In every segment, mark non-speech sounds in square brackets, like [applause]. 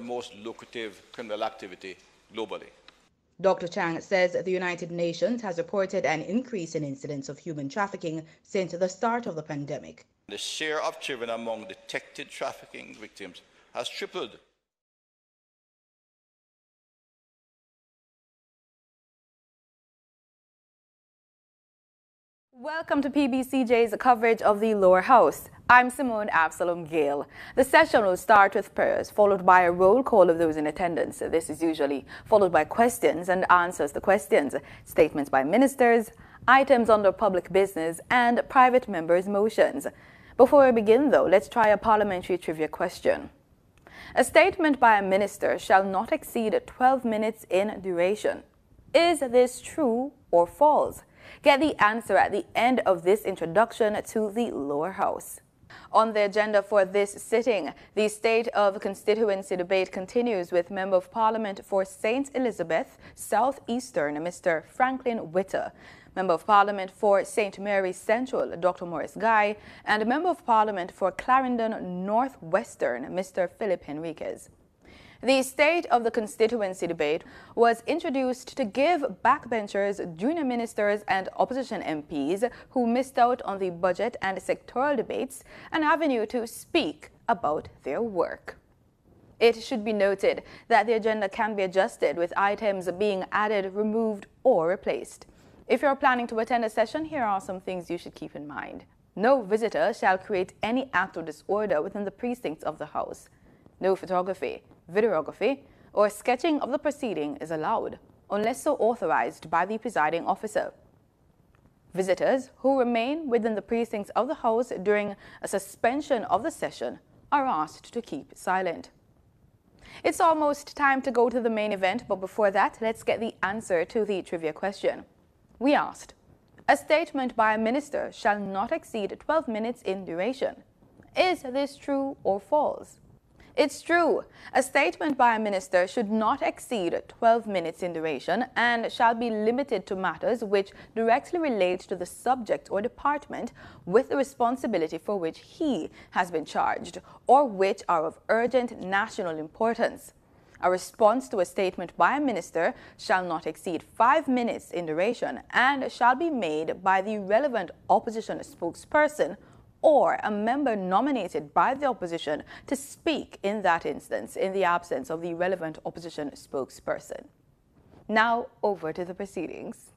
third most lucrative criminal activity globally. Dr. Chang says the United Nations has reported an increase in incidents of human trafficking since the start of the pandemic. The share of children among detected trafficking victims has tripled. Welcome to PBCJ's coverage of the lower house. I'm Simone Absalom Gale. The session will start with prayers, followed by a roll call of those in attendance. This is usually followed by questions and answers to questions, statements by ministers, items under public business, and private members' motions. Before we begin, though, let's try a parliamentary trivia question. A statement by a minister shall not exceed 12 minutes in duration. Is this true or false? Get the answer at the end of this introduction to the lower house. On the agenda for this sitting, the State of Constituency debate continues with Member of Parliament for St. Elizabeth Southeastern, Mr. Franklin Witter, Member of Parliament for St. Mary's Central, Dr. Morais Guy, and Member of Parliament for Clarendon Northwestern, Mr. Phillip Henriques. The State of the Constituency debate was introduced to give backbenchers, junior ministers and opposition MPs who missed out on the budget and sectoral debates an avenue to speak about their work. It should be noted that the agenda can be adjusted with items being added, removed, or replaced. If you're planning to attend a session, here are some things you should keep in mind. No visitor shall create any act of disorder within the precincts of the House. No photography, videography, or sketching of the proceeding is allowed, unless so authorized by the presiding officer. Visitors who remain within the precincts of the House during a suspension of the session are asked to keep silent. It's almost time to go to the main event, but before that, let's get the answer to the trivia question. We asked, a statement by a minister shall not exceed 12 minutes in duration. Is this true or false? It's true. A statement by a minister should not exceed 12 minutes in duration and shall be limited to matters which directly relate to the subject or department with the responsibility for which he has been charged or which are of urgent national importance. A response to a statement by a minister shall not exceed five minutes in duration and shall be made by the relevant opposition spokesperson or a member nominated by the opposition to speak in that instance in the absence of the relevant opposition spokesperson. Now over to the proceedings.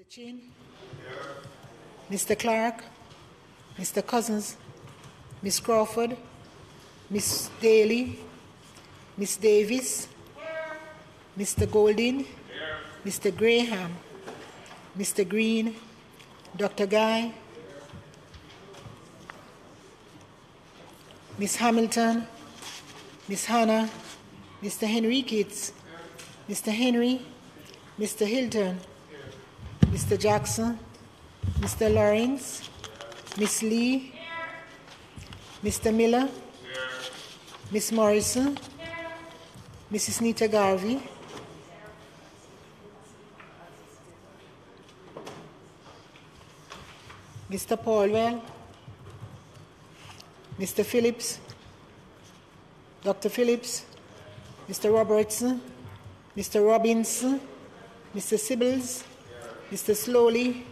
Mr. Chin, Mr. Clark, Mr. Cousins, Miss Crawford, Miss Daly, Miss Davis, Mr. Golding, Mr. Graham, Mr. Green, Dr. Guy, Miss Hamilton, Miss Hanna, Mr. Henriques, Mr. Henry, Mr. Hylton, Mr. Jackson, Mr. Lawrence, Miss Lee, Mr. Miller, Miss Morrison, Mrs. Nita Garvey, Mr. Paulwell, Mr. Phillips, Dr. Phillips, Mr. Robertson, Mr. Robinson, Mr. Sibbles, Mr. Slowly,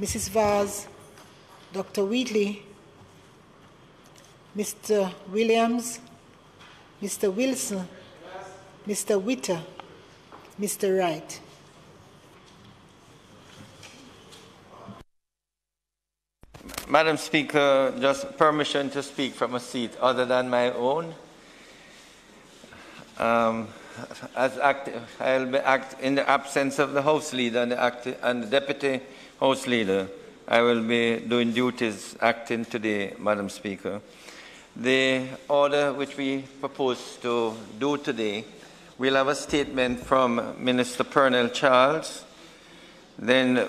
Mrs. Vaz, Dr. Wheatley, Mr. Williams, Mr. Wilson, Mr. Witter, Mr. Wright. Madam Speaker, just permission to speak from a seat other than my own. Um, as act, I'll be act in the absence of the House Leader and the, act, and the Deputy House Leader. I will be doing duties acting today, Madam Speaker. The order which we propose to do today, we'll have a statement from Minister Pearnel Charles. Then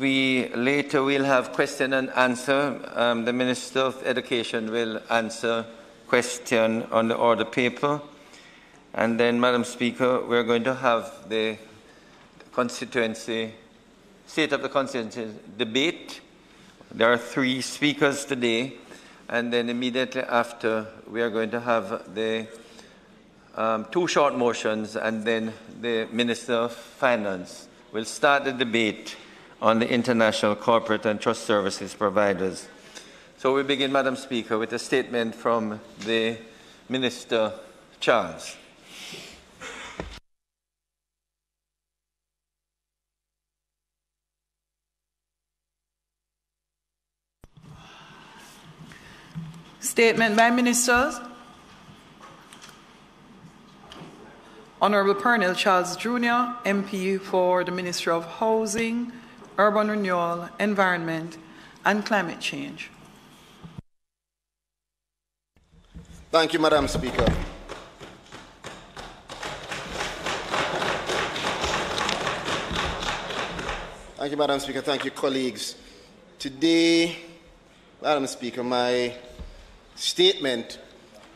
we later will have question and answer. Um, the Minister of Education will answer question on the order paper. And then, Madam Speaker, we're going to have the constituency, state of the constituency debate. There are three speakers today. And then immediately after, we are going to have the um, two short motions, and then the Minister of Finance will start the debate on the international corporate and trust services providers. So we begin, Madam Speaker, with a statement from the Minister Charles. Statement by Ministers. Honorable Pearnel Charles Jr., MP for the Ministry of Housing, Urban Renewal, Environment, and Climate Change. Thank you, Madam Speaker. Thank you, Madam Speaker. Thank you, colleagues. Today, Madam Speaker, my statement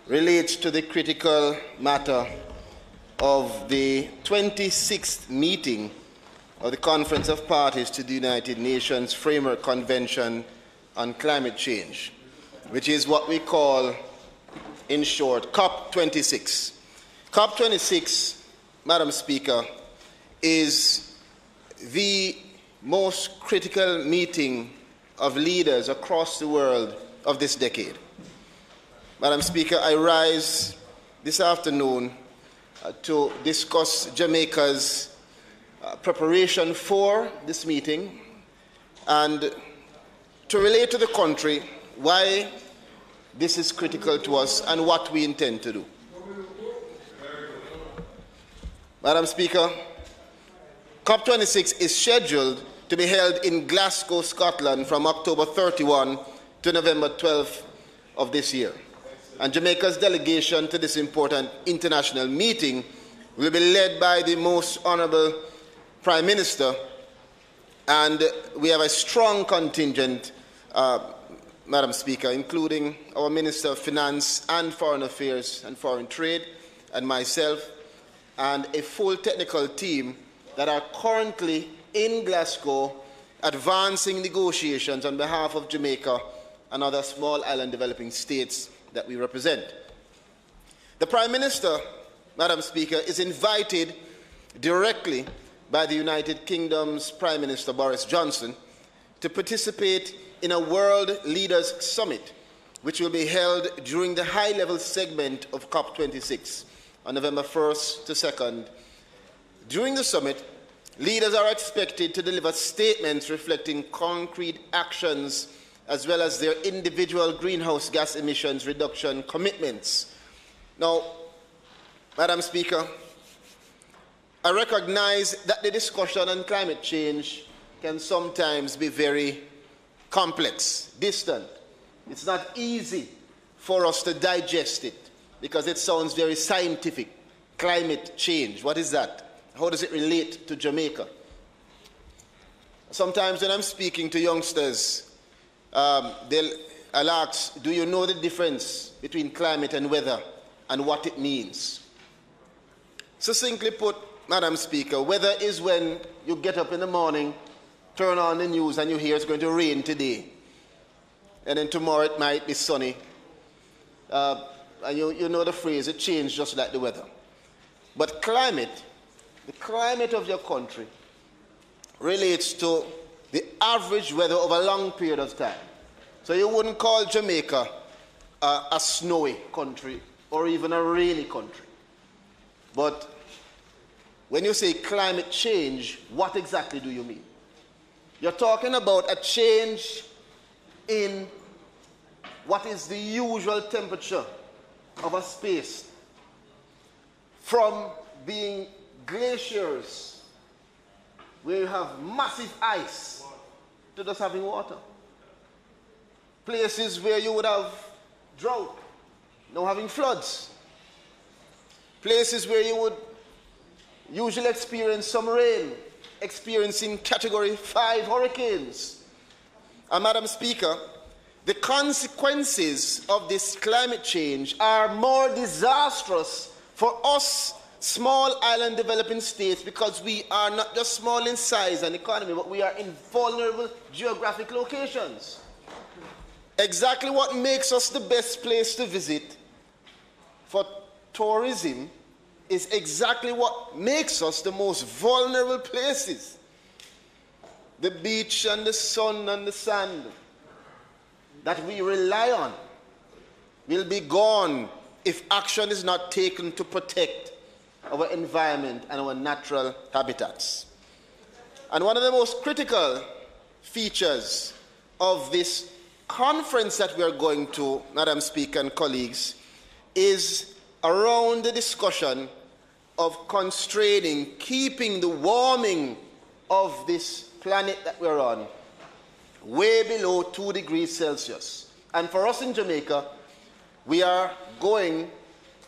relates to the critical matter of the 26th meeting of the Conference of Parties to the United Nations Framework Convention on Climate Change, which is what we call, in short, COP26. COP26, Madam Speaker, is the most critical meeting of leaders across the world of this decade. Madam Speaker, I rise this afternoon uh, to discuss Jamaica's uh, preparation for this meeting and to relate to the country why this is critical to us and what we intend to do. Madam Speaker, COP26 is scheduled to be held in Glasgow, Scotland from October 31 to November 12 of this year and Jamaica's delegation to this important international meeting will be led by the most honorable Prime Minister, and we have a strong contingent, uh, Madam Speaker, including our Minister of Finance and Foreign Affairs and Foreign Trade, and myself, and a full technical team that are currently in Glasgow advancing negotiations on behalf of Jamaica and other small island developing states that we represent. The Prime Minister, Madam Speaker, is invited directly by the United Kingdom's Prime Minister Boris Johnson to participate in a World Leaders Summit, which will be held during the high level segment of COP26 on November 1st to 2nd. During the summit, leaders are expected to deliver statements reflecting concrete actions as well as their individual greenhouse gas emissions reduction commitments. Now, Madam Speaker, I recognize that the discussion on climate change can sometimes be very complex, distant. It's not easy for us to digest it because it sounds very scientific. Climate change, what is that? How does it relate to Jamaica? Sometimes when I'm speaking to youngsters, um, they'll, I'll ask, do you know the difference between climate and weather and what it means? Succinctly put, Madam Speaker, weather is when you get up in the morning, turn on the news, and you hear it's going to rain today. And then tomorrow it might be sunny. Uh, and you, you know the phrase, it changes just like the weather. But climate, the climate of your country, relates to the average weather over a long period of time. So you wouldn't call Jamaica a snowy country or even a rainy country. But when you say climate change, what exactly do you mean? You're talking about a change in what is the usual temperature of a space from being glaciers where you have massive ice to just having water. Places where you would have drought, now having floods. Places where you would usually experience some rain, experiencing category 5 hurricanes. And Madam Speaker, the consequences of this climate change are more disastrous For us, small island developing states, because we are not just small in size and economy, but we are in vulnerable geographic locations. Exactly what makes us the best place to visit for tourism is exactly what makes us the most vulnerable places. The beach and the sun and the sand that we rely on will be gone if action is not taken to protect our environment and our natural habitats. And one of the most critical features of this conference that we are going to, Madam Speaker and colleagues, is around the discussion of constraining, keeping the warming of this planet that we're on way below 2 degrees Celsius. And for us in Jamaica, we are going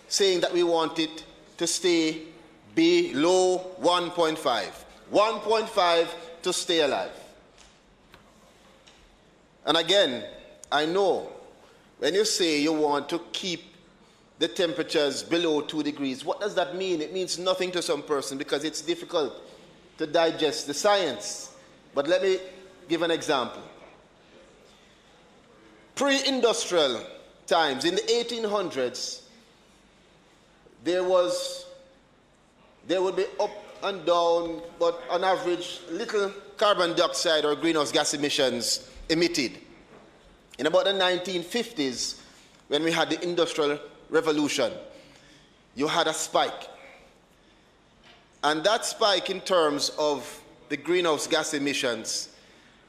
saying that we want it to stay below 1.5. 1.5 to stay alive. And again, I know when you say you want to keep the temperatures below 2 degrees, what does that mean? It means nothing to some person because it's difficult to digest the science. But let me give an example. Pre industrial times, in the 1800s, there was, there would be up and down, but on average, little carbon dioxide or greenhouse gas emissions emitted. In about the 1950s, when we had the Industrial Revolution, you had a spike. And that spike, in terms of the greenhouse gas emissions,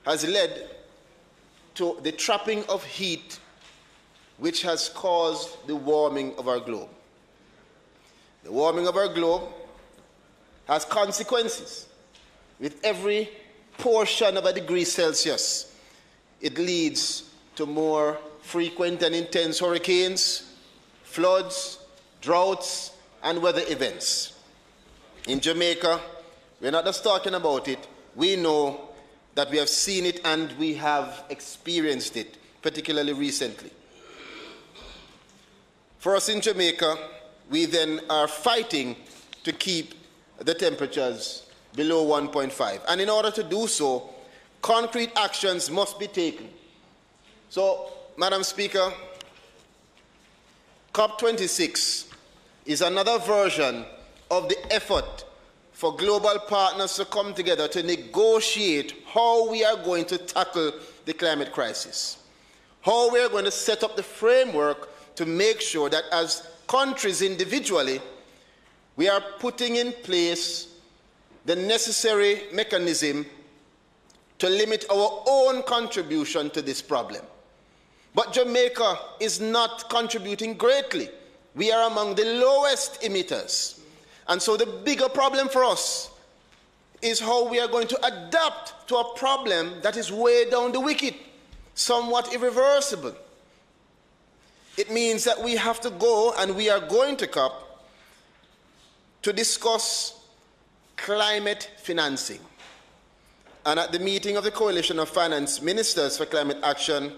has led to the trapping of heat, which has caused the warming of our globe. The warming of our globe has consequences. With every portion of a degree Celsius, it leads to more frequent and intense hurricanes, floods, droughts, and weather events. In Jamaica, we're not just talking about it, we know that we have seen it and we have experienced it, particularly recently. For us in Jamaica, we then are fighting to keep the temperatures below 1.5. And in order to do so, concrete actions must be taken. So, Madam Speaker, COP26 is another version of the effort for global partners to come together to negotiate how we are going to tackle the climate crisis, how we are going to set up the framework to make sure that as countries individually, we are putting in place the necessary mechanism to limit our own contribution to this problem. But Jamaica is not contributing greatly. We are among the lowest emitters. And so the bigger problem for us is how we are going to adapt to a problem that is way down the wicket, somewhat irreversible. It means that we have to go, and we are going to COP, to discuss climate financing. And at the meeting of the Coalition of Finance Ministers for Climate Action,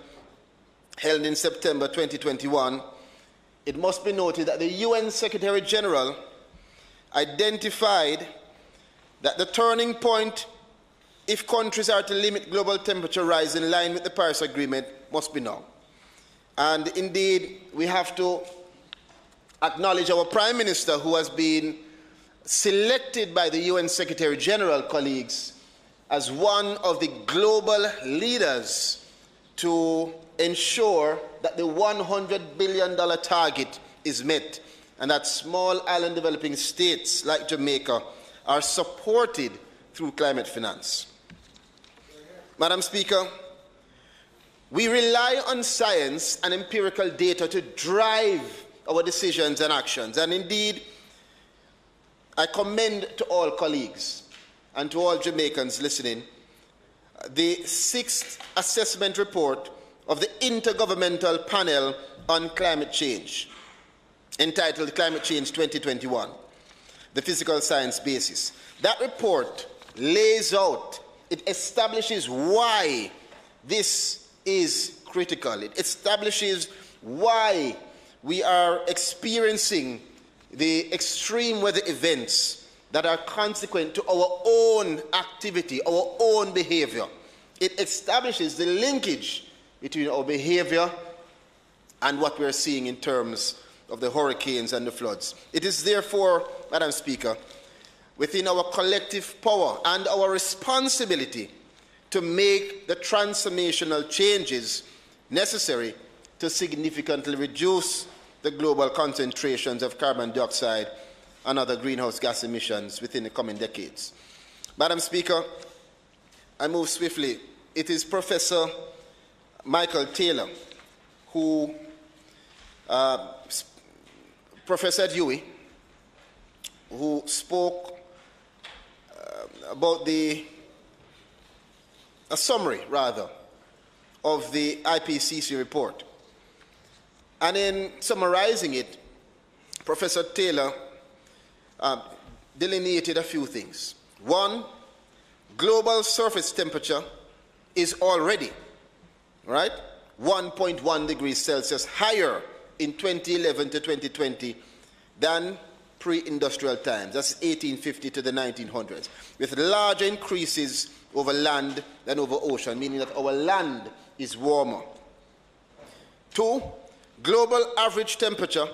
held in September 2021, it must be noted that the UN Secretary General identified that the turning point, if countries are to limit global temperature rise in line with the Paris Agreement, must be now. And indeed, we have to acknowledge our Prime Minister, who has been selected by the UN Secretary General colleagues as one of the global leaders to ensure that the $100 billion target is met and that small island developing states like Jamaica are supported through climate finance. Madam Speaker, we rely on science and empirical data to drive our decisions and actions. And indeed, I commend to all colleagues and to all Jamaicans listening the sixth assessment report of the Intergovernmental Panel on Climate Change, entitled Climate Change 2021 The Physical Science Basis. That report lays out, it establishes why this is critical. It establishes why we are experiencing the extreme weather events that are consequent to our own activity, our own behavior. It establishes the linkage between our behavior and what we're seeing in terms of the hurricanes and the floods. It is therefore, Madam Speaker, within our collective power and our responsibility to make the transformational changes necessary to significantly reduce the global concentrations of carbon dioxide and other greenhouse gas emissions within the coming decades. Madam Speaker, I move swiftly. It is Professor Michael Taylor who, uh, Professor Dewey, who spoke uh, about the, a summary rather, of the IPCC report. And in summarizing it, Professor Taylor uh, delineated a few things. One, global surface temperature is already, right, 1.1 degrees Celsius higher in 2011 to 2020 than pre-industrial times. That's 1850 to the 1900s, with larger increases over land than over ocean, meaning that our land is warmer. Two, global average temperature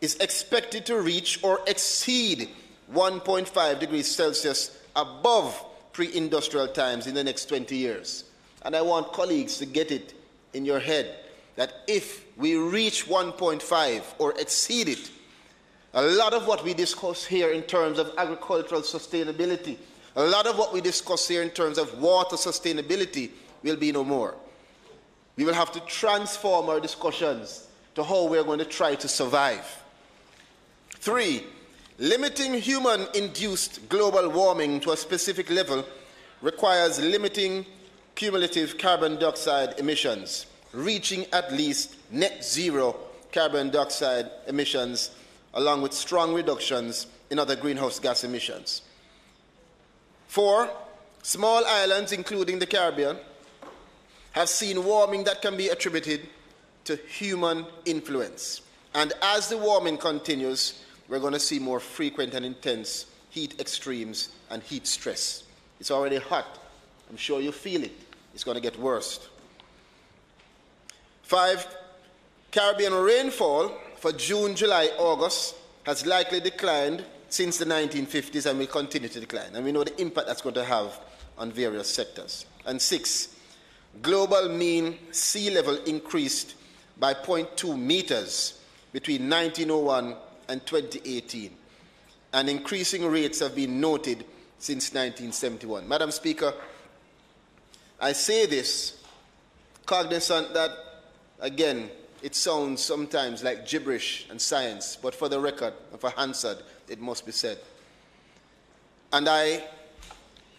is expected to reach or exceed 1.5 degrees Celsius above pre-industrial times in the next 20 years. And I want colleagues to get it in your head that if we reach 1.5 or exceed it, a lot of what we discuss here in terms of agricultural sustainability, a lot of what we discuss here in terms of water sustainability will be no more. We will have to transform our discussions to how we're going to try to survive. Three, limiting human induced global warming to a specific level requires limiting cumulative carbon dioxide emissions, reaching at least net zero carbon dioxide emissions, along with strong reductions in other greenhouse gas emissions. Four, small islands, including the Caribbean, have seen warming that can be attributed to human influence. And as the warming continues, we're going to see more frequent and intense heat extremes and heat stress. It's already hot. I'm sure you feel it. It's going to get worse. Five, Caribbean rainfall for June, July, August has likely declined since the 1950s and will continue to decline. And we know the impact that's going to have on various sectors. And six, global mean sea level increased by 0.2 meters between 1901 and 2018, and increasing rates have been noted since 1971. Madam Speaker, I say this cognizant that, again, it sounds sometimes like gibberish and science, but for the record for Hansard, it must be said. And I,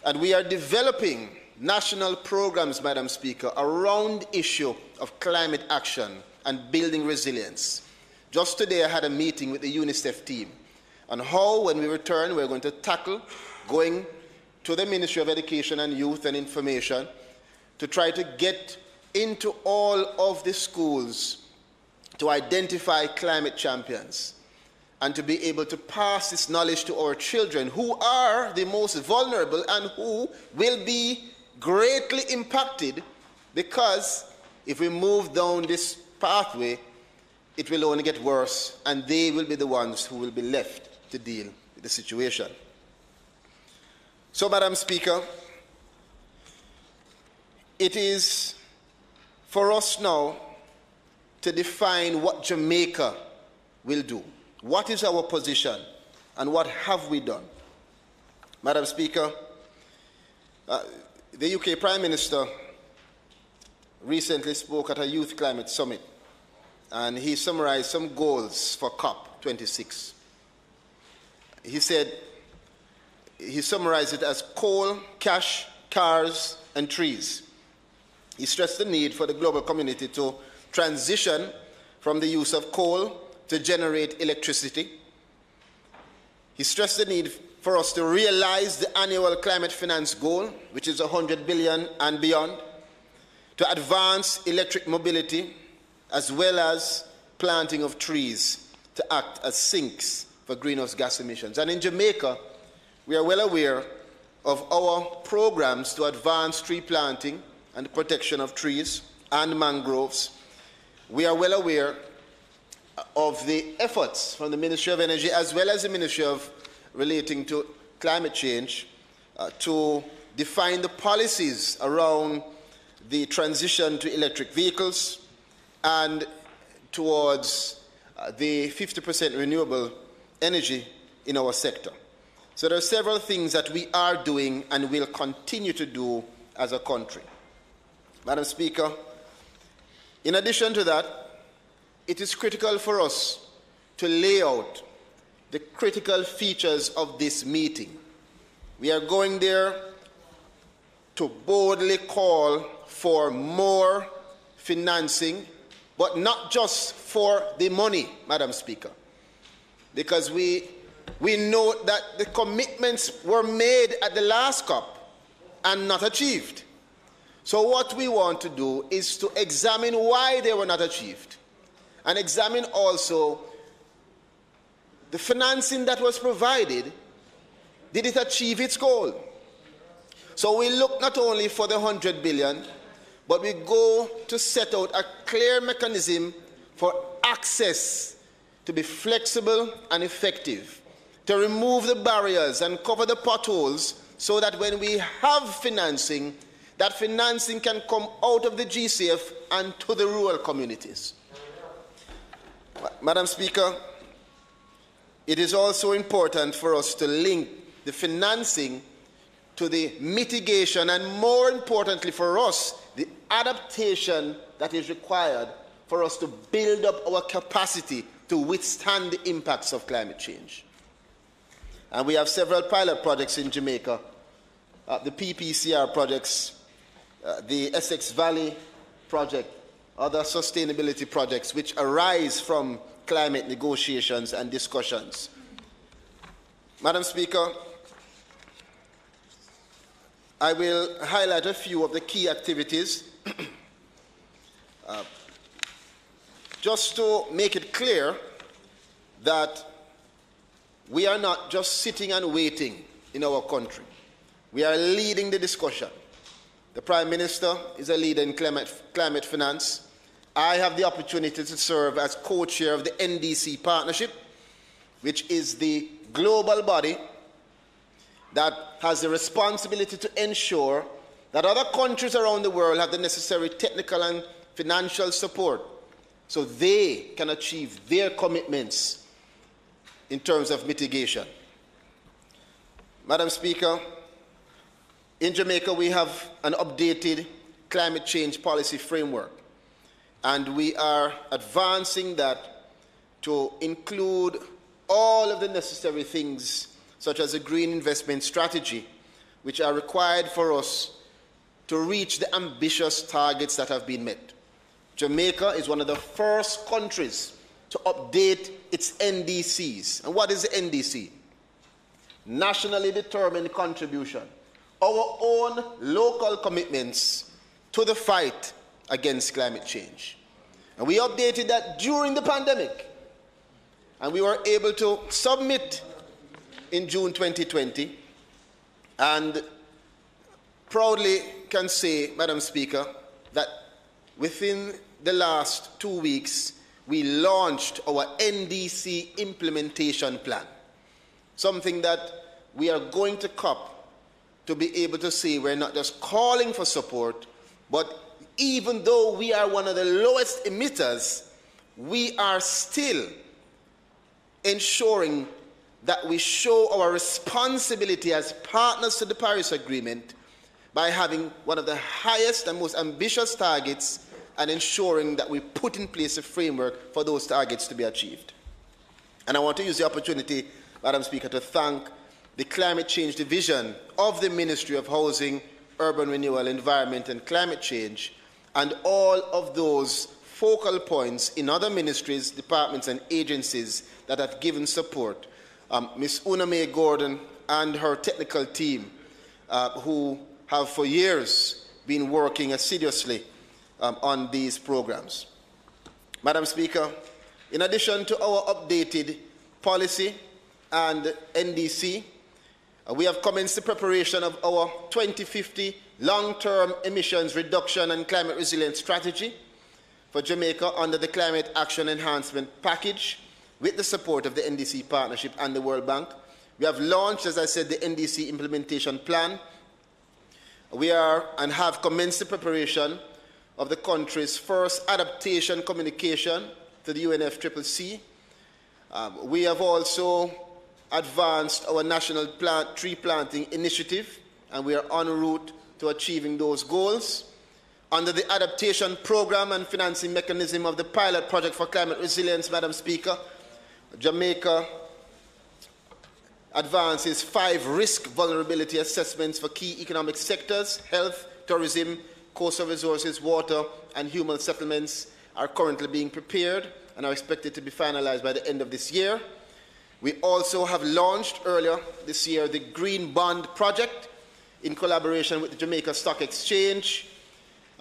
and we are developing national programs, Madam Speaker, around the issue of climate action and building resilience. Just today, I had a meeting with the UNICEF team on how, when we return, we're going to tackle going to the Ministry of Education and Youth and Information to try to get into all of the schools to identify climate champions and to be able to pass this knowledge to our children who are the most vulnerable and who will be greatly impacted because if we move down this pathway, it will only get worse and they will be the ones who will be left to deal with the situation. So, Madam Speaker, it is for us now to define what Jamaica will do. What is our position and what have we done? Madam Speaker, uh, the UK Prime Minister recently spoke at a youth climate summit and he summarized some goals for COP26. He said, he summarized it as coal, cash, cars, and trees. He stressed the need for the global community to transition from the use of coal to generate electricity. He stressed the need for us to realize the annual climate finance goal, which is 100 billion and beyond, to advance electric mobility, as well as planting of trees to act as sinks for greenhouse gas emissions. And in Jamaica, we are well aware of our programs to advance tree planting and protection of trees and mangroves. We are well aware of the efforts from the Ministry of Energy as well as the Ministry of relating to climate change uh, to define the policies around the transition to electric vehicles and towards uh, the 50% renewable energy in our sector. So there are several things that we are doing and will continue to do as a country. Madam Speaker, in addition to that, it is critical for us to lay out the critical features of this meeting. We are going there to boldly call for more financing, but not just for the money, Madam Speaker, because we, we know that the commitments were made at the last COP and not achieved. So, what we want to do is to examine why they were not achieved and examine also the financing that was provided. Did it achieve its goal? So, we look not only for the 100 billion, but we go to set out a clear mechanism for access to be flexible and effective, to remove the barriers and cover the potholes so that when we have financing, that financing can come out of the GCF and to the rural communities. Madam Speaker, it is also important for us to link the financing to the mitigation and, more importantly for us, the adaptation that is required for us to build up our capacity to withstand the impacts of climate change. And we have several pilot projects in Jamaica, uh, the PPCR projects, uh, the Essex Valley project, other sustainability projects which arise from climate negotiations and discussions. Madam Speaker, I will highlight a few of the key activities [clears throat] uh, just to make it clear that we are not just sitting and waiting in our country. We are leading the discussion. The Prime Minister is a leader in climate, climate finance. I have the opportunity to serve as co chair of the NDC Partnership, which is the global body that has the responsibility to ensure that other countries around the world have the necessary technical and financial support so they can achieve their commitments in terms of mitigation. Madam Speaker, in Jamaica we have an updated climate change policy framework, and we are advancing that to include all of the necessary things, such as a green investment strategy, which are required for us to reach the ambitious targets that have been met. Jamaica is one of the first countries to update its NDCs. And what is the NDC? Nationally determined contribution. Our own local commitments to the fight against climate change. And we updated that during the pandemic. And we were able to submit in June 2020 and proudly can say, Madam Speaker, that within the last two weeks, we launched our NDC implementation plan, something that we are going to COP to be able to say we're not just calling for support, but even though we are one of the lowest emitters, we are still ensuring that we show our responsibility as partners to the Paris Agreement by having one of the highest and most ambitious targets and ensuring that we put in place a framework for those targets to be achieved. And I want to use the opportunity, Madam Speaker, to thank the Climate Change Division of the Ministry of Housing, Urban Renewal, Environment and Climate Change, and all of those focal points in other ministries, departments and agencies that have given support. Um, Ms. Una Mae Gordon and her technical team, uh, who have for years been working assiduously um, on these programs. Madam Speaker, in addition to our updated policy and NDC, uh, we have commenced the preparation of our 2050 long-term emissions reduction and climate resilience strategy for Jamaica under the Climate Action Enhancement Package with the support of the NDC Partnership and the World Bank. We have launched, as I said, the NDC implementation plan. We are and have commenced the preparation of the country's first adaptation communication to the UNFCCC. Um, we have also advanced our national plant, tree planting initiative, and we are en route to achieving those goals. Under the adaptation program and financing mechanism of the pilot project for climate resilience, Madam Speaker, Jamaica advances five risk vulnerability assessments for key economic sectors health, tourism, coastal resources, water, and human settlements are currently being prepared and are expected to be finalized by the end of this year. We also have launched earlier this year the Green Bond Project in collaboration with the Jamaica Stock Exchange.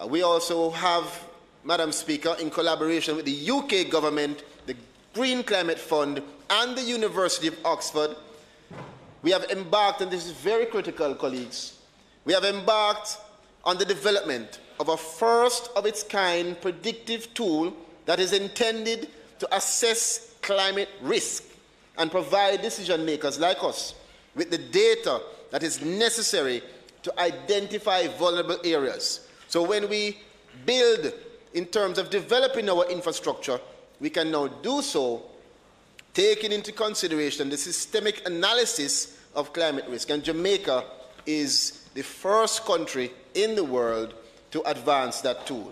Uh, we also have, Madam Speaker, in collaboration with the UK government, the Green Climate Fund, and the University of Oxford, we have embarked, and this is very critical, colleagues, we have embarked on the development of a first of its kind predictive tool that is intended to assess climate risk and provide decision makers like us with the data that is necessary to identify vulnerable areas. So when we build in terms of developing our infrastructure, we can now do so taking into consideration the systemic analysis of climate risk. And Jamaica is the first country in the world to advance that tool.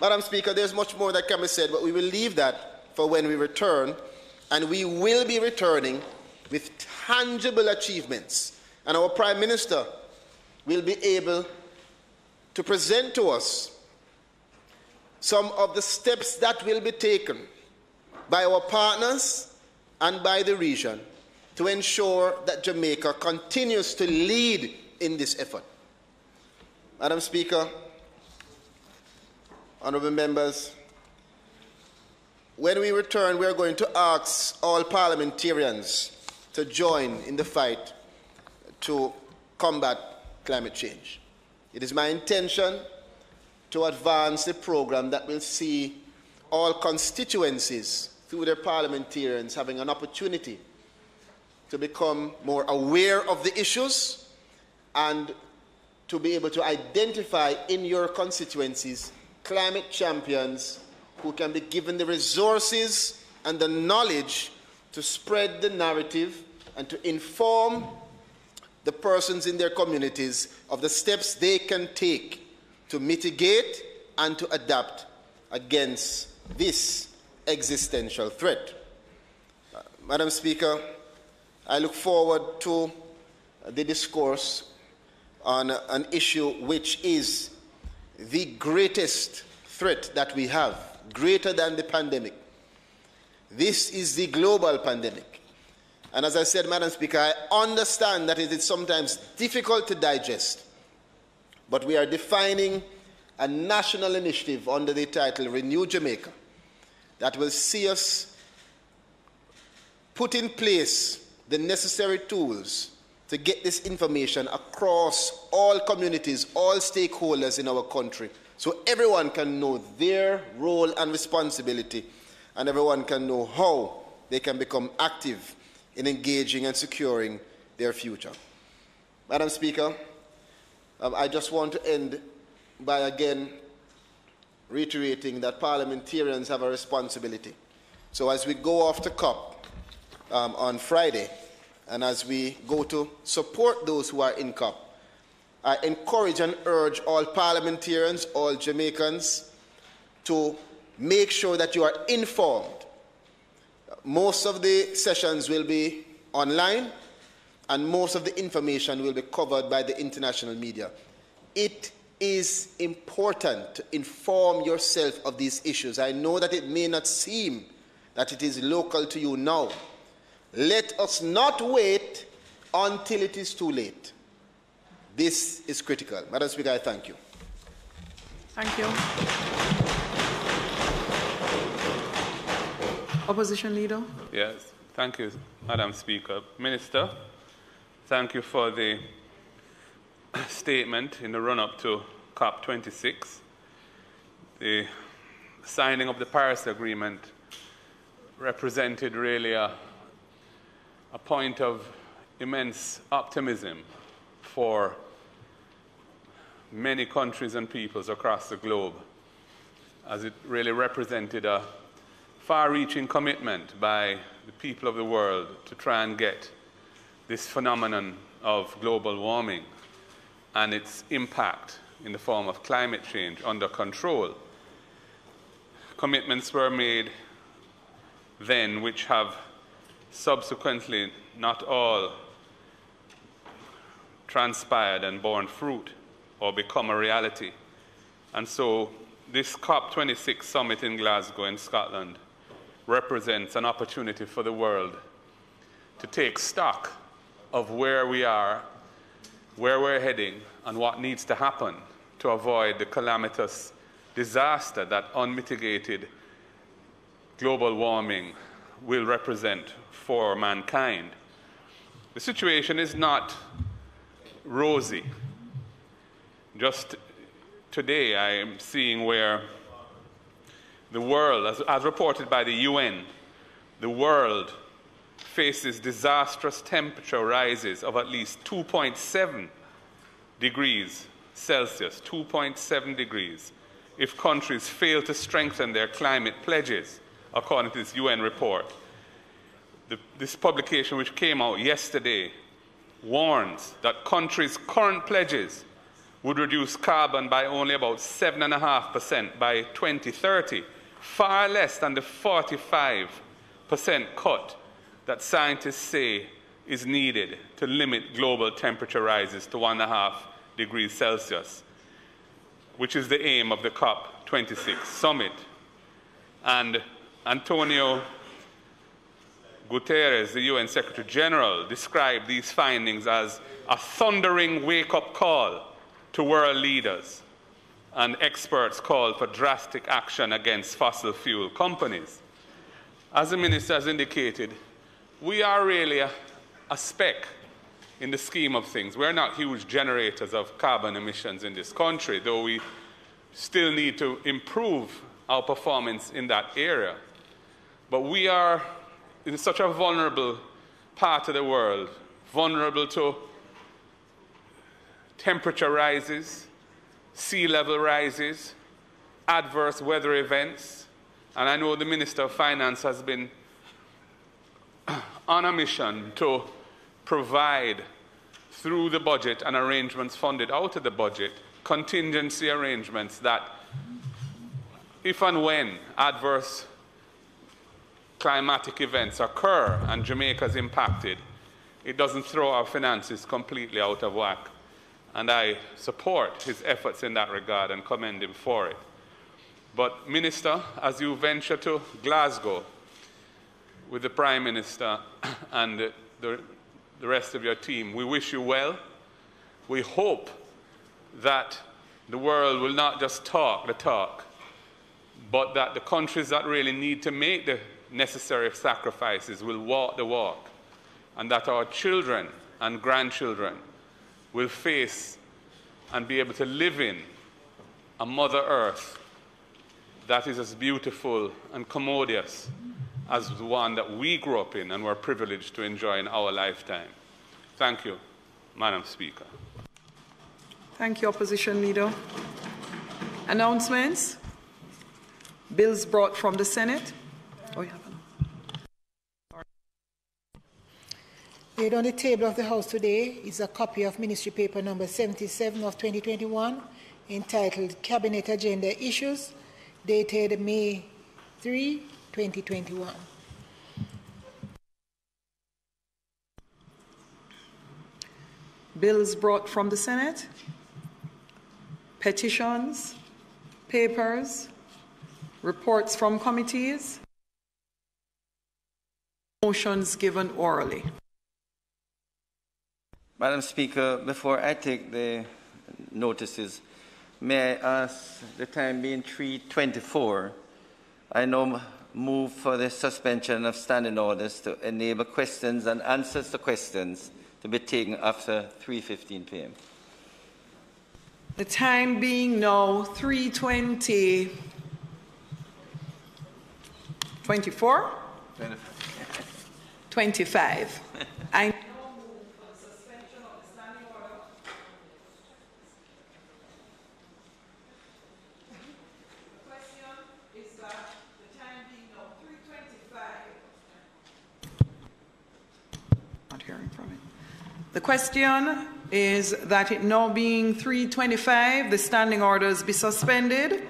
Madam Speaker, there's much more that can be said, but we will leave that for when we return, and we will be returning with tangible achievements. And our Prime Minister will be able to present to us some of the steps that will be taken by our partners and by the region to ensure that Jamaica continues to lead in this effort. Madam Speaker, honorable members, when we return, we are going to ask all parliamentarians to join in the fight to combat climate change. It is my intention to advance the program that will see all constituencies through their parliamentarians having an opportunity to become more aware of the issues and to be able to identify in your constituencies climate champions who can be given the resources and the knowledge to spread the narrative and to inform the persons in their communities of the steps they can take to mitigate and to adapt against this existential threat. Uh, Madam Speaker, I look forward to the discourse on an issue which is the greatest threat that we have, greater than the pandemic. This is the global pandemic. And as I said, Madam Speaker, I understand that it is sometimes difficult to digest, but we are defining a national initiative under the title Renew Jamaica that will see us put in place the necessary tools to get this information across all communities, all stakeholders in our country, so everyone can know their role and responsibility, and everyone can know how they can become active in engaging and securing their future. Madam Speaker, um, I just want to end by again reiterating that parliamentarians have a responsibility. So as we go off the COP um, on Friday, and as we go to support those who are in COP, I encourage and urge all parliamentarians, all Jamaicans, to make sure that you are informed. Most of the sessions will be online, and most of the information will be covered by the international media. It is important to inform yourself of these issues. I know that it may not seem that it is local to you now, let us not wait until it is too late. This is critical. Madam Speaker, I thank you. Thank you. Opposition Leader. Yes, thank you, Madam Speaker. Minister, thank you for the statement in the run up to COP26. The signing of the Paris Agreement represented really a, a point of immense optimism for many countries and peoples across the globe, as it really represented a far reaching commitment by the people of the world to try and get this phenomenon of global warming and its impact in the form of climate change under control. Commitments were made then which have subsequently not all transpired and borne fruit or become a reality. And so this COP26 summit in Glasgow in Scotland represents an opportunity for the world to take stock of where we are, where we're heading, and what needs to happen to avoid the calamitous disaster that unmitigated global warming will represent for mankind. The situation is not rosy. Just today, I am seeing where the world, as, as reported by the UN, the world faces disastrous temperature rises of at least 2.7 degrees Celsius, 2.7 degrees, if countries fail to strengthen their climate pledges, according to this UN report. The, this publication, which came out yesterday, warns that countries' current pledges would reduce carbon by only about 7.5% by 2030, far less than the 45% cut that scientists say is needed to limit global temperature rises to 1.5 degrees Celsius, which is the aim of the COP26 summit. And Antonio Guterres, the UN Secretary General, described these findings as a thundering wake up call to world leaders, and experts called for drastic action against fossil fuel companies. As the Minister has indicated, we are really a, a speck in the scheme of things. We're not huge generators of carbon emissions in this country, though we still need to improve our performance in that area. But we are in such a vulnerable part of the world, vulnerable to temperature rises, sea level rises, adverse weather events. And I know the Minister of Finance has been [clears throat] on a mission to provide, through the budget and arrangements funded out of the budget, contingency arrangements that, if and when adverse climatic events occur and Jamaica is impacted, it doesn't throw our finances completely out of whack. And I support his efforts in that regard and commend him for it. But, Minister, as you venture to Glasgow with the Prime Minister [coughs] and the, the, rest of your team, we wish you well. We hope that the world will not just talk the talk, but that the countries that really need to make the necessary sacrifices will walk the walk, and that our children and grandchildren will face and be able to live in a Mother Earth that is as beautiful and commodious as the one that we grew up in and were privileged to enjoy in our lifetime. Thank you, Madam Speaker. Thank you, Opposition Leader. Announcements. Bills brought from the Senate. Oh, you have Laid on the table of the House today is a copy of Ministry Paper number 77 of 2021 entitled Cabinet Agenda Issues, dated May 3, 2021. Bills brought from the Senate, petitions, papers, reports from committees, motions given orally. Madam Speaker, before I take the notices, may I ask the time being 324, I now move for the suspension of standing orders to enable questions and answers to questions to be taken after 3.15 p.m. The time being now 3.20, 24? 25. [laughs] 25. The question is that it now being 3:25, the standing orders be suspended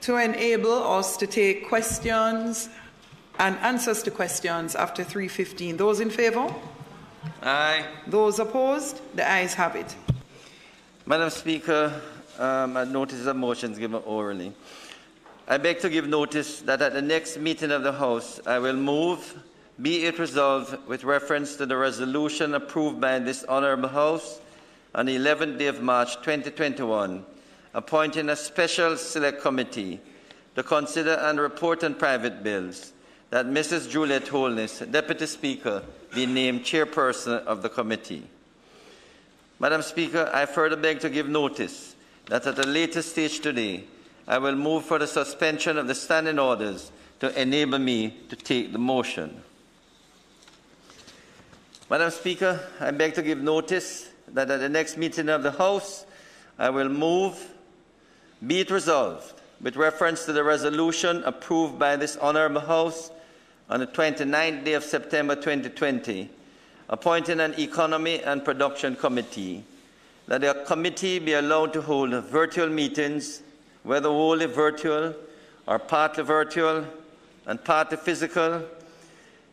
to enable us to take questions and answers to questions after 3:15. Those in favor? Aye. Those opposed? The ayes have it. Madam Speaker, um, I notice of motions given orally. I beg to give notice that at the next meeting of the House, I will move, be it resolved with reference to the resolution approved by this Honourable House on the 11th day of March 2021, appointing a special select committee to consider and report on private bills, that Mrs. Juliet Holness, Deputy Speaker, be named chairperson of the committee. Madam Speaker, I further beg to give notice that at a later stage today, I will move for the suspension of the standing orders to enable me to take the motion. Madam Speaker, I beg to give notice that at the next meeting of the House, I will move, be it resolved, with reference to the resolution approved by this Honourable House on the 29th day of September 2020, appointing an Economy and Production Committee, that the committee be allowed to hold virtual meetings, whether wholly virtual or partly virtual and partly physical,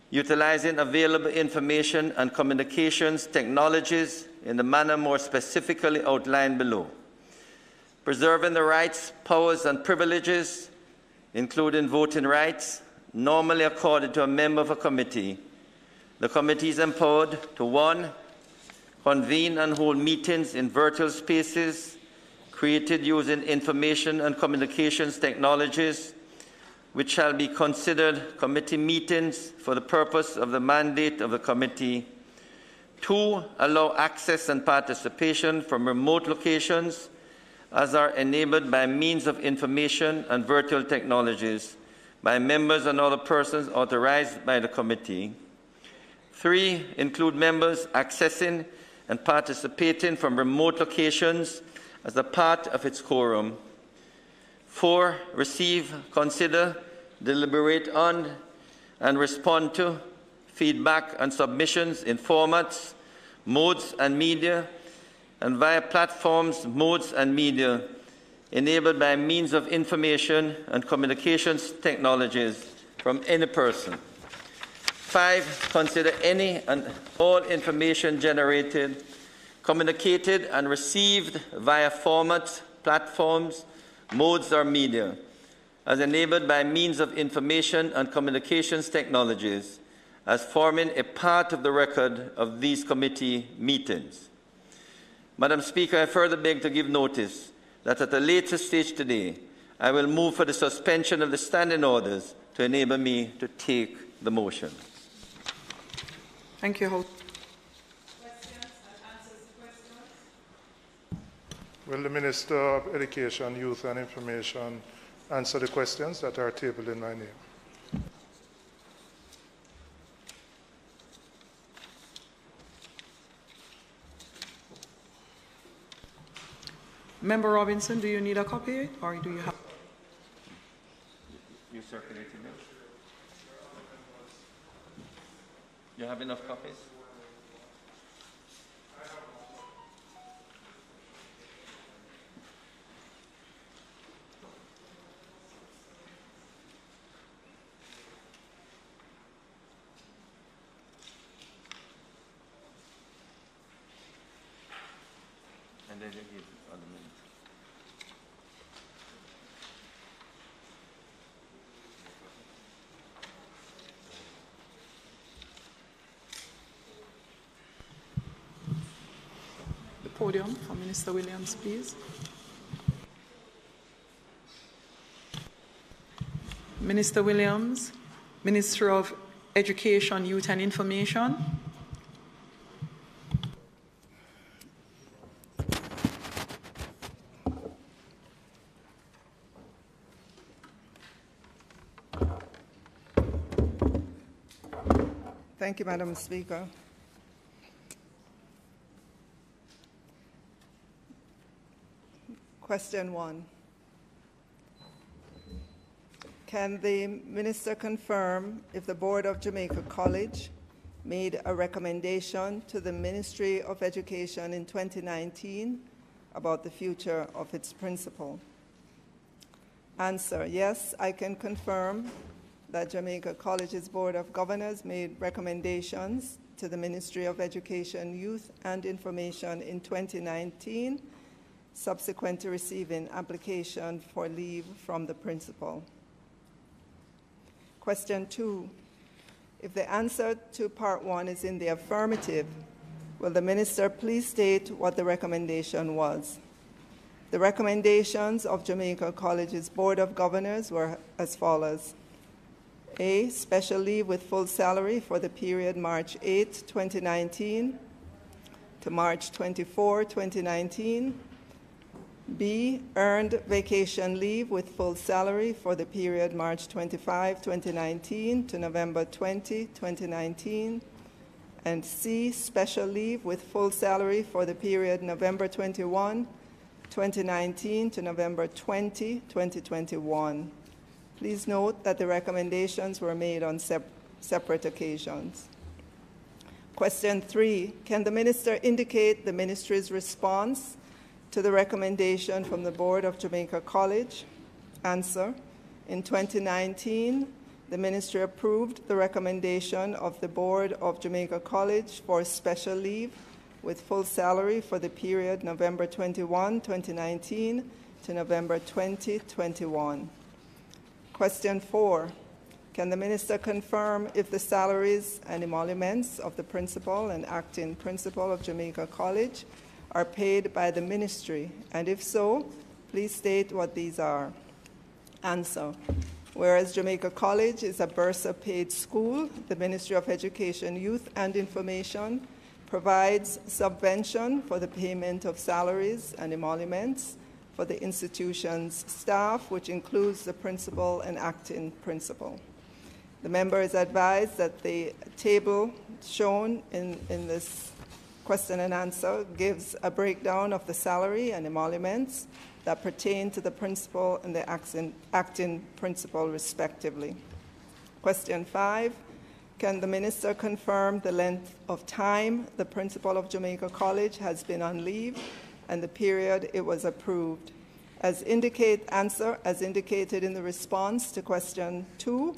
utilizing available information and communications technologies in the manner more specifically outlined below, preserving the rights, powers, and privileges, including voting rights, normally accorded to a member of a committee. The committee is empowered to one, convene and hold meetings in virtual spaces created using information and communications technologies which shall be considered committee meetings for the purpose of the mandate of the committee. Two, allow access and participation from remote locations as are enabled by means of information and virtual technologies by members and other persons authorized by the committee. Three, include members accessing and participating from remote locations as a part of its quorum. Four, receive, consider, deliberate on, and respond to feedback and submissions in formats, modes, and media, and via platforms, modes, and media enabled by means of information and communications technologies from any person. Five, consider any and all information generated, communicated, and received via formats, platforms, modes, or media as enabled by means of information and communications technologies as forming a part of the record of these committee meetings. Madam Speaker, I further beg to give notice that at a later stage today, I will move for the suspension of the standing orders to enable me to take the motion. Thank you. Will the Minister of Education, Youth and Information answer the questions that are tabled in my name? Member Robinson, do you need a copy or do you have? You circulated them? You have enough copies? And then you give other minutes. The podium for Minister Williams, please. Minister Williams, Minister of Education, Youth and Information. Thank you, Madam Speaker. Question one. Can the minister confirm if the Board of Jamaica College made a recommendation to the Ministry of Education in 2019 about the future of its principal? Answer Yes, I can confirm that Jamaica College's Board of Governors made recommendations to the Ministry of Education, Youth and Information in 2019 subsequent to receiving application for leave from the principal. Question two, if the answer to part one is in the affirmative, will the minister please state what the recommendation was? The recommendations of Jamaica College's Board of Governors were as follows. A, special leave with full salary for the period March 8, 2019 to March 24, 2019 B, earned vacation leave with full salary for the period March 25, 2019 to November 20, 2019. And C, special leave with full salary for the period November 21, 2019 to November 20, 2021. Please note that the recommendations were made on sep- separate occasions. Question three Can the minister indicate the ministry's response to the recommendation from the Board of Jamaica College? Answer. In 2019, the Ministry approved the recommendation of the Board of Jamaica College for special leave with full salary for the period November 21, 2019 to November 20, 2021. Question four. Can the Minister confirm if the salaries and emoluments of the principal and acting principal of Jamaica College are paid by the ministry? And if so, please state what these are. Answer. Whereas Jamaica College is a Bursa paid school, the Ministry of Education, Youth and Information provides subvention for the payment of salaries and emoluments for the institution's staff, which includes the principal and acting principal. The member is advised that the table shown in, in this question and answer gives a breakdown of the salary and emoluments that pertain to the principal and the acting principal, respectively. Question five Can the minister confirm the length of time the principal of Jamaica College has been on leave and the period it was approved? As indicate answer as indicated in the response to question two,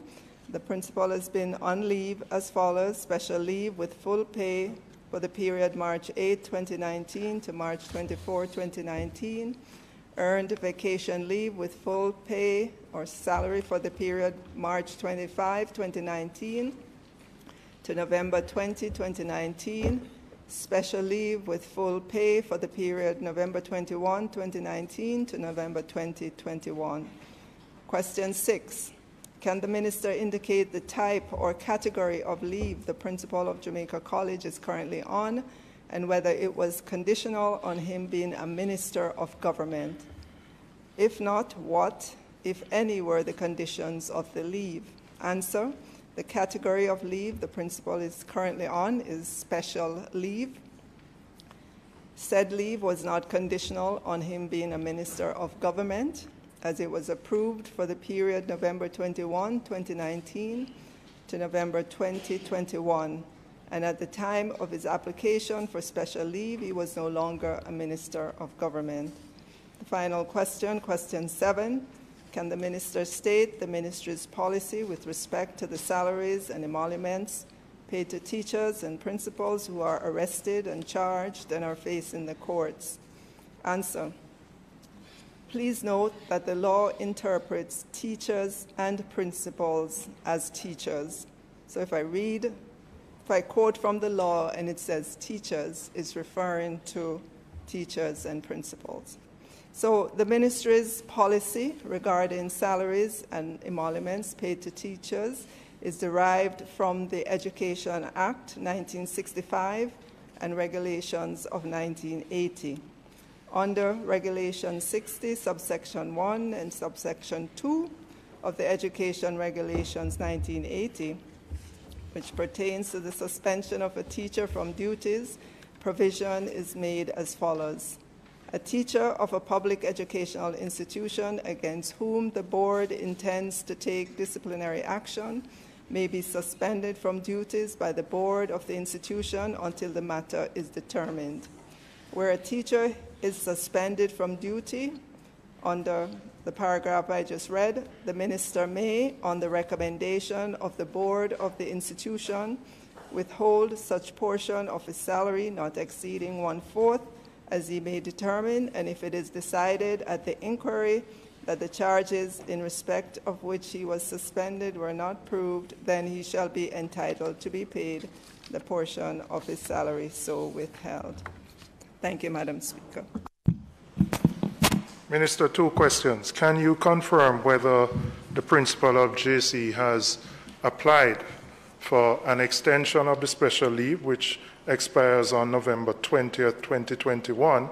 the principal has been on leave as follows: special leave with full pay for the period March 8, 2019 to March 24, 2019. Earned vacation leave with full pay or salary for the period March 25, 2019 to November 20, 2019. Special leave with full pay for the period November 21, 2019 to November 2021. Question six. Can the minister indicate the type or category of leave the principal of Jamaica College is currently on and whether it was conditional on him being a minister of government? If not, what, if any, were the conditions of the leave? Answer The category of leave the principal is currently on is special leave. Said leave was not conditional on him being a minister of government as it was approved for the period November 21, 2019 to November 2021. And at the time of his application for special leave, he was no longer a minister of government. The final question, question seven. Can the minister state the ministry's policy with respect to the salaries and emoluments paid to teachers and principals who are arrested and charged and are facing the courts? Answer. Please note that the law interprets teachers and principals as teachers. So if I read, if I quote from the law and it says teachers, it's referring to teachers and principals. So, the ministry's policy regarding salaries and emoluments paid to teachers is derived from the Education Act 1965 and regulations of 1980. Under Regulation 60, subsection 1 and subsection 2 of the Education Regulations 1980, which pertains to the suspension of a teacher from duties, provision is made as follows. A teacher of a public educational institution against whom the board intends to take disciplinary action may be suspended from duties by the board of the institution until the matter is determined. Where a teacher is suspended from duty under the paragraph I just read, the minister may, on the recommendation of the board of the institution, withhold such portion of his salary not exceeding one fourth as he may determine, and if it is decided at the inquiry that the charges in respect of which he was suspended were not proved, then he shall be entitled to be paid the portion of his salary so withheld. Thank you, Madam Speaker. Minister, two questions. Can you confirm whether the principal of JC has applied for an extension of the special leave, which expires on November 20th, 2021?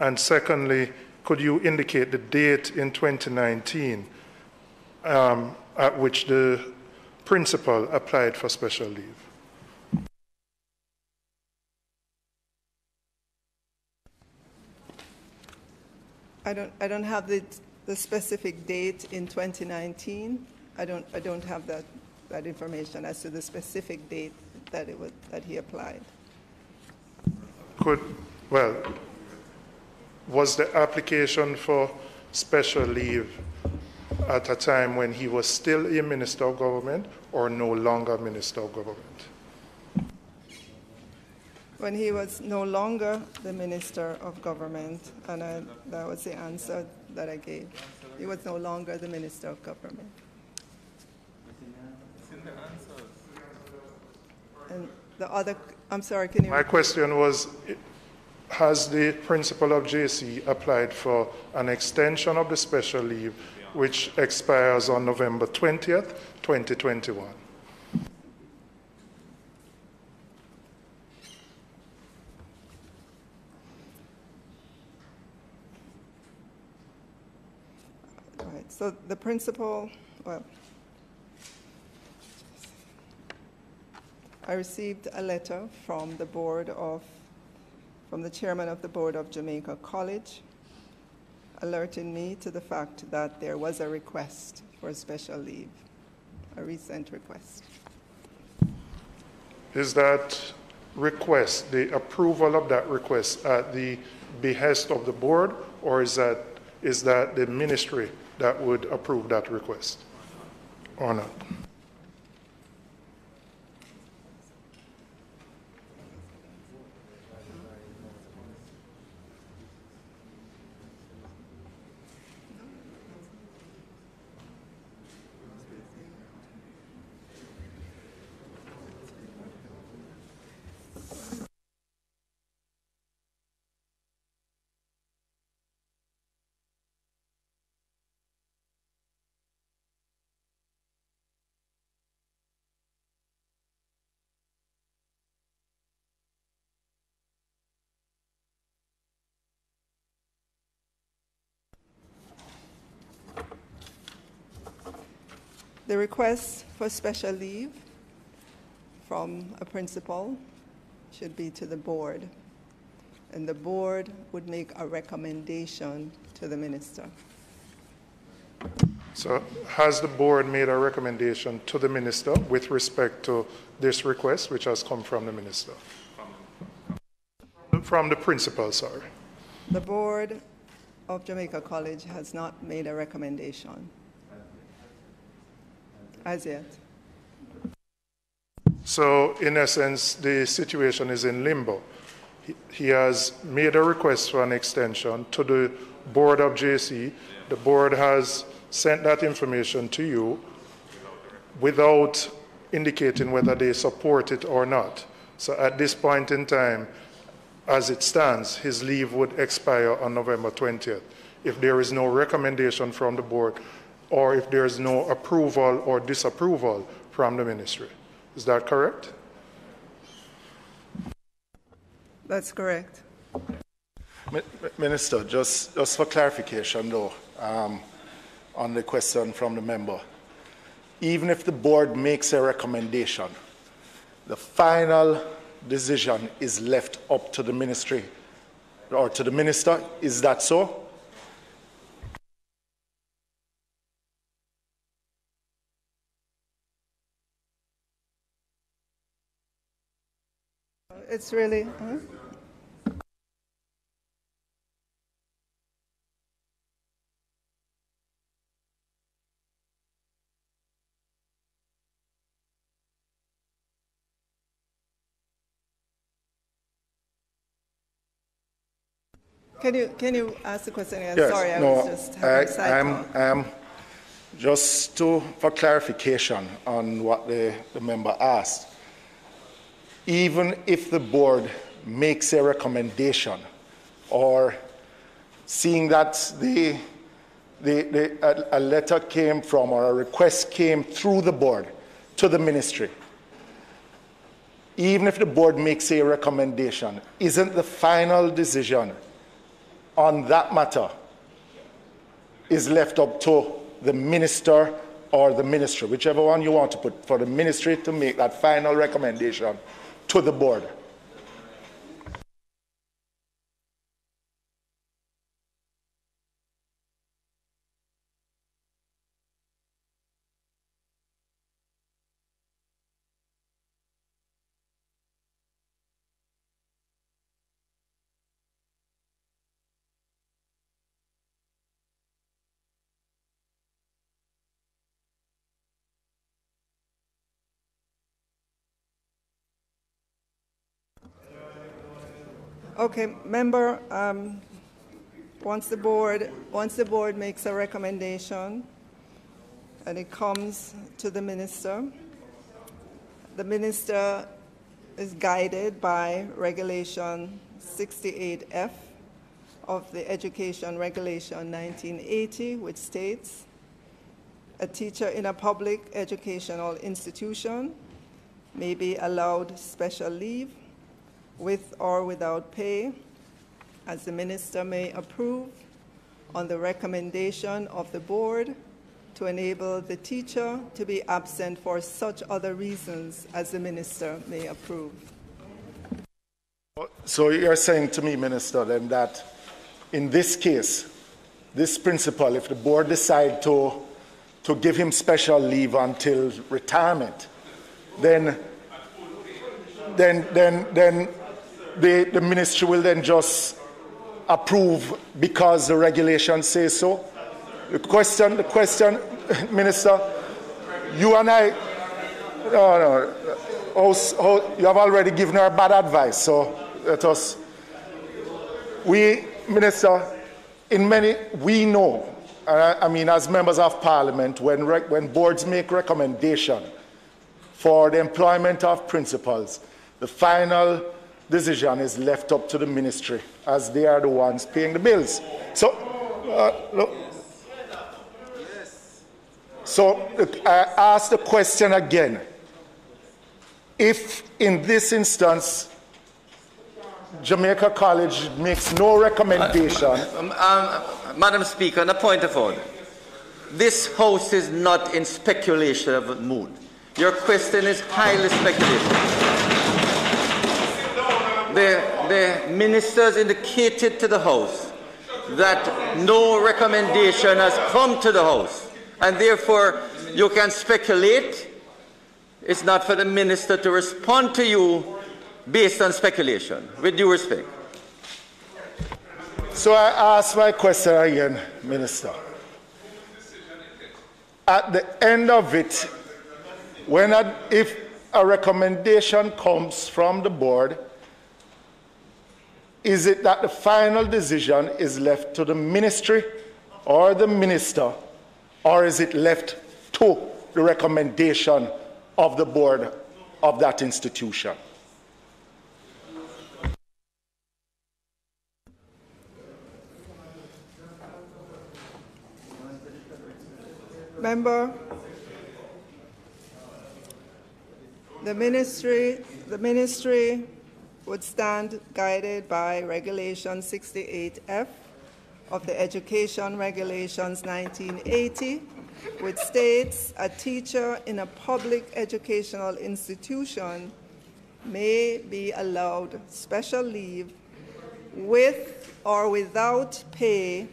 And secondly, could you indicate the date in 2019 um, at which the principal applied for special leave? I don't, I don't have the, the specific date in 2019. I don't, I don't have that, that information as to the specific date that, it was, that he applied. Could, well, was the application for special leave at a time when he was still a minister of government or no longer minister of government? When he was no longer the minister of government, and I, that was the answer that I gave. He was no longer the minister of government. And the other, I'm sorry, can you? My question was Has the principal of JC applied for an extension of the special leave, which expires on November 20th, 2021? Right. So the principal, well, I received a letter from the board of, from the chairman of the board of Jamaica College, alerting me to the fact that there was a request for a special leave, a recent request. Is that request, the approval of that request at the behest of the board, or is that, is that the ministry that would approve that request or not? The request for special leave from a principal should be to the board, and the board would make a recommendation to the minister. So has the board made a recommendation to the minister with respect to this request, which has come from the minister? From the principal, sorry. The board of Jamaica College has not made a recommendation as yet. So, in essence, the situation is in limbo. He, has made a request for an extension to the board of JC. The board has sent that information to you without indicating whether they support it or not. So, at this point in time, as it stands, his leave would expire on November 20th. if there is no recommendation from the board or if there is no approval or disapproval from the ministry. Is that correct? That's correct. Minister, just, just for clarification though, um, on the question from the member, even if the board makes a recommendation, the final decision is left up to the ministry or to the minister. Is that so? It's really. huh? Can you, can you ask the question again? Yes, Sorry, I no, was just I. I'm, um, just to, for clarification on what the, the member asked. Even if the board makes a recommendation or seeing that the, the, the, a, a letter came from or a request came through the board to the ministry, even if the board makes a recommendation, isn't the final decision on that matter is left up to the minister or the ministry, whichever one you want to put, for the ministry to make that final recommendation to the board. Okay, member, um, once the board, once the board makes a recommendation and it comes to the minister, the minister is guided by regulation 68F of the Education Regulation 1980, which states a teacher in a public educational institution may be allowed special leave with or without pay, as the minister may approve, on the recommendation of the board to enable the teacher to be absent for such other reasons as the minister may approve. So you're saying to me, Minister, then that in this case, this principal, if the board decide to, to give him special leave until retirement, then, then, then, then the, the ministry will then just approve because the regulations say so? The question, the question, [laughs] Minister, you and I, no, no, you have already given her bad advice, so let us. We, Minister, in many, we know, uh, I mean, as members of parliament, when, when boards make recommendation for the employment of principals, the final decision is left up to the ministry as they are the ones paying the bills. So, uh, look. So I ask the question again. If in this instance, Jamaica College makes no recommendation, Um, um, Madam Speaker, on a point of order. This House is not in speculative mood. Your question is highly speculative. The, the ministers indicated to the House that no recommendation has come to the House, and therefore you can speculate. It's not for the minister to respond to you based on speculation, with due respect. So I ask my question again, Minister. At the end of it, when a, if a recommendation comes from the board, is it that the final decision is left to the ministry or the minister, or is it left to the recommendation of the board of that institution? Member, the ministry, the ministry would stand guided by Regulation 68F of the Education Regulations 1980, which states a teacher in a public educational institution may be allowed special leave with or without pay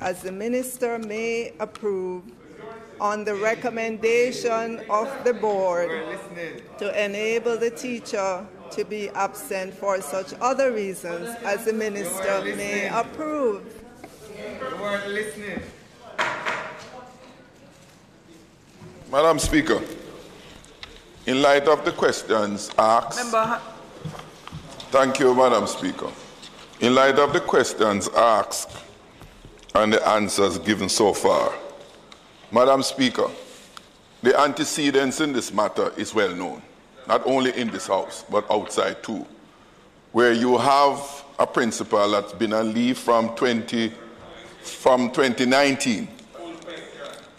as the minister may approve on the recommendation of the board to enable the teacher to be absent for such other reasons as the minister may approve. You weren't listening. Madam Speaker, in light of the questions asked, Member, thank you, Madam Speaker. In light of the questions asked and the answers given so far, Madam Speaker, the antecedents in this matter is well known, not only in this House, but outside too, where you have a principal that's been on leave from, 20, from 2019,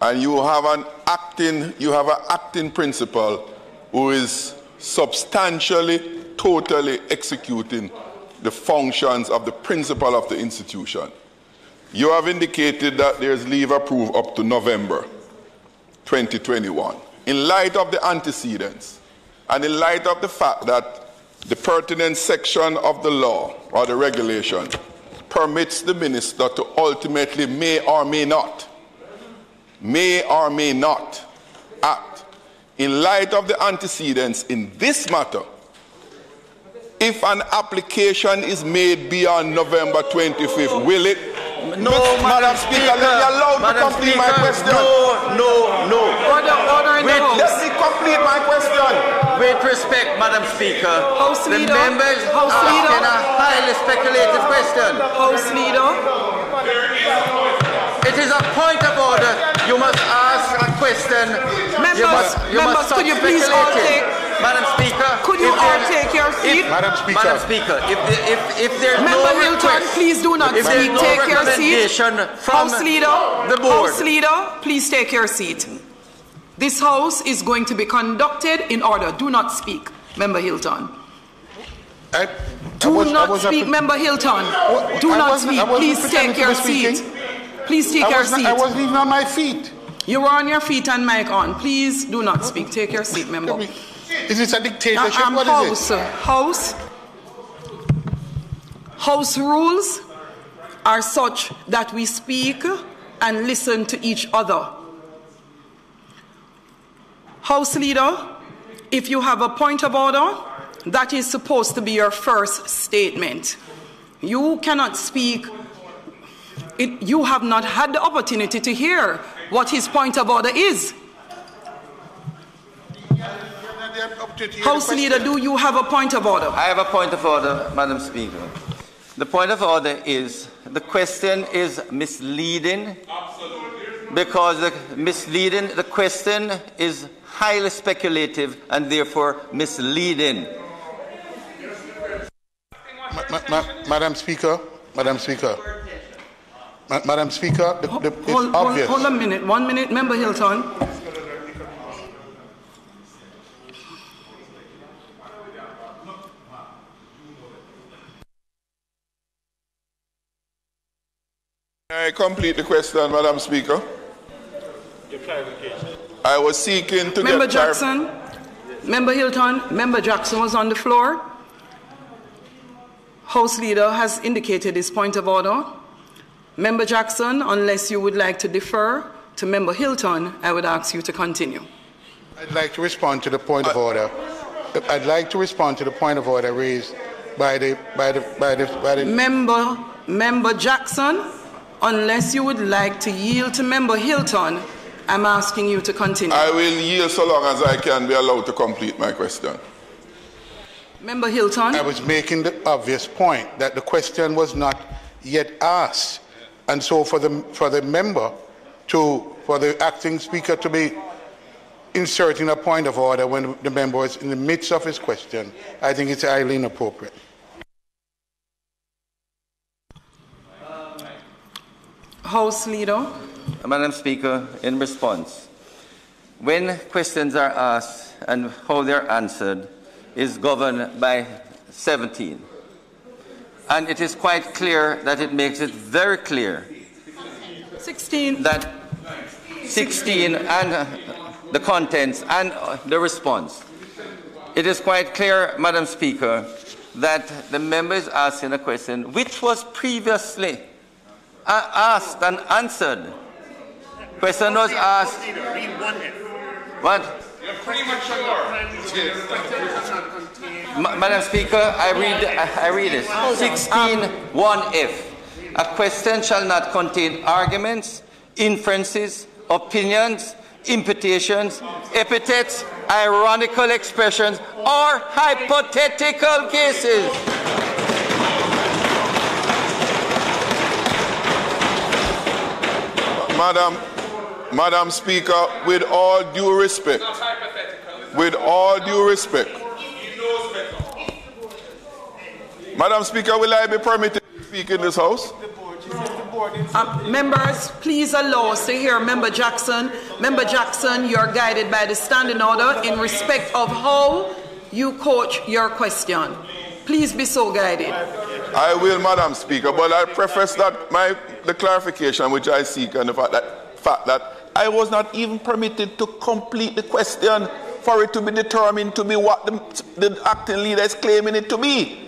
and you have an acting, you have an acting principal who is substantially, totally executing the functions of the principal of the institution. You have indicated that there's leave approved up to November 2021. In light of the antecedents and in light of the fact that the pertinent section of the law or the regulation permits the minister to ultimately may or may not, may or may not act. In light of the antecedents in this matter, if an application is made beyond November 25th, will it No, Madam Madam Speaker, Speaker. let me allow to complete my question. No, no, no. order, order in the Wait, let me complete my question. With respect, Madam Speaker, House the Leader, members House are Leader. asking a highly speculative question. House Leader, It is a point of order. You must ask a question. you Members, must, you members, must could you please all take- Madam Speaker, could you if all take your seat? If, Madam Speaker. Madam Speaker, if, the- if, if there's Member no Hylton, request, please do not speak. no Take your seat. recommendation from House Leader, the board, House Leader, please take your seat. This House is going to be conducted in order. Do not speak, Member Hylton. I, I Do was- I not was speak, up- Member Hylton. Do I not speak. Please take your seat. speaking. Please take your seat. I wasn't even on my feet. You were on your feet and mic on. Please do not speak. Take your seat, member. Is this a dictatorship? Um, what is house, it? house, house rules are such that we speak and listen to each other. House leader, if you have a point of order, that is supposed to be your first statement. You cannot speak. It, you have not had the opportunity to hear what his point of order is. House leader, do you have a point of order? I have a point of order, Madam Speaker. The point of order is the question is misleading because the misleading the question is highly speculative and therefore misleading. Ma- ma- ma- Madam Speaker, Madam Speaker, Ma- Madam Speaker, the, the, it's Hold, hold, obvious. hold a minute, one minute, Member Hylton. I complete the question, Madam Speaker? I was seeking to Member get clar- Jackson, Member Hylton, Member Jackson was on the floor. House leader has indicated his point of order. Member Jackson, unless you would like to defer to Member Hylton, I would ask you to continue. I'd like to respond to the point of order. I'd like to respond to the point of order raised by the by the by the by the. Member, Member Jackson, unless you would like to yield to Member Hylton, I'm asking you to continue. I will yield so long as I can be allowed to complete my question. Member Hylton. I was making the obvious point that the question was not yet asked, and so for the for the member to for the acting speaker to be inserting a point of order when the member is in the midst of his question, I think it's highly inappropriate. House leader. Madam Speaker, in response, when questions are asked and how they're answered is governed by 17. And it is quite clear that it makes it very clear 16. that 16 and uh, the contents and uh, the response. It is quite clear, Madam Speaker, that the member is asking a question which was previously asked and answered. Question was asked. What? Ma- Madam Speaker, I read, I, read this. 16.1f. A question shall not contain arguments, inferences, opinions, imputations, epithets, ironical expressions, or hypothetical cases. Madam, Madam Speaker, with all due respect, with all due respect, Madam Speaker, will I be permitted to speak in this House? Uh, members, please allow us to hear Member Jackson. Member Jackson, you're guided by the standing order in respect of how you coach your question. Please be so guided. I will, Madam Speaker, but I preface that my the clarification which I seek and the fact that, fact that I was not even permitted to complete the question for it to be determined to be what the, the acting leader is claiming it to be.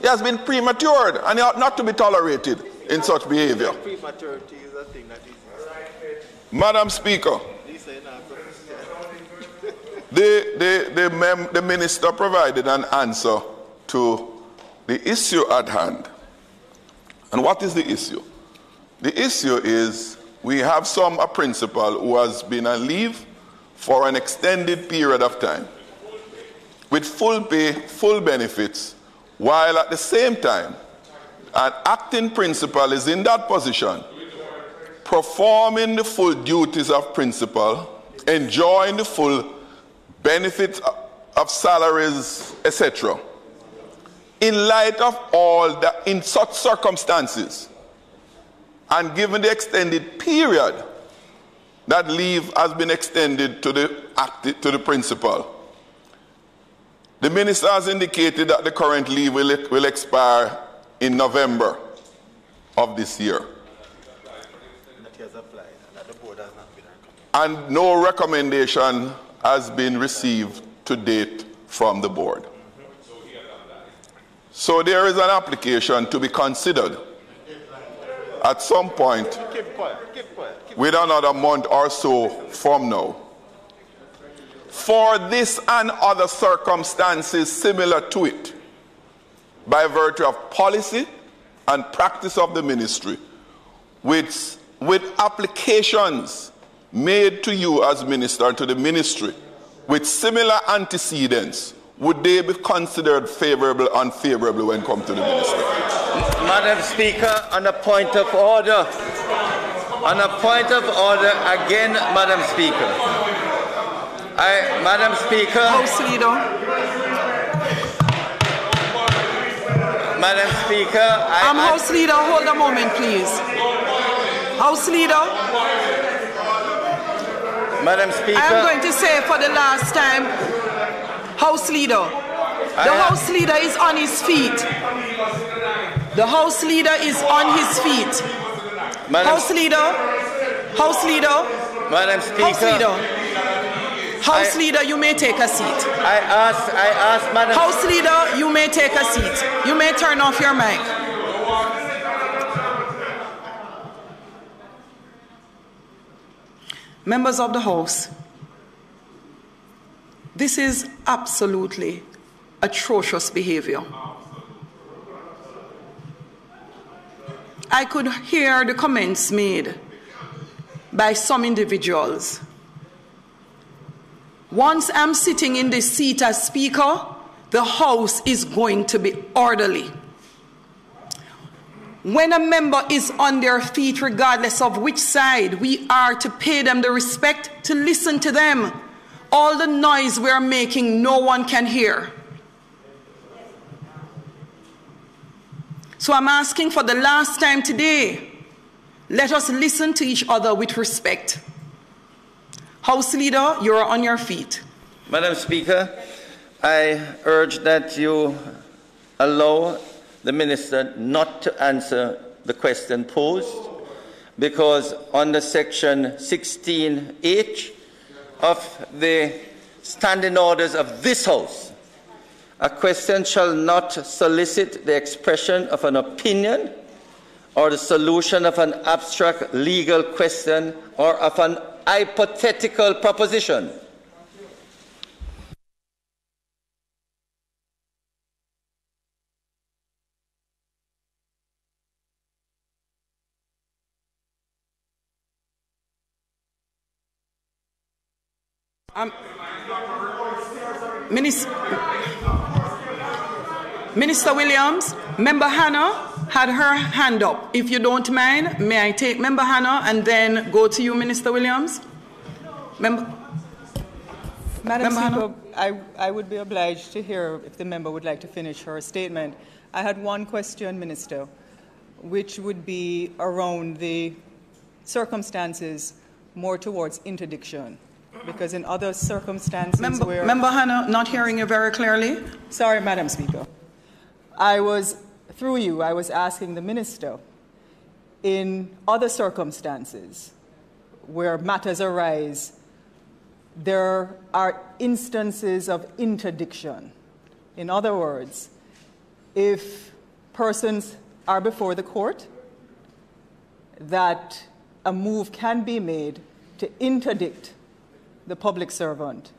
It has been prematured and it ought not to be tolerated in such behavior. Madam Speaker, the, the, the, mem- the minister provided an answer to the issue at hand. And what is the issue? The issue is we have some a principal who has been on leave for an extended period of time with full pay, full benefits, while at the same time an acting principal is in that position performing the full duties of principal, enjoying the full benefits of salaries, etc. In light of all that, in such circumstances, and given the extended period that leave has been extended to the, to the principal, the minister has indicated that the current leave will, will expire in November of this year. And no recommendation has been received to date from the board. So there is an application to be considered at some point with another month or so from now. For this and other circumstances similar to it, by virtue of policy and practice of the ministry, with, with applications made to you as minister to the ministry with similar antecedents, would they be considered favorable or unfavorable when come to the minister? Madam Speaker, on a point of order. On a point of order, again, Madam Speaker. I, Madam Speaker. House Leader. Madam Speaker, I, Um, I- House Leader, hold a moment, please. House Leader, Madam Speaker. I am going to say for the last time, House Leader, the House Leader is on his feet. The House Leader is on his feet. House Leader, House Leader, Madam Speaker. House Leader, House I- Leader, you may take a seat. I ask, I ask, Madam. House Leader, you may take a seat. You may turn off your mic. Members of the House, this is absolutely atrocious behavior. I could hear the comments made by some individuals. Once I'm sitting in the seat as Speaker, the House is going to be orderly. When a member is on their feet, regardless of which side, we are to pay them the respect to listen to them. All the noise we're making, no one can hear. So I'm asking for the last time today Let us listen to each other with respect. House Leader, you are on your feet. Madam Speaker, I urge that you allow the Minister not to answer the question posed because under section 16H of the standing orders of this House, a question shall not solicit the expression of an opinion or the solution of an abstract legal question or of an hypothetical proposition. Minister, Minister Williams, Member Hanna had her hand up. If you don't mind, may I take Member Hanna and then go to you, Minister Williams? Member, Madam Member Speaker, I, I would be obliged to hear if the member would like to finish her statement. I had one question, Minister, which would be around the circumstances more towards interdiction. Because in other circumstances Member, where. Member Hanna, not hearing you very clearly. Sorry, Madam Speaker. I was, through you, I was asking the minister in other circumstances where matters arise, there are instances of interdiction. In other words, if persons are before the court, that a move can be made to interdict the public servant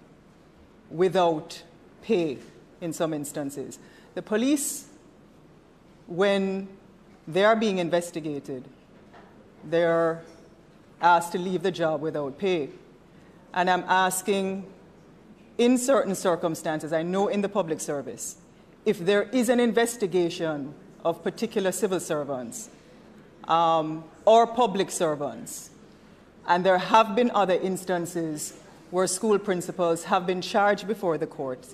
without pay in some instances. The police, when they are being investigated, they're asked to leave the job without pay. And I'm asking, in certain circumstances, I know in the public service, if there is an investigation of particular civil servants um, or public servants, and there have been other instances where school principals have been charged before the court,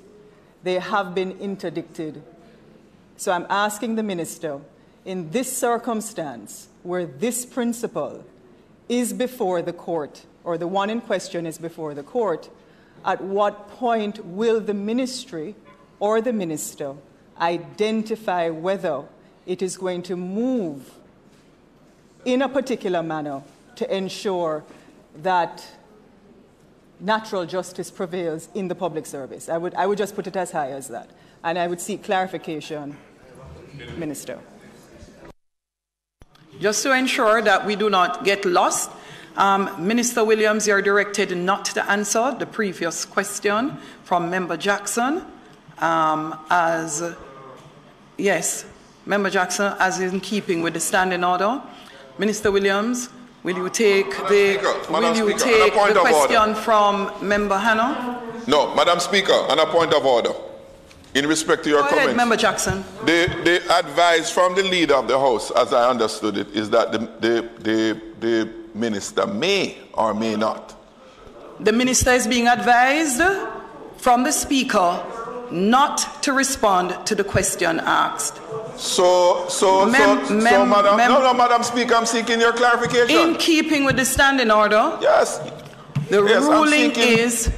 they have been interdicted. So I'm asking the minister, in this circumstance where this principal is before the court, or the one in question is before the court, at what point will the ministry or the minister identify whether it is going to move in a particular manner to ensure that natural justice prevails in the public service. I would, I would just put it as high as that. And I would seek clarification, Minister. Just to ensure that we do not get lost, um, Minister Williams, you're directed not to answer the previous question from Member Jackson. Um, as yes, Member Jackson, as in keeping with the standing order. Minister Williams, will you take the Speaker, will you Speaker, take the of order. question from Member Hanna? No, Madam Speaker, on a point of order. In respect to your Go ahead, comments, Member Jackson. the, the advice from the leader of the House, as I understood it, is that the, the, the, the minister may or may not. The minister is being advised from the speaker not to respond to the question asked. So, so, Mem- so, so, Madam, mem- no, no, Madam Speaker, I'm seeking your clarification. In keeping with the standing order, yes, the Yes, I'm ruling seeking- is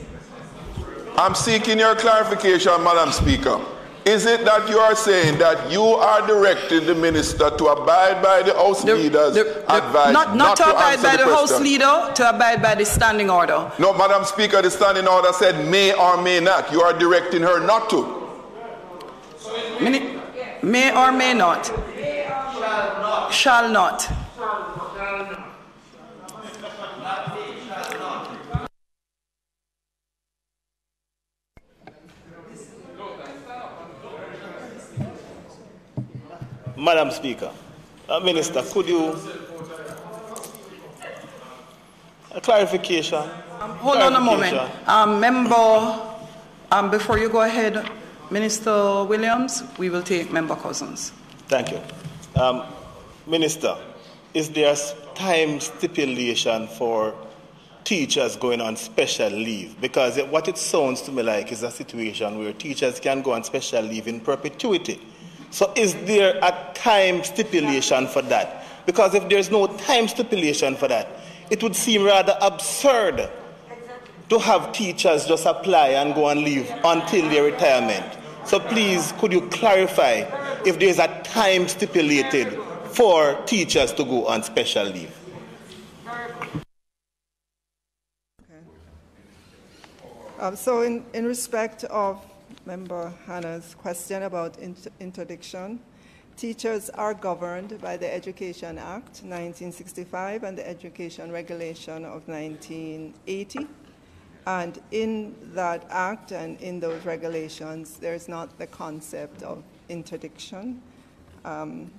I'm seeking your clarification, Madam Speaker. Is it that you are saying that you are directing the minister to abide by the House leader's advice not, not, to abide by the, House leader, to abide by the standing order. No, Madam Speaker, the standing order said may or may not. You are directing her not to. Mini- may or may not. Shall not. Madam Speaker, uh, Minister, could you a clarification? Hold on a moment. Um, member, um, before you go ahead, Minister Williams, we will take Member Cousins. Thank you. Um, Minister, is there s- time stipulation for teachers going on special leave? Because it, what it sounds to me like is a situation where teachers can go on special leave in perpetuity. So is there a time stipulation for that? Because if there's no time stipulation for that, it would seem rather absurd to have teachers just apply and go and leave until their retirement. So please, could you clarify if there's a time stipulated for teachers to go on special leave? Um, so, in, in respect of Member Hanna's question about inter- interdiction, teachers are governed by the Education Act 1965 and the Education Regulation of 1980. And in that act and in those regulations, there's not the concept of interdiction. Um,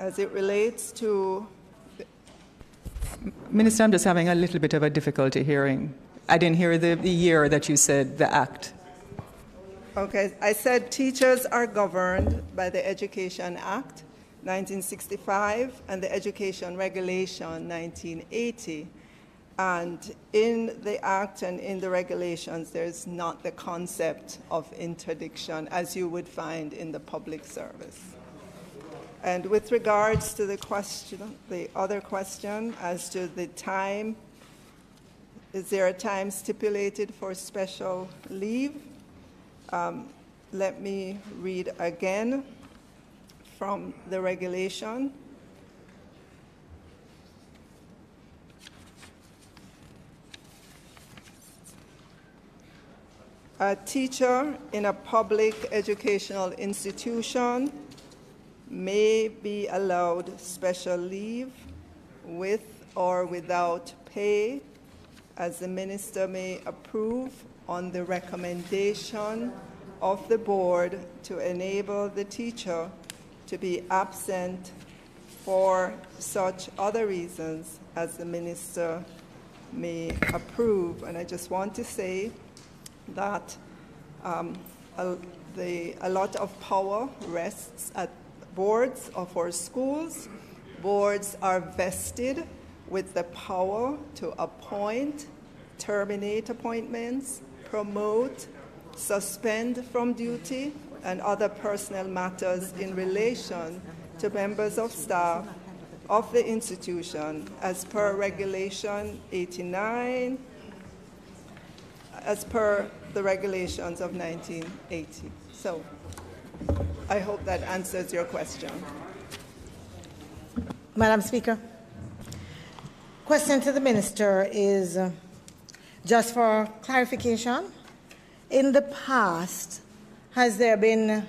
as it relates to. Minister, I'm just having a little bit of a difficulty hearing. I didn't hear the, the year that you said the act. Okay, I said teachers are governed by the Education Act 1965 and the Education Regulation 1980. And in the Act and in the regulations, there's not the concept of interdiction as you would find in the public service. And with regards to the question, the other question as to the time is there a time stipulated for special leave? Um, let me read again from the regulation. A teacher in a public educational institution may be allowed special leave with or without pay as the minister may approve on the recommendation of the board to enable the teacher to be absent for such other reasons as the minister may approve. And I just want to say that um, a, the, a lot of power rests at boards of our schools. Boards are vested with the power to appoint, terminate appointments, promote, suspend from duty, and other personal matters in relation to members of staff of the institution as per Regulation 89, as per the regulations of 1980. So I hope that answers your question. Madam Speaker. Question to the Minister is uh, just for clarification. In the past, has there been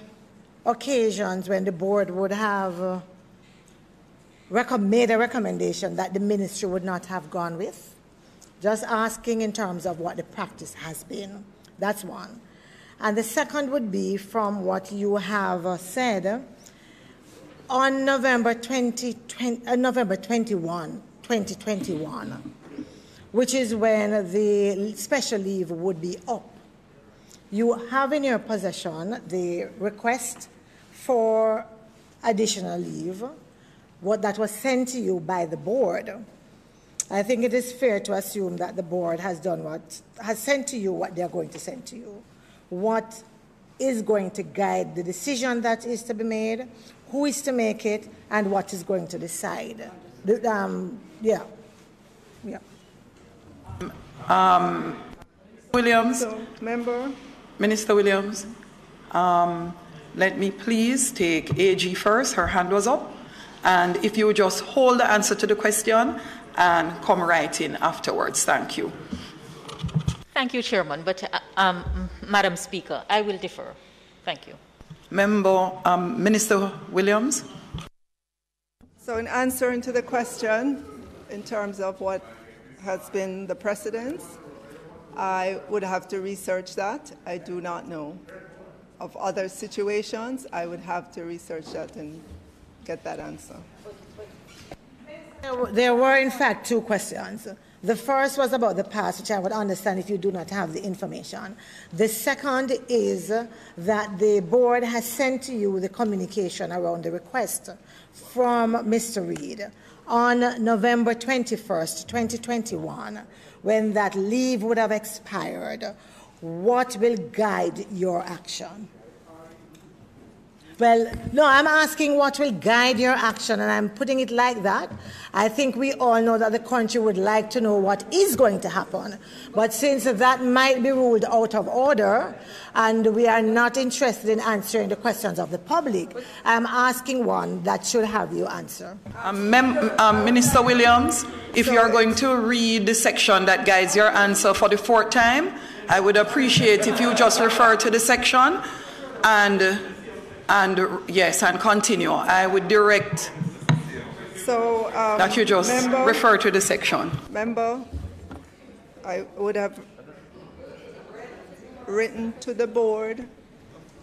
occasions when the board would have uh, made a recommendation that the ministry would not have gone with? Just asking in terms of what the practice has been. That's one. And the second would be from what you have uh, said on November, 20, 20 uh, November 21, 2021, which is when the special leave would be up. You have in your possession the request for additional leave, what that was sent to you by the board. I think it is fair to assume that the board has done what has sent to you what they are going to send to you. What is going to guide the decision that is to be made, who is to make it, and what is going to decide. The, um, yeah. Yeah. Um, Williams. So, member. Minister Williams. Um, let me please take AG first. Her hand was up. And if you just hold the answer to the question and come right in afterwards. Thank you. Thank you, Chairman. But, uh, um, Madam Speaker, I will defer. Thank you. Member um, Minister Williams. So, in answering to the question, in terms of what has been the precedence, I would have to research that. I do not know. Of other situations, I would have to research that and get that answer. There were, in fact, two questions. The first was about the past, which I would understand if you do not have the information. The second is that the board has sent to you the communication around the request from Mr. Reid on November 21st, 2021, when that leave would have expired. What will guide your action? Well, no, I'm asking what will guide your action, and I'm putting it like that. I think we all know that the country would like to know what is going to happen. But since that might be ruled out of order, and we are not interested in answering the questions of the public, I'm asking one that should have you answer. Um, um, Minister Williams, if you're going to read the section that guides your answer for the fourth time, I would appreciate if you just refer to the section and and yes, and continue. I would direct So, um, that you just member, refer to the section. Member, I would have written to the board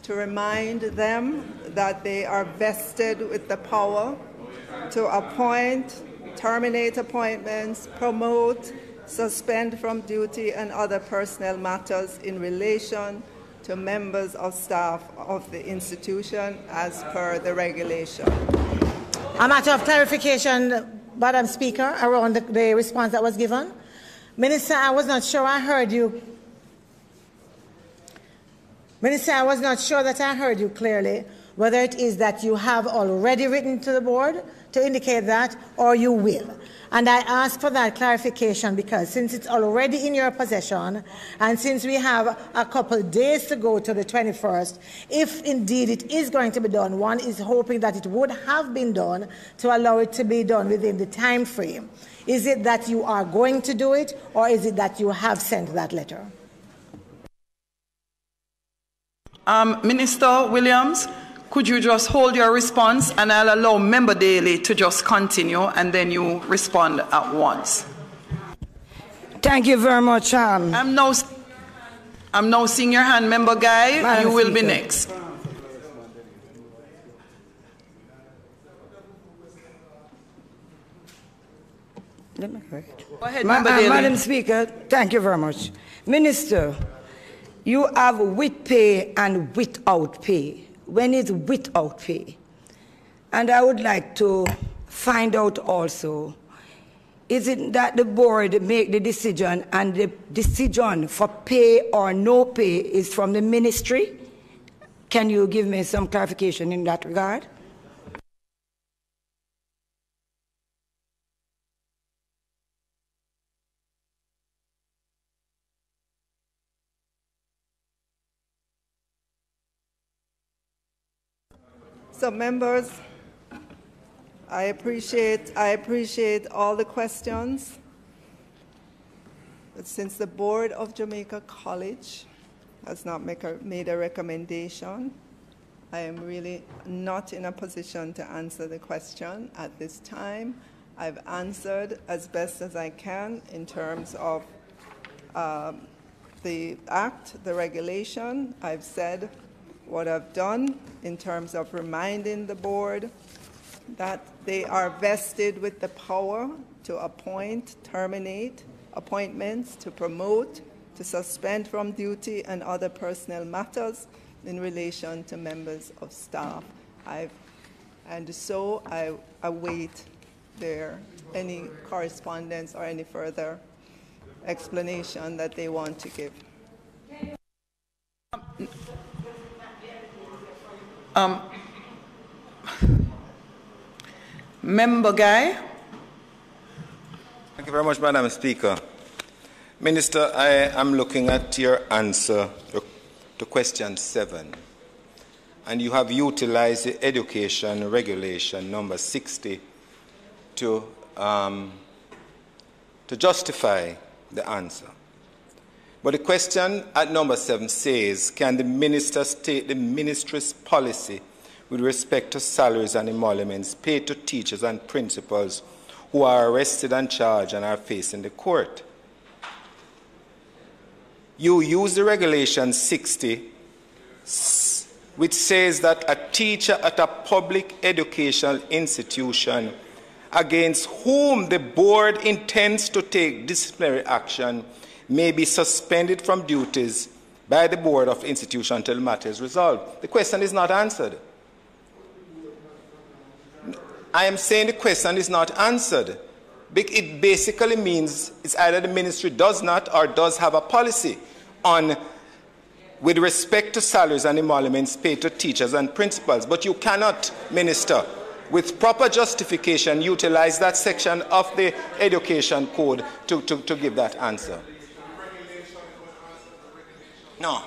to remind them that they are vested with the power to appoint, terminate appointments, promote, suspend from duty, and other personnel matters in relation to members of staff of the institution as per the regulation. A matter of clarification, Madam Speaker, around the, the response that was given. Minister, I was not sure I heard you. Minister, I was not sure that I heard you clearly, whether it is that you have already written to the board to indicate that or you will. And I ask for that clarification because since it's already in your possession and since we have a couple of days to go to the 21st, if indeed it is going to be done, one is hoping that it would have been done to allow it to be done within the time frame. Is it that you are going to do it or is it that you have sent that letter? Um, Minister Williams, could you just hold your response and I'll allow Member Daly to just continue and then you respond at once. Thank you very much. Um, I'm now, I'm now seeing your hand, Member Guy. Madam you will be next. Let me go ahead. Ma- Member uh, Madam Speaker, thank you very much. Minister, you have with pay and without pay. When is without pay? And I would like to find out also, is it that the board make the decision and the decision for pay or no pay is from the ministry? Can you give me some clarification in that regard? So members, I appreciate, I appreciate all the questions. But since the Board of Jamaica College has not a, made a recommendation, I am really not in a position to answer the question at this time. I've answered as best as I can in terms of um, the act, the regulation. I've said what I've done in terms of reminding the board that they are vested with the power to appoint, terminate appointments, to promote, to suspend from duty, and other personnel matters in relation to members of staff. I've, and so I await their any correspondence or any further explanation that they want to give. Um, Member Guy. Thank you very much, Madam Speaker. Minister, I am looking at your answer to question seven, and you have utilized the education regulation number 60 to, um, to justify the answer. But the question at number seven says Can the minister state the ministry's policy with respect to salaries and emoluments paid to teachers and principals who are arrested and charged and are facing the court? You use the regulation 60, which says that a teacher at a public educational institution against whom the board intends to take disciplinary action may be suspended from duties by the board of institution until the matter is resolved. The question is not answered. I am saying the question is not answered. Because it basically means it's either the ministry does not or does have a policy on with respect to salaries and emoluments paid to teachers and principals. But you cannot, Minister, with proper justification, utilize that section of the Education Code to, to, to give that answer. No.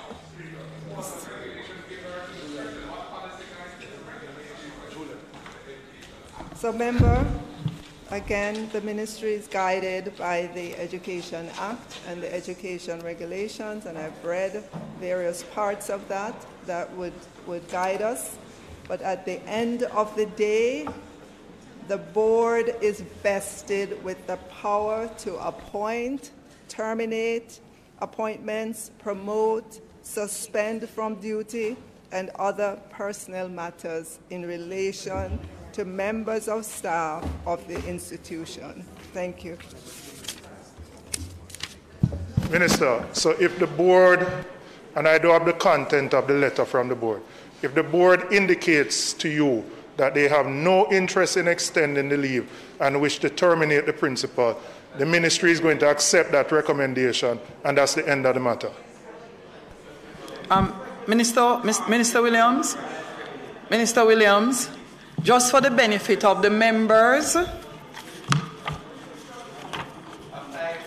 So, member, again, the ministry is guided by the Education Act and the education regulations, and I've read various parts of that that would, would guide us. But at the end of the day, the board is vested with the power to appoint, terminate appointments, promote, suspend from duty, and other personal matters in relation to members of staff of the institution. Thank you. Minister, so if the board, and I do have the content of the letter from the board, if the board indicates to you that they have no interest in extending the leave and wish to terminate the principal, the ministry is going to accept that recommendation, and that's the end of the matter. Um, Minister, Minister Williams, Minister Williams, just for the benefit of the members.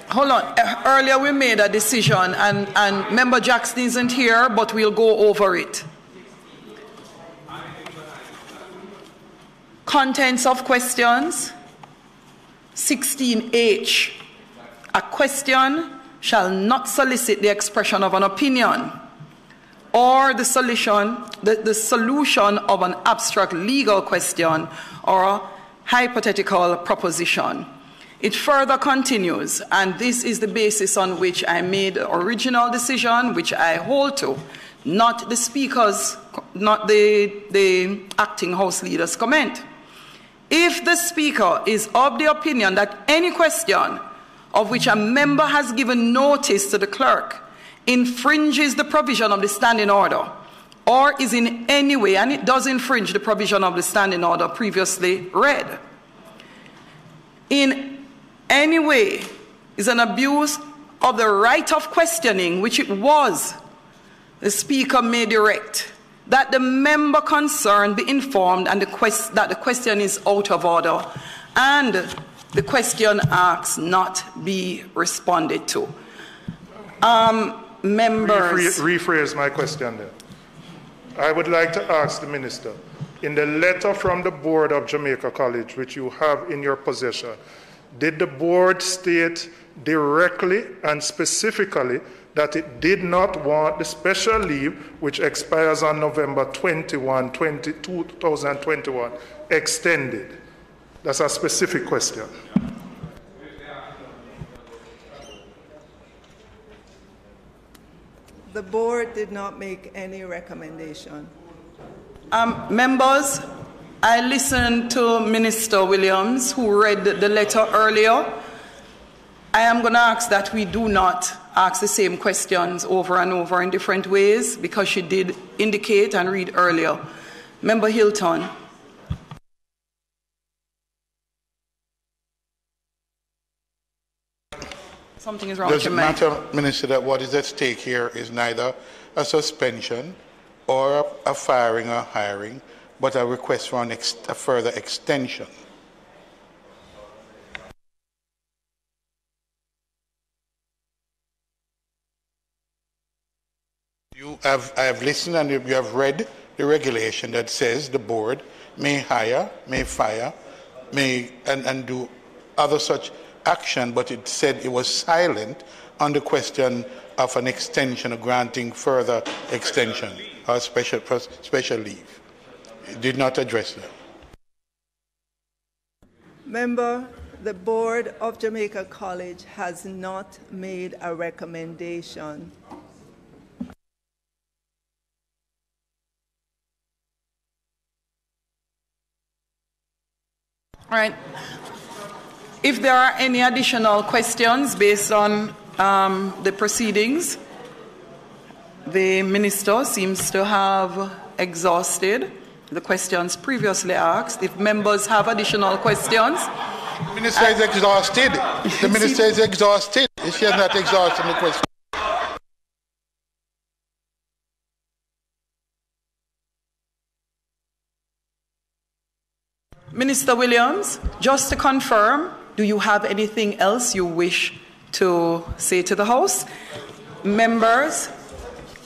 Hold on. Uh, earlier we made a decision, and, and Member Jackson isn't here, but we'll go over it. Contents of questions 16H. A question shall not solicit the expression of an opinion or the solution, the, the solution of an abstract legal question or a hypothetical proposition. It further continues, and this is the basis on which I made the original decision, which I hold to, not the speaker's, not the, the acting House leader's comment. If the speaker is of the opinion that any question of which a member has given notice to the clerk infringes the provision of the standing order or is in any way, and it does infringe the provision of the standing order previously read, in any way is an abuse of the right of questioning, which it was, the Speaker may direct that the member concerned be informed and the quest- that the question is out of order and the question asked not be responded to. Um, members. rephrase my question then. I would like to ask the minister, in the letter from the board of Jamaica College, which you have in your possession, did the board state directly and specifically that it did not want the special leave, which expires on November 21, 20, 2021, extended? That's a specific question. The board did not make any recommendation. Um, members, I listened to Minister Williams, who read the letter earlier. I am going to ask that we do not ask the same questions over and over in different ways because she did indicate and read earlier. Member Hylton. Something is wrong Does with it matter, Minister, that what is at stake here is neither a suspension or a, firing or hiring, but a request for an ex- a further extension? You have, I have listened and you have read the regulation that says the board may hire, may fire, may, and, and do other such action, but it said it was silent on the question of an extension or granting further extension or special, special leave. It did not address that. Member, the board of Jamaica College has not made a recommendation. All right. If there are any additional questions based on um, the proceedings, the minister seems to have exhausted the questions previously asked. If members have additional questions, the minister is exhausted. The [laughs] minister is exhausted. She has not exhausted the question. Minister Williams, just to confirm, do you have anything else you wish to say to the House? Members,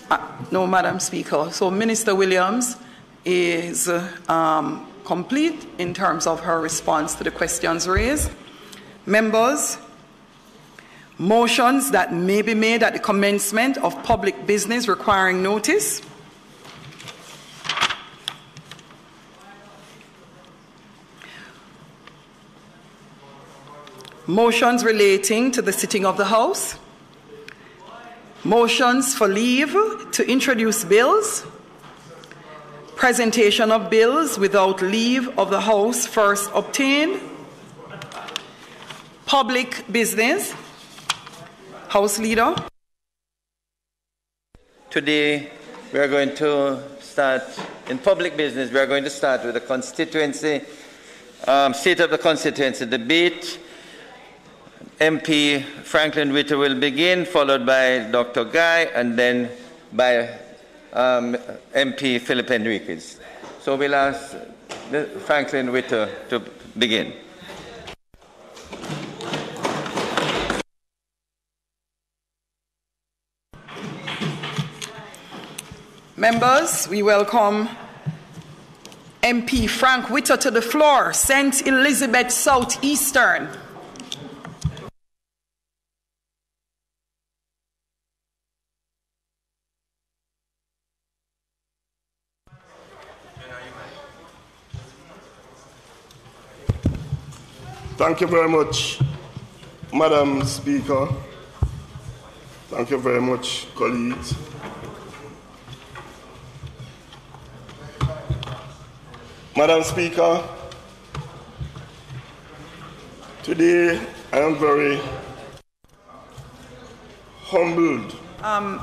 uh, no, Madam Speaker. So Minister Williams is um, complete in terms of her response to the questions raised. Members, motions that may be made at the commencement of public business requiring notice. Motions relating to the sitting of the House. Motions for leave to introduce bills. Presentation of bills without leave of the House first obtained. Public business. House Leader. Today, we are going to start in public business. We are going to start with the constituency, um, state of the constituency debate. MP Franklin Witter will begin, followed by Dr. Guy, and then by um, MP Phillip Henriques. So we'll ask Franklin Witter to begin. Members, we welcome MP Frank Witter to the floor, St. Elizabeth Southeastern. Thank you very much, Madam Speaker. Thank you very much, colleagues. Madam Speaker, today I am very humbled um,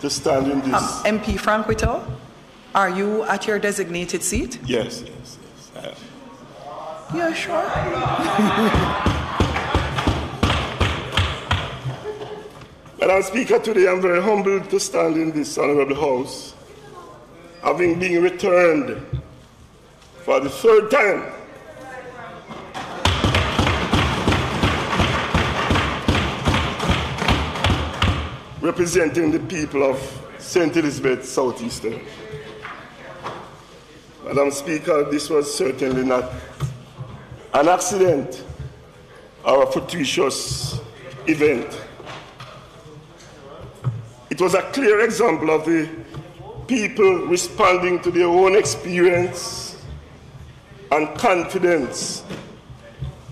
to stand in this. Um, MP Frank Witter, are you at your designated seat? Yes, yes, yes. I am. Yeah, sure. Madam Speaker, today I'm very humbled to stand in this honorable house, having been returned for the third time. Representing the people of St. Elizabeth Southeastern. Madam Speaker, this was certainly not an accident or a fortuitous event. It was a clear example of the people responding to their own experience and confidence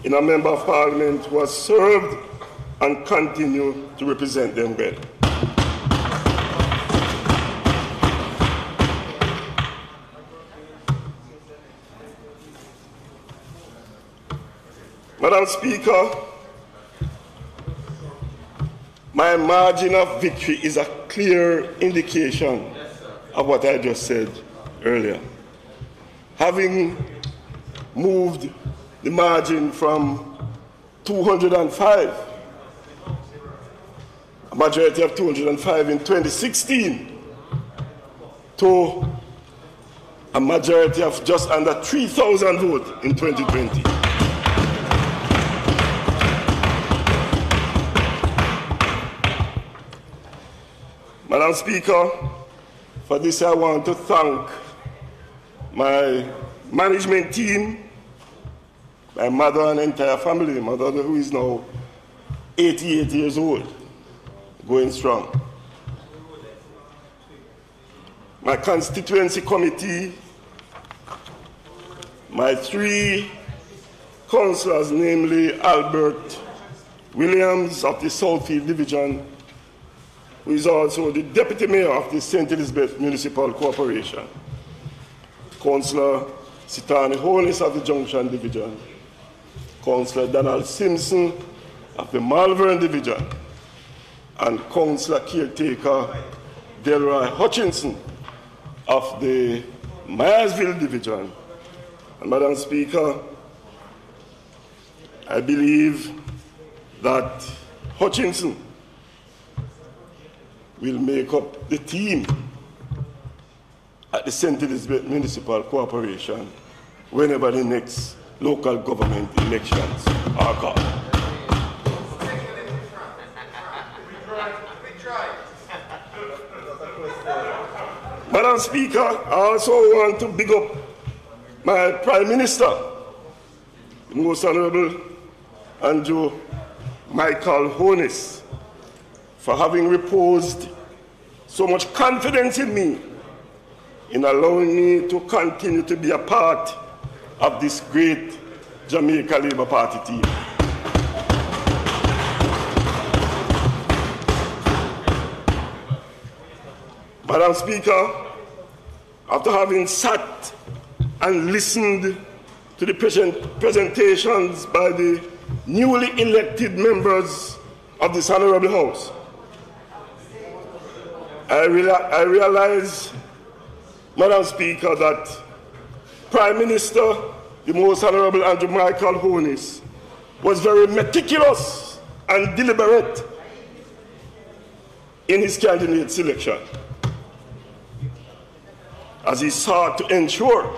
in a member of parliament who has served and continue to represent them well. Madam Speaker, my margin of victory is a clear indication of what I just said earlier. Having moved the margin from 205, a majority of 205 in 2016, to a majority of just under 3,000 votes in 2020. Madam Speaker, for this I want to thank my management team, my mother and entire family, my mother who is now 88 years old, going strong. My constituency committee, my three councillors, namely Albert Williams of the Southfield Division, who is also the Deputy Mayor of the St. Elizabeth Municipal Corporation, Councillor Sitani Holness of the Junction Division, Councillor Donald Simpson of the Malvern Division, and Councillor Caretaker Delroy Hutchinson of the Myersville Division. And Madam Speaker, I believe that Hutchinson will make up the team at the St. Elizabeth Municipal Corporation whenever the next local government elections are called. Madam Speaker, I also want to big up my Prime Minister, the Most Honorable Andrew Michael Holness, for having reposed so much confidence in me in allowing me to continue to be a part of this great Jamaica Labour Party team. Madam Speaker, after having sat and listened to the present presentations by the newly elected members of this Honorable House, I, I realize, Madam Speaker, that Prime Minister, the Most Honorable Andrew Michael Holness, was very meticulous and deliberate in his candidate selection as he sought to ensure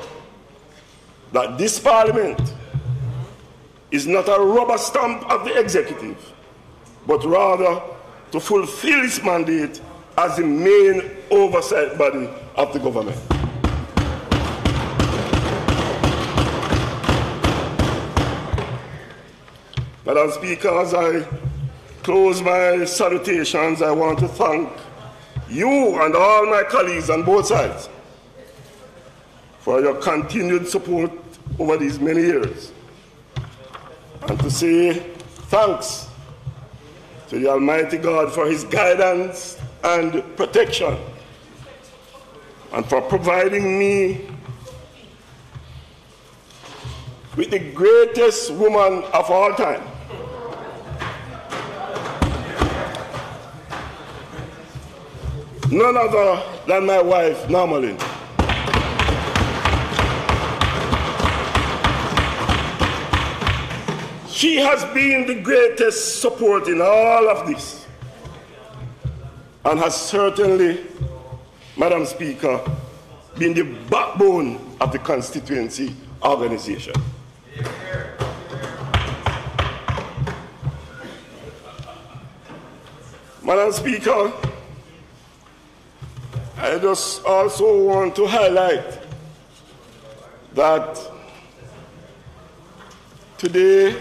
that this parliament is not a rubber stamp of the executive, but rather to fulfill its mandate as the main oversight body of the government. Madam Speaker, as I close my salutations, I want to thank you and all my colleagues on both sides for your continued support over these many years. And to say thanks to the Almighty God for his guidance and protection, and for providing me with the greatest woman of all time. None other than my wife, Normalin. She has been the greatest support in all of this and has certainly, Madam Speaker, been the backbone of the constituency organization. Madam Speaker, I just also want to highlight that today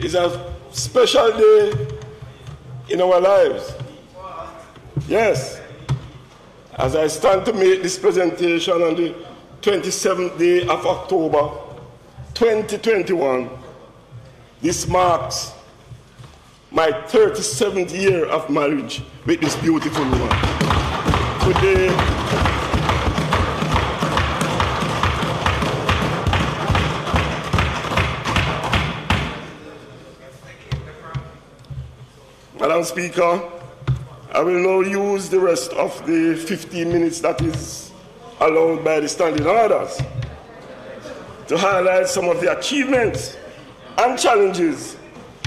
is a special day in our lives. Yes, as I stand to make this presentation on the 27th day of October 2021, this marks my 37th year of marriage with this beautiful woman. Today, Madam Speaker, I will now use the rest of the 15 minutes that is allowed by the standing orders to highlight some of the achievements and challenges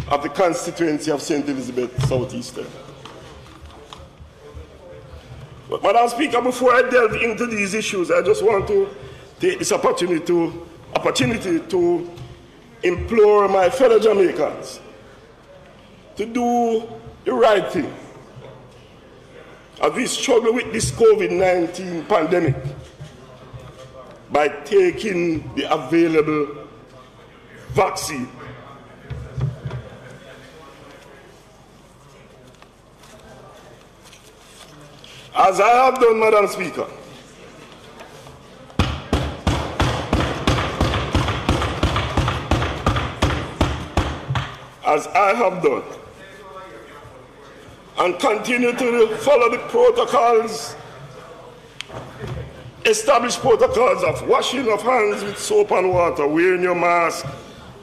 of the constituency of St. Elizabeth Southeastern. But Madam Speaker, before I delve into these issues, I just want to take this opportunity to, opportunity to implore my fellow Jamaicans to do the right thing as we struggle with this COVID 19 pandemic by taking the available vaccine. As I have done, Madam Speaker, as I have done, and continue to follow the protocols, established protocols of washing of hands with soap and water, wearing your mask,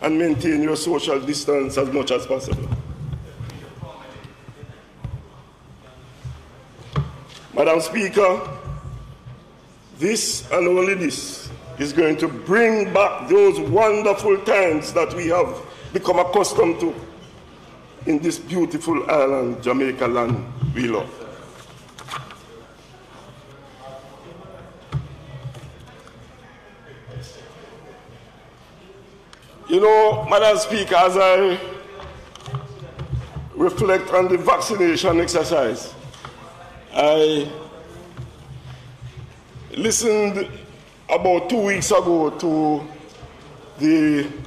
and maintain your social distance as much as possible. Madam Speaker, this and only this is going to bring back those wonderful times that we have become accustomed to in this beautiful island, Jamaica land we love. You know, Madam Speaker, as I reflect on the vaccination exercise, I listened about two weeks ago to the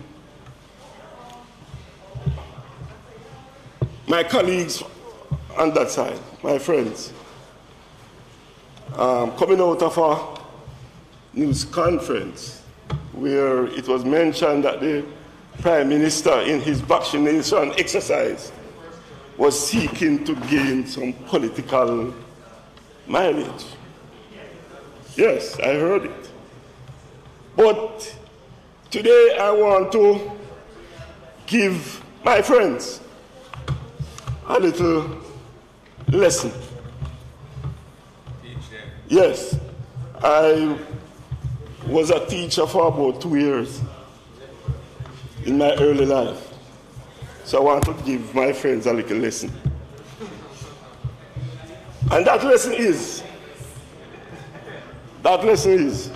my colleagues on that side, my friends, um, coming out of a news conference where it was mentioned that the Prime Minister, in his vaccination exercise, was seeking to gain some political mileage. Yes, I heard it. But today I want to give my friends a little lesson. Yes, I was a teacher for about two years in my early life. So I want to give my friends a little lesson. And that lesson is, that lesson is,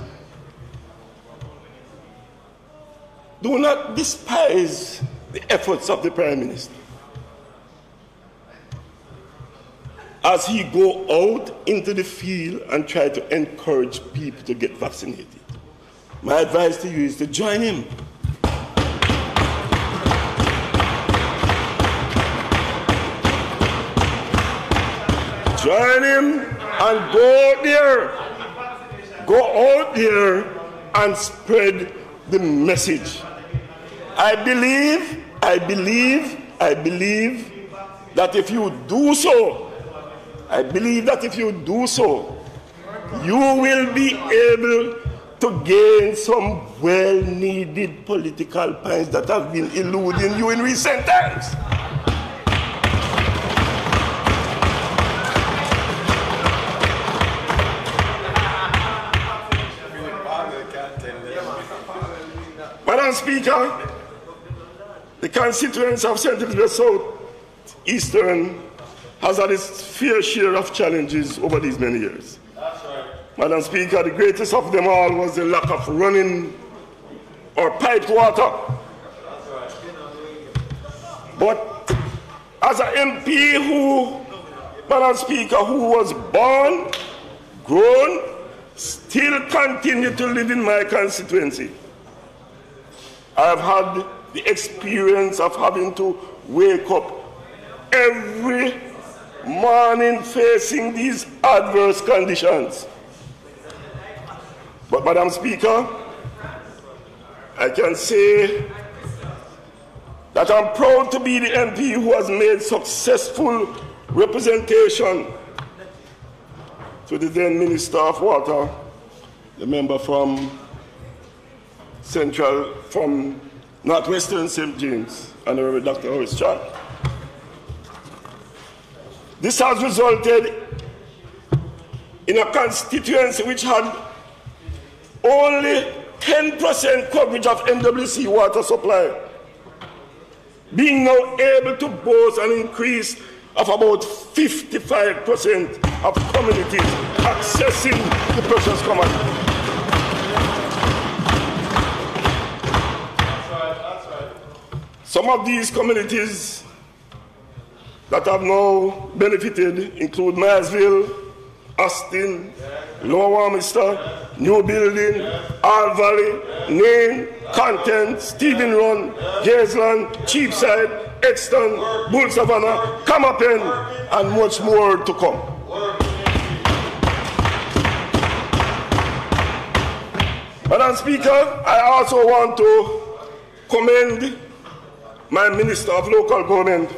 do not despise the efforts of the Prime Minister. As he go out into the field and try to encourage people to get vaccinated. My advice to you is to join him. Join him and go out there. Go out there and spread the message. I believe, I believe, I believe that if you do so, I believe that if you do so, you will be able to gain some well needed political points that have been eluding you in recent times. Madam Speaker, the constituents of Central South Eastern has had its fair share of challenges over these many years. Madam Speaker, the greatest of them all was the lack of running or piped water. But as an MP who, Madam Speaker, who was born, grown, still continue to live in my constituency, I've had the experience of having to wake up every morning facing these adverse conditions. But, Madam Speaker, I can say that I'm proud to be the MP who has made successful representation to the then Minister of Water, the member from Central, from Northwestern St. James, Honorable Dr. Horace Chang. This has resulted in a constituency which had only 10% coverage of NWC water supply, being now able to boast an increase of about 55% of communities accessing the precious commodity. Some of these communities that have now benefited include Maysville, Austin, Lower Warminster, New Building, All Valley, Nain, Content, Stephen Run, Jaysland, Cheapside, Exton, Bull Savannah, Camapen, and much more to come. Madam Speaker, I also want to commend my Minister of Local Government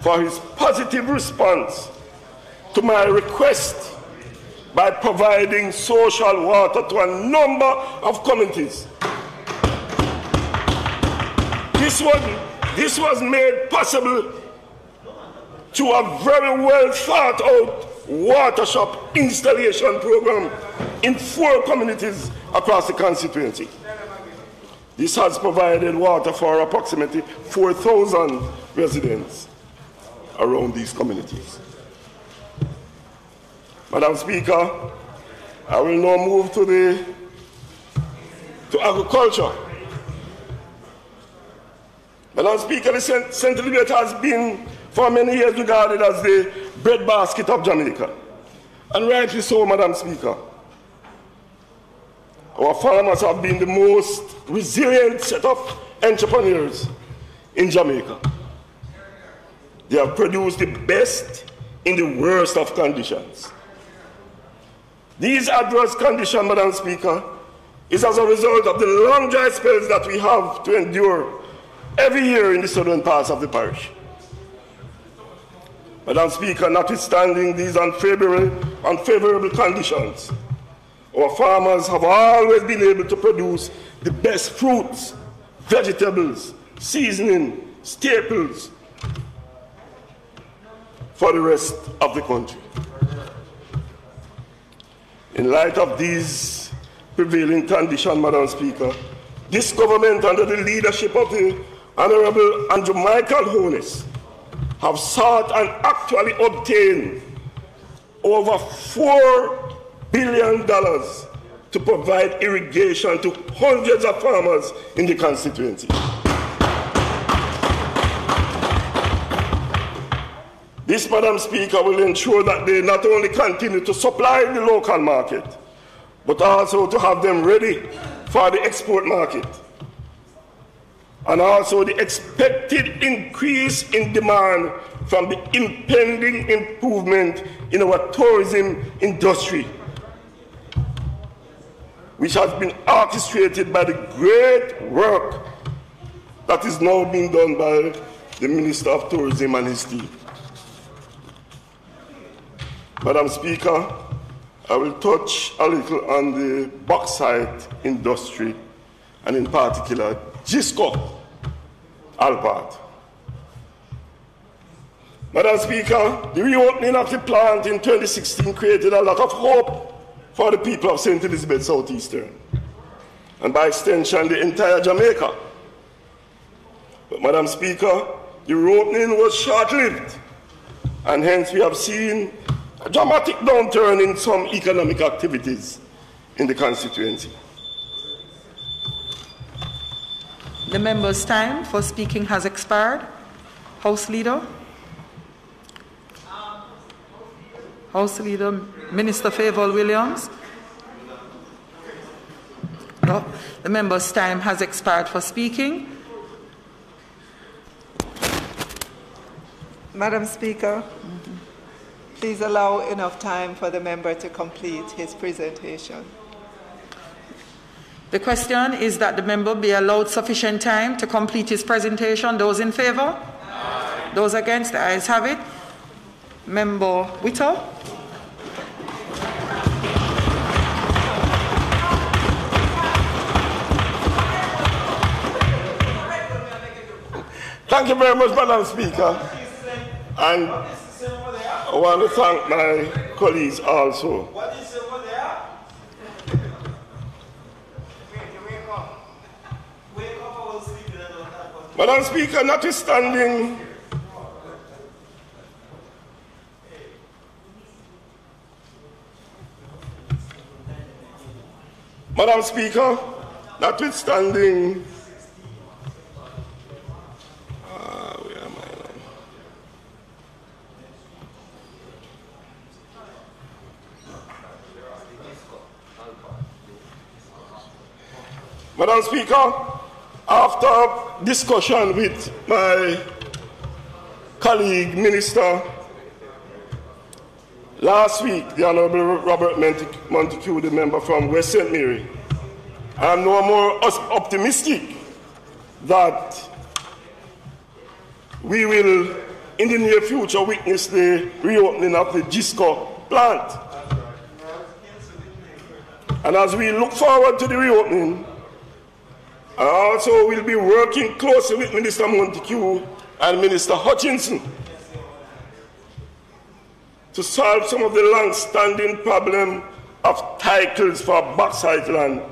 for his positive response to my request by providing social water to a number of communities. This was, this was made possible through a very well thought out water shop installation program in four communities across the constituency. This has provided water for approximately 4,000 residents around these communities. Madam Speaker, I will now move to the to agriculture. Madam Speaker, the Central Elizabeth has been for many years regarded as the breadbasket of Jamaica. And rightly so, Madam Speaker. Our farmers have been the most resilient set of entrepreneurs in Jamaica. They have produced the best in the worst of conditions. These adverse conditions, Madam Speaker, is as a result of the long dry spells that we have to endure every year in the southern parts of the parish. Madam Speaker, notwithstanding these unfavorable, unfavorable conditions, our farmers have always been able to produce the best fruits, vegetables, seasoning, staples for the rest of the country. In light of these prevailing conditions, Madam Speaker, this government, under the leadership of the Honorable Andrew Michael Holness, have sought and actually obtained over $4 billion to provide irrigation to hundreds of farmers in the constituency. This, Madam Speaker, will ensure that they not only continue to supply the local market, but also to have them ready for the export market. And also the expected increase in demand from the impending improvement in our tourism industry, which has been orchestrated by the great work that is now being done by the Minister of Tourism and his team. Madam Speaker, I will touch a little on the bauxite industry and in particular JISCO Alpart. Madam Speaker, the reopening of the plant in 2016 created a lot of hope for the people of St. Elizabeth Southeastern and by extension the entire Jamaica. But Madam Speaker, the reopening was short-lived and hence we have seen a dramatic downturn in some economic activities in the constituency. The member's time for speaking has expired. House Leader. House Leader, Minister Fayval Williams. No, the member's time has expired for speaking. Madam Speaker, please allow enough time for the member to complete his presentation. The question is that the member be allowed sufficient time to complete his presentation. Those in favour? Those against? The ayes have it. Member Witter. Thank you very much, Madam Speaker. And I want to thank my colleagues also. Madam Speaker, notwithstanding Madam Speaker, notwithstanding Madam Speaker, after discussion with my colleague minister last week, the Honorable Robert Montague, the member from West St. Mary, I am no more optimistic that we will, in the near future, witness the reopening of the JISCO plant. And as we look forward to the reopening, I also will be working closely with Minister Montague and Minister Hutchinson to solve some of the long-standing problem of titles for bauxite land,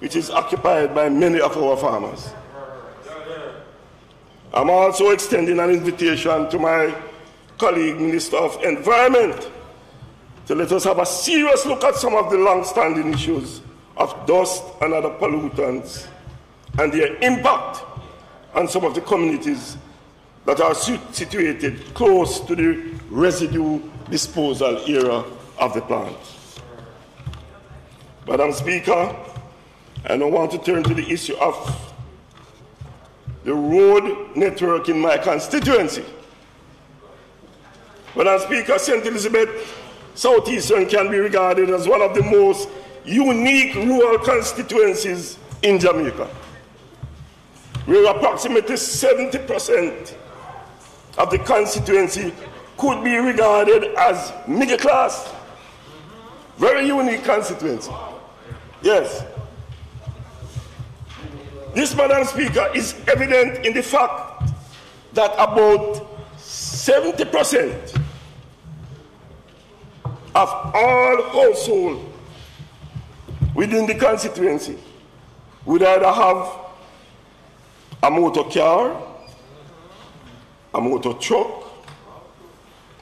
which is occupied by many of our farmers. I'm also extending an invitation to my colleague, Minister of Environment, to let us have a serious look at some of the long-standing issues of dust and other pollutants and their impact on some of the communities that are situated close to the residue disposal area of the plant. Madam Speaker, I now want to turn to the issue of the road network in my constituency. Madam Speaker, St. Elizabeth Southeastern can be regarded as one of the most unique rural constituencies in Jamaica, where approximately 70% of the constituency could be regarded as middle class. Very unique constituency. Yes. This, Madam Speaker, is evident in the fact that about 70% of all households within the constituency would either have a motor car, a motor truck,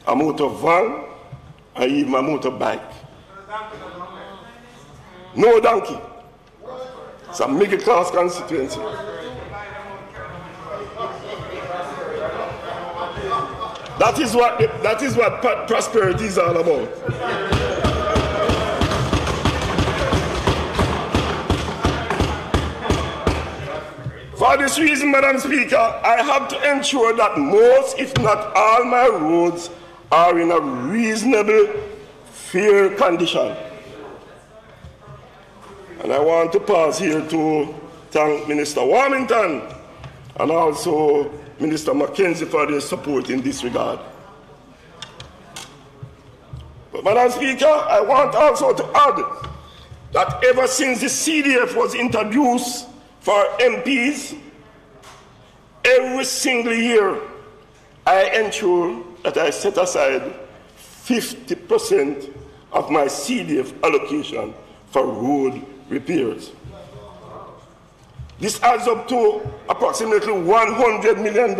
a motor van, and even a motorbike. No donkey. It's a middle class constituency. That is what, that is what prosperity is all about. For this reason, Madam Speaker, I have to ensure that most, if not all, my roads are in a reasonable, fair condition. And I want to pause here to thank Minister Warmington and also Minister McKenzie for their support in this regard. But, Madam Speaker, I want also to add that ever since the CDF was introduced for MPs, every single year I ensure that I set aside 50% of my CDF allocation for road repairs. This adds up to approximately $100 million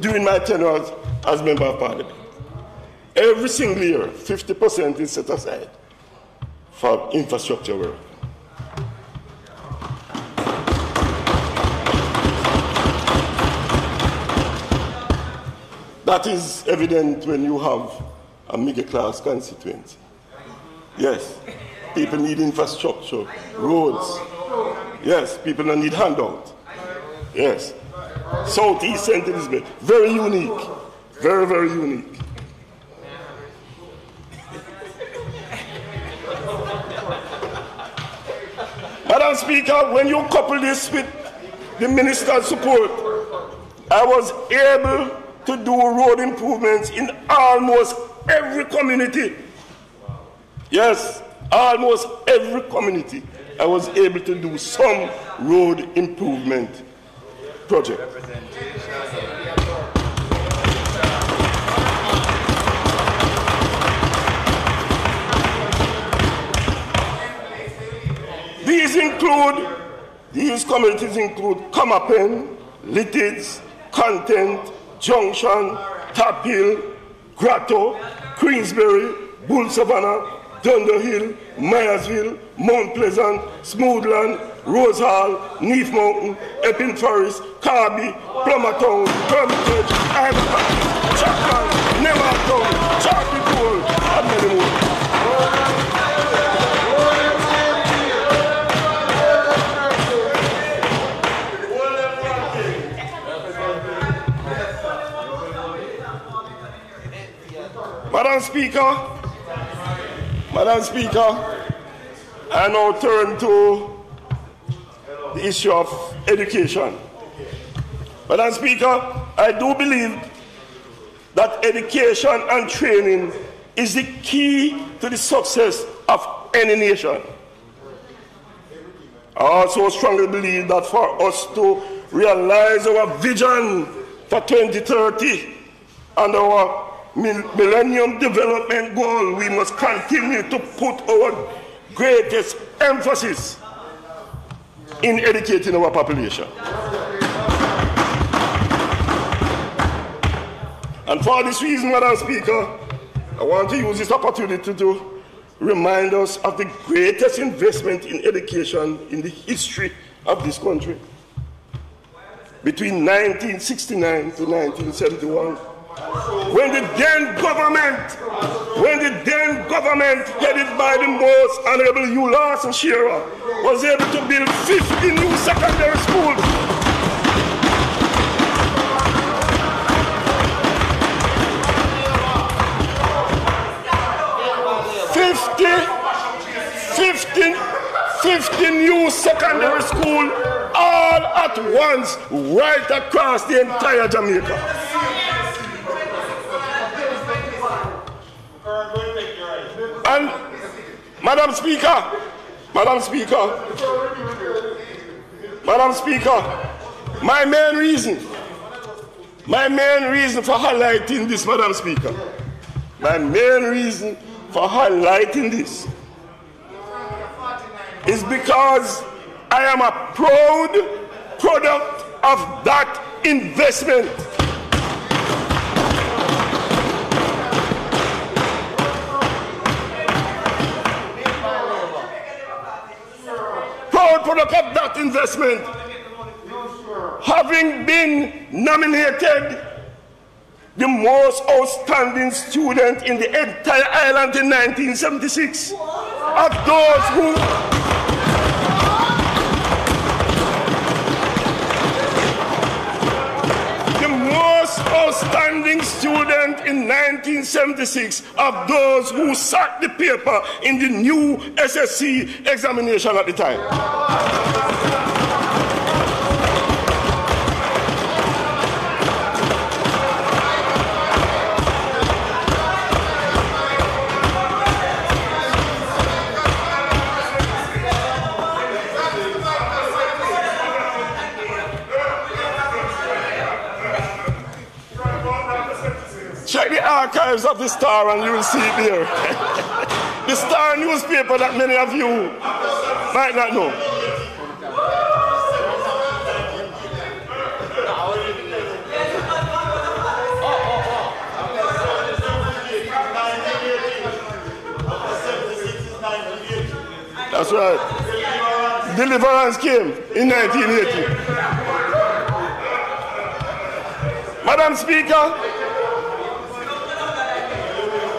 during my tenure as Member of Parliament. Every single year, 50% is set aside for infrastructure work. That is evident when you have a middle class constituency. Yes, people need infrastructure, roads, Yes, people don't need handout. Yes. Southeast St. Elizabeth, very unique. Very, very unique. [laughs] Madam Speaker, when you couple this with the minister's support, I was able to do road improvements in almost every community. Yes, almost every community. I was able to do some road improvement project. These include, these communities include Kamapen, Lititz, Content, Junction, Taphill, Grotto, Queensberry, Bull Savannah, Dunderhill, Myersville, Mount Pleasant, Smoothland, Rose Hall, Neath Mountain, Epping Forest, Carby, Plummertown, Hermitage, Ivory, Chapman, Nemartown, Charlie Pool, and many more. Madam Speaker, Madam Speaker, I now turn to the issue of education. Madam Speaker, I do believe that education and training is the key to the success of any nation. I also strongly believe that for us to realize our vision for 2030 and our Millennium Development Goal, we must continue to put our greatest emphasis in educating our population. And for this reason, Madam Speaker, I want to use this opportunity to remind us of the greatest investment in education in the history of this country. between 1969 to 1971. When the then government, when the then government headed by the most honorable Hugh Lawson Shearer was able to build 50 new secondary schools Fifty, 50 new secondary school all at once right across the entire Jamaica. And Madam Speaker, Madam Speaker, Madam Speaker, my main reason, my main reason for highlighting this, Madam Speaker, my main reason for highlighting this is because I am a proud product of that investment. Product of that investment. Having been nominated the most outstanding student in the entire island in 1976 of those who outstanding student in 1976 of those who sat the paper in the new SSC examination at the time. Archives of the Star and you will see it there. [laughs] the Star newspaper that many of you might not know. That's right. Deliverance came in 1980. Madam Speaker,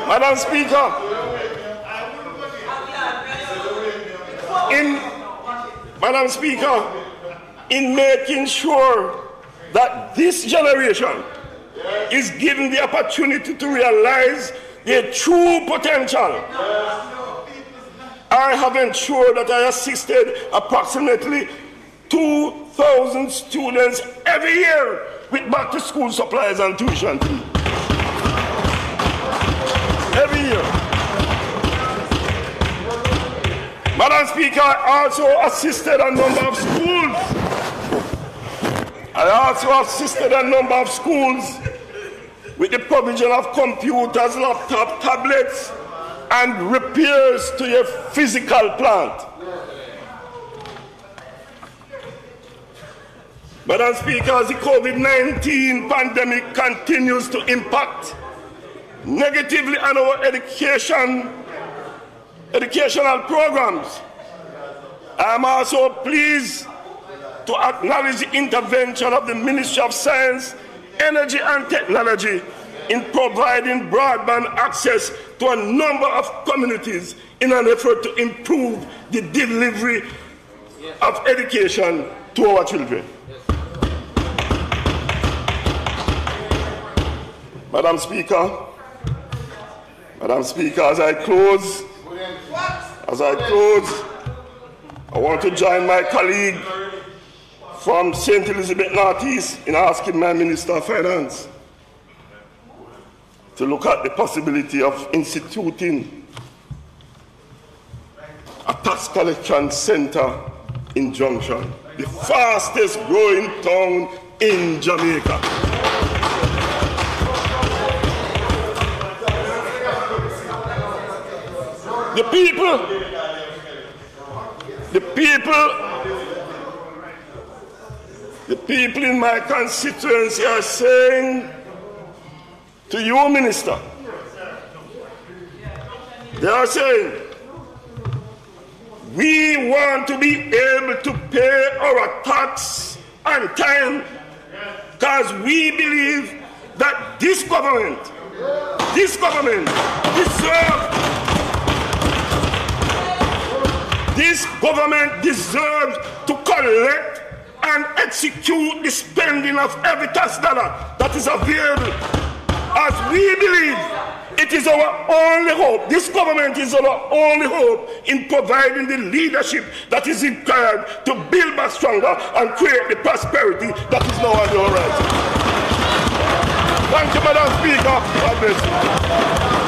Madam Speaker, in Madam Speaker, in making sure that this generation is given the opportunity to realize their true potential. I have ensured that I assisted approximately 2,000 students every year with back to school supplies and tuition fees Madam Speaker, I also assisted a number of schools. I also assisted a number of schools with the provision of computers, laptop, tablets, and repairs to your physical plant. Madam Speaker, as the COVID 19 pandemic continues to impact negatively on our education, educational programs. I am also pleased to acknowledge the intervention of the Ministry of Science, Energy and Technology in providing broadband access to a number of communities in an effort to improve the delivery of education to our children. Madam Speaker, Madam Speaker, as I close, as I close, I want to join my colleague from St. Elizabeth Northeast in asking my Minister of Finance to look at the possibility of instituting a tax collection center in Junction, the fastest growing town in Jamaica. The people, the people, the people in my constituency are saying to you, Minister, they are saying, we want to be able to pay our tax on time because we believe that this government, this government deserves, this government deserves to collect and execute the spending of every tax dollar that is available. As we believe it is our only hope. This government is our only hope in providing the leadership that is required to build back stronger and create the prosperity that is now on the horizon. Thank you, Madam Speaker. God bless you.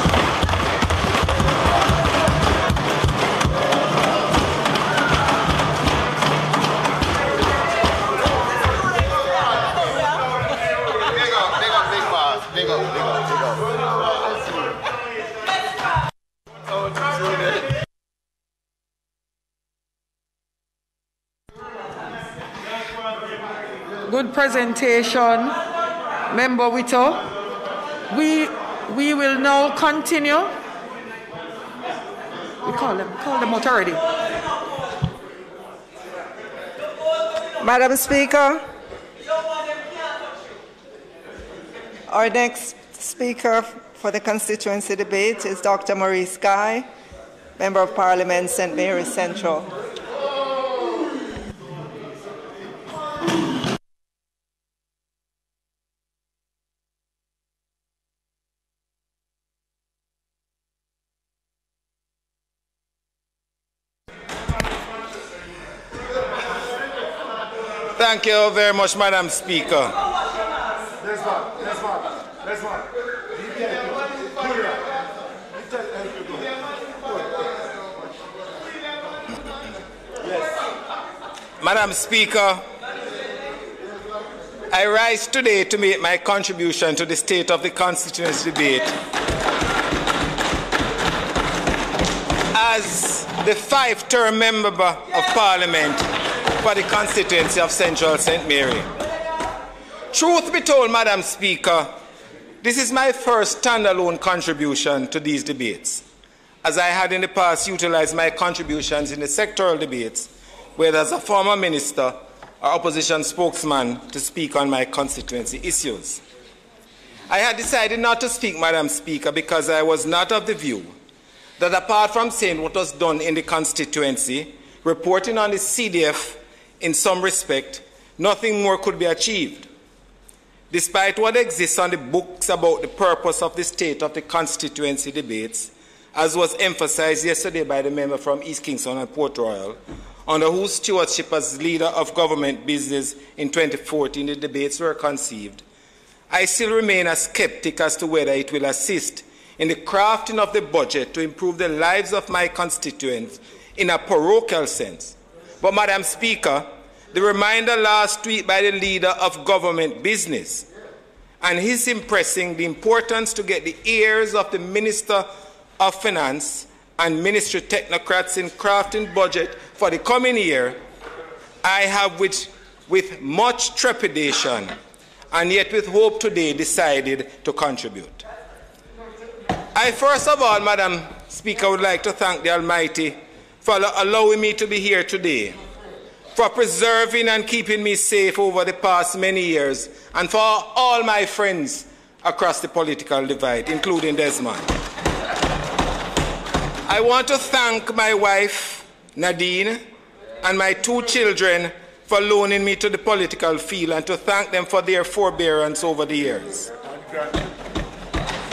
Good presentation, Member Witter. We, we will now continue. We call them, call them authority. Madam Speaker, our next speaker for the constituency debate is Dr. Morais Guy, Member of Parliament, St. Mary's Central. Thank you very much, Madam Speaker. Madam Speaker, I rise today to make my contribution to the state of the constituency debate. As the five-term member of parliament for the constituency of Central St. Mary. Truth be told, Madam Speaker, this is my first standalone contribution to these debates, as I had in the past utilized my contributions in the sectoral debates, whether as a former minister or opposition spokesman to speak on my constituency issues. I had decided not to speak, Madam Speaker, because I was not of the view that apart from saying what was done in the constituency, reporting on the CDF in some respect, nothing more could be achieved. Despite what exists on the books about the purpose of the state of the constituency debates, as was emphasized yesterday by the member from East Kingston and Port Royal, under whose stewardship as leader of government business in 2014 the debates were conceived, I still remain a skeptic as to whether it will assist in the crafting of the budget to improve the lives of my constituents in a parochial sense. But, Madam Speaker, the reminder last week by the leader of government business and his impressing the importance to get the ears of the Minister of Finance and ministry technocrats in crafting budget for the coming year, I have with, with much trepidation and yet with hope today decided to contribute. I first of all, Madam Speaker, would like to thank the Almighty for allowing me to be here today, for preserving and keeping me safe over the past many years, and for all my friends across the political divide, including Desmond. I want to thank my wife, Nadine, and my two children for loaning me to the political field and to thank them for their forbearance over the years.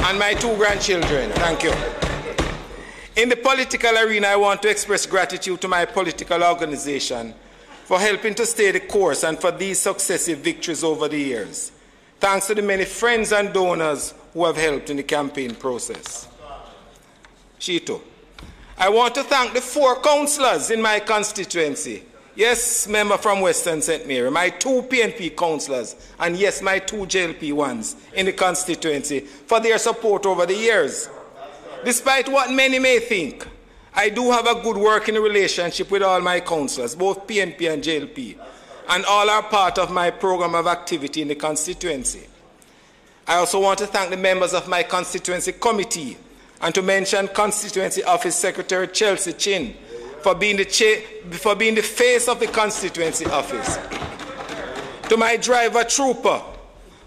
And my two grandchildren, thank you. In the political arena, I want to express gratitude to my political organization for helping to stay the course and for these successive victories over the years. Thanks to the many friends and donors who have helped in the campaign process. Shito. I want to thank the four councillors in my constituency. Yes, member from Western St. Mary, my two PNP councillors, and yes, my two JLP ones in the constituency for their support over the years. Despite what many may think, I do have a good working relationship with all my councillors, both PNP and JLP, and all are part of my program of activity in the constituency. I also want to thank the members of my constituency committee and to mention Constituency Office Secretary Chelsea Chin for being, the for being the face of the constituency office. to my driver trooper,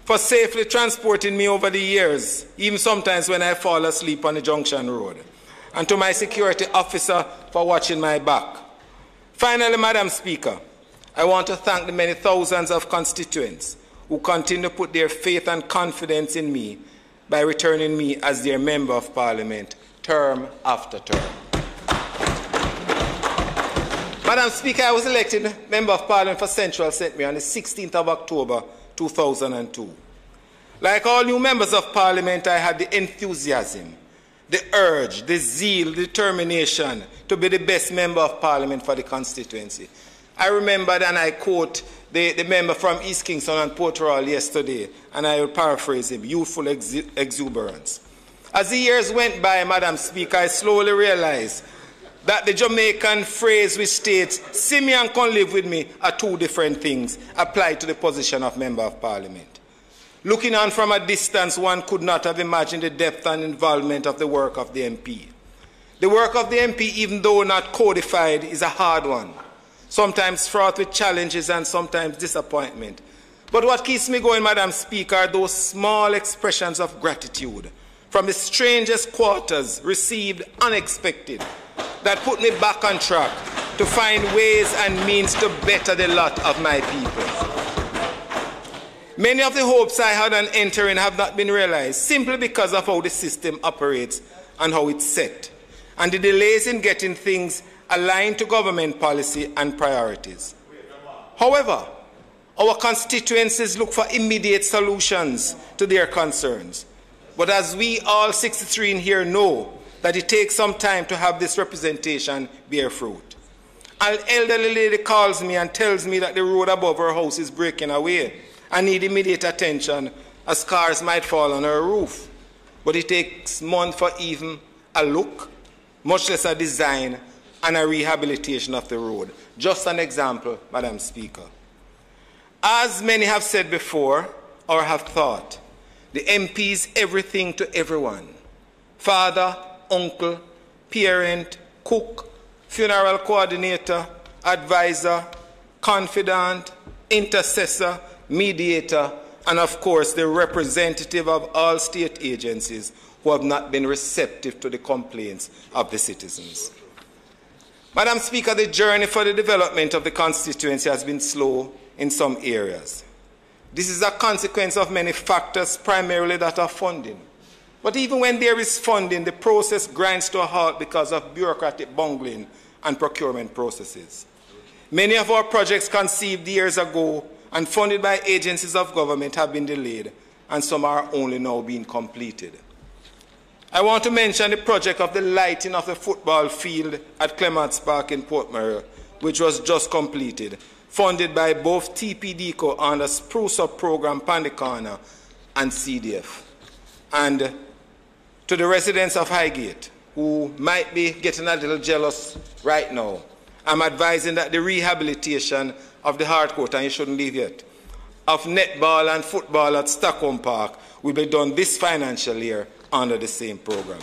for safely transporting me over the years, even sometimes when I fall asleep on the junction road, and to my security officer for watching my back. Finally, Madam Speaker, I want to thank the many thousands of constituents who continue to put their faith and confidence in me by returning me as their Member of Parliament term after term. Madam Speaker, I was elected Member of Parliament for Central St. Mary on the 16th of October 2002. Like all new members of Parliament, I had the enthusiasm, the urge, the zeal, the determination to be the best Member of Parliament for the constituency. I remembered, and I quote the, the member from East Kingston and Port Royal yesterday, and I will paraphrase him youthful exuberance. As the years went by, Madam Speaker, I slowly realized that the Jamaican phrase which states, Simeon can live with me, are two different things applied to the position of Member of Parliament. Looking on from a distance, one could not have imagined the depth and involvement of the work of the MP. The work of the MP, even though not codified, is a hard one, sometimes fraught with challenges and sometimes disappointment. But what keeps me going, Madam Speaker, are those small expressions of gratitude from the strangest quarters received unexpected that put me back on track to find ways and means to better the lot of my people. Many of the hopes I had on entering have not been realized simply because of how the system operates and how it's set, and the delays in getting things aligned to government policy and priorities. However, our constituencies look for immediate solutions to their concerns. But as we all 63 in here know, that it takes some time to have this representation bear fruit. An elderly lady calls me and tells me that the road above her house is breaking away and need immediate attention as cars might fall on her roof. But it takes months for even a look, much less a design and a rehabilitation of the road. Just an example, Madam Speaker. As many have said before or have thought, the MP is everything to everyone. Father, uncle, parent, cook, funeral coordinator, advisor, confidant, intercessor, mediator, and of course the representative of all state agencies who have not been receptive to the complaints of the citizens. Madam Speaker, the journey for the development of the constituency has been slow in some areas. This is a consequence of many factors, primarily that of funding. But even when there is funding, the process grinds to a halt because of bureaucratic bungling and procurement processes. Many of our projects conceived years ago and funded by agencies of government have been delayed, and some are only now being completed. I want to mention the project of the lighting of the football field at Clements Park in Portmore, which was just completed, funded by both TPDCO and the Spruce Up program Pandicana and CDF. And to the residents of Highgate who might be getting a little jealous right now, I'm advising that the rehabilitation of the hard court, and you shouldn't leave yet, of netball and football at Stockholm Park will be done this financial year under the same program.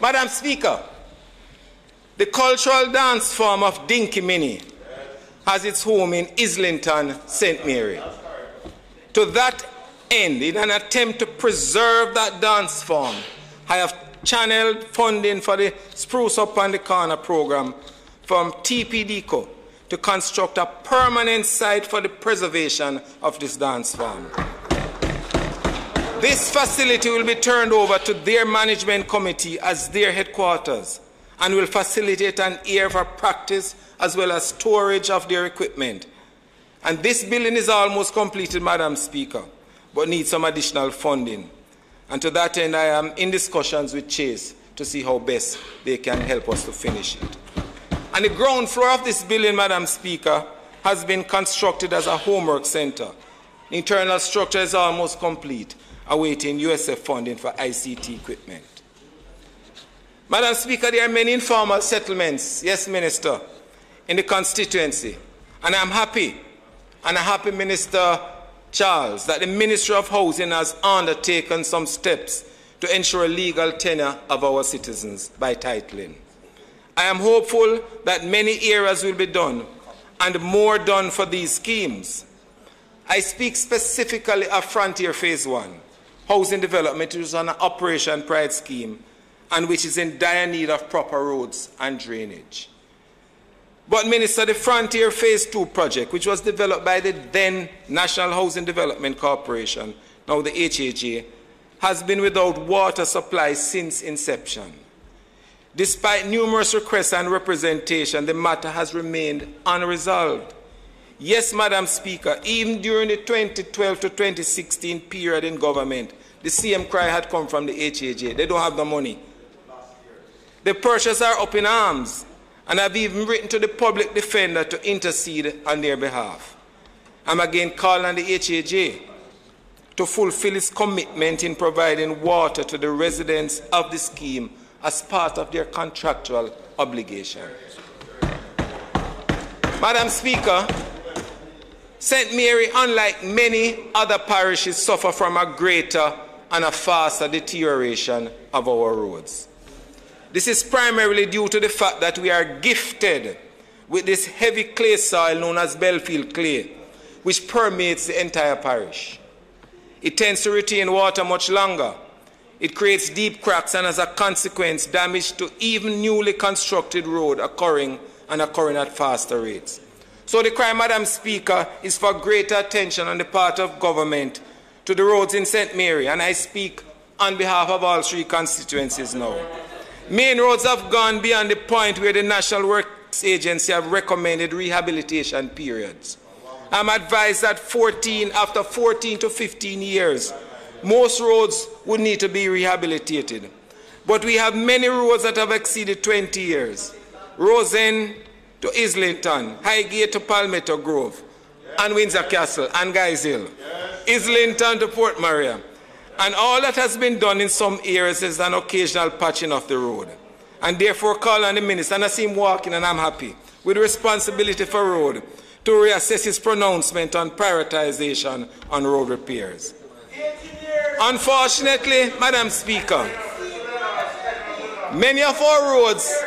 Madam Speaker, the cultural dance form of Dinky Mini has its home in Islington, St. Mary. To that end, in an attempt to preserve that dance form, I have channeled funding for the Spruce Up on the Corner program from TPDCO to construct a permanent site for the preservation of this dance form. This facility will be turned over to their management committee as their headquarters and will facilitate an area for practice as well as storage of their equipment. And this building is almost completed, Madam Speaker but need some additional funding. And to that end, I am in discussions with Chase to see how best they can help us to finish it. And the ground floor of this building, Madam Speaker, has been constructed as a homework center. The internal structure is almost complete, awaiting USF funding for ICT equipment. Madam Speaker, there are many informal settlements, yes, Minister, in the constituency. And I'm happy, and a happy Minister Charles, that the Ministry of Housing has undertaken some steps to ensure a legal tenure of our citizens by titling. I am hopeful that many areas will be done and more done for these schemes. I speak specifically of Frontier Phase 1, housing development, which is an Operation Pride scheme and which is in dire need of proper roads and drainage. But, Minister, the Frontier Phase 2 project, which was developed by the then National Housing Development Corporation, now the HHA, has been without water supply since inception. Despite numerous requests and representation, the matter has remained unresolved. Yes, Madam Speaker, even during the 2012 to 2016 period in government, the CM cry had come from the HAJ. They don't have the money. The purchasers are up in arms and I have even written to the public defender to intercede on their behalf. I'm again calling on the HAJ to fulfill its commitment in providing water to the residents of the scheme as part of their contractual obligation. Madam Speaker, St. Mary, unlike many other parishes, suffer from a greater and a faster deterioration of our roads. This is primarily due to the fact that we are gifted with this heavy clay soil known as Belfield clay, which permeates the entire parish. It tends to retain water much longer. It creates deep cracks and, as a consequence, damage to even newly constructed road occurring and occurring at faster rates. So the cry, Madam Speaker, is for greater attention on the part of government to the roads in St. Mary, and I speak on behalf of all three constituencies now. Main roads have gone beyond the point where the National Works Agency have recommended rehabilitation periods. I'm advised that 14, after 14 to 15 years, most roads would need to be rehabilitated. But we have many roads that have exceeded 20 years. Rosen to Islington, Highgate to Palmetto Grove, and Windsor Castle, and Guys Hill. Islington to Port Maria. And all that has been done in some areas is an occasional patching of the road. And therefore call on the minister, and I see him walking and I'm happy, with responsibility for road, to reassess his pronouncement on prioritization on road repairs. Unfortunately, Madam Speaker, many of our roads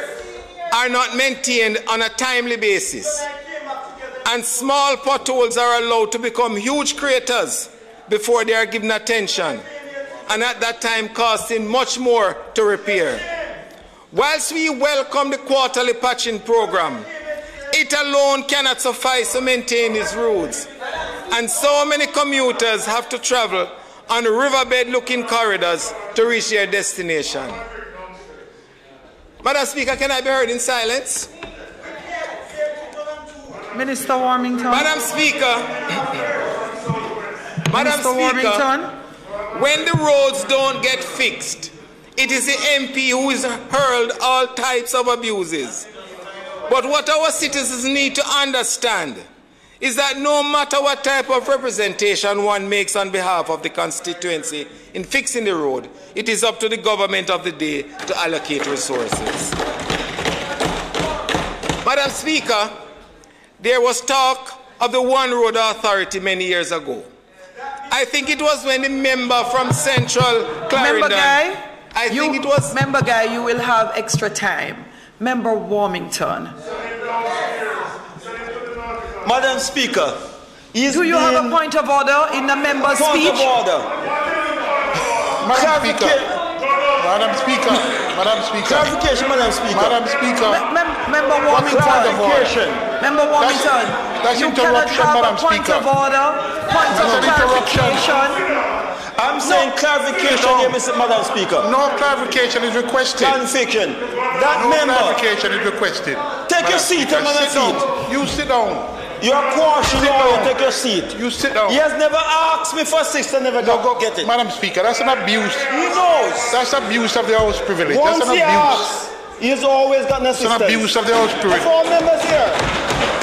are not maintained on a timely basis, and small potholes are allowed to become huge craters before they are given attention, and at that time costing much more to repair. Whilst we welcome the quarterly patching program, it alone cannot suffice to maintain these roads. And so many commuters have to travel on riverbed looking corridors to reach their destination. Madam Speaker, can I be heard in silence? Minister Warmington. Madam Speaker. Madam Mr. Speaker, Warmington. When the roads don't get fixed, it is the MP who is hurled all types of abuses. But what our citizens need to understand is that no matter what type of representation one makes on behalf of the constituency in fixing the road, it is up to the government of the day to allocate resources. Madam Speaker, there was talk of the One Road Authority many years ago. I think it was when the member from Central Clarendon. Member Guy, I you, think it was. Member Guy, you will have extra time. Member Warmington. Madam Speaker, do you have a point of order in the member's Point speech? of order. Madam Speaker. Madam Speaker. Madam Speaker. Clarification, Madam Speaker. Madam Speaker. Mem- member What's the point of order? Warmington. Member Warmington. That's you cannot interruption, have Madam point Speaker. of order, point of clarification. I'm saying clarification here, Mr. Madam Speaker. No clarification is requested. Clarification. That no member. clarification is requested. Take your Madam seat, Speaker, Madam sit down. You sit down. You're quashing Sit way. Take your seat. You sit down. He has never asked me for six and never got go, get it. Madam Speaker, that's an abuse. He knows. That's abuse of the House privilege. Once that's an he abuse. asks, he has always got an It's an assistance. abuse of the House privilege. All members here.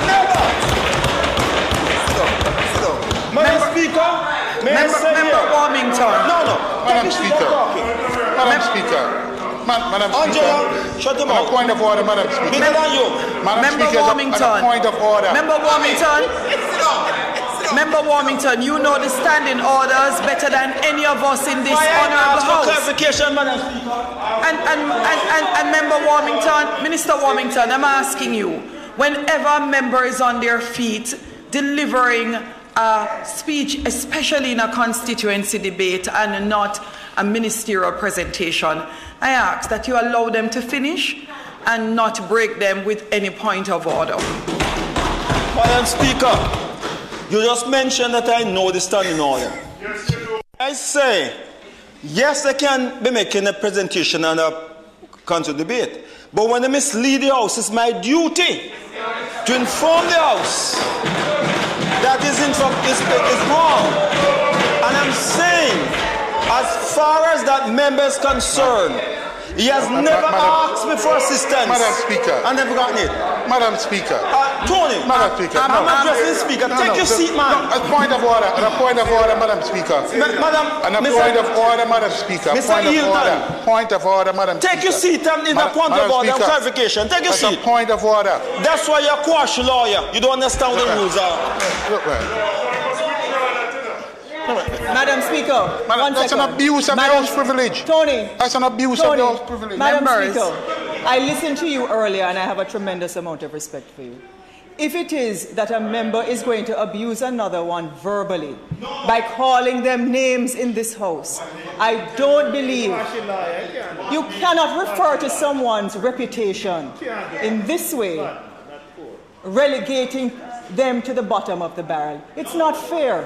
Never. Madam Speaker, may Member, say member here? Warmington. No, no. Madam Take your seat, Speaker. I'm. Madam Speaker. Ma- Madam Speaker. Angela, shut him On a point of order, Madam Speaker. Bigger you. Madam Member Speaker, on a point of order. Member Warmington. Member Warmington, you know the standing orders better than any of us in this Why honorable ask for house. clarification, Madam Speaker? And, and, and, and, and Member Warmington, Minister Warmington, I'm asking you, whenever a member is on their feet delivering a speech, especially in a constituency debate and not a ministerial presentation, I ask that you allow them to finish and not break them with any point of order. Madam Speaker, you just mentioned that I know the standing order. Yes, you do. I say, yes, I can be making a presentation and a council debate, but when I mislead the House, it's my duty to inform the House that is, in, is, is wrong. And I'm saying, as far as that member is concerned, he has Ma- never Madam- asked me for assistance. Madam Speaker. And never gotten it. Madam Speaker. Uh, Tony. Madam Speaker. I'm no. addressing Speaker. No, Take no, your seat, man. no, a point of order. And a point of order, Madam Speaker. Ma- Madam, And a Mr. point of order, Madam Speaker. Mr. Point of Hylton. order. Point of order, Madam Take Speaker. your seat and in a Madam- point of Madam order and Speaker. clarification. Take your That's seat. a point of order. That's why you're a quash lawyer. You don't understand what the rules are. Look, man. Madam Speaker, Madam, that's second. an abuse of Madam- the House privilege. Tony. That's an abuse Tony, of the House privilege. Madam Members. Speaker, I listened to you earlier and I have a tremendous amount of respect for you. If it is that a member is going to abuse another one verbally by calling them names in this house, I don't believe you cannot refer to someone's reputation in this way, relegating them to the bottom of the barrel. It's not fair.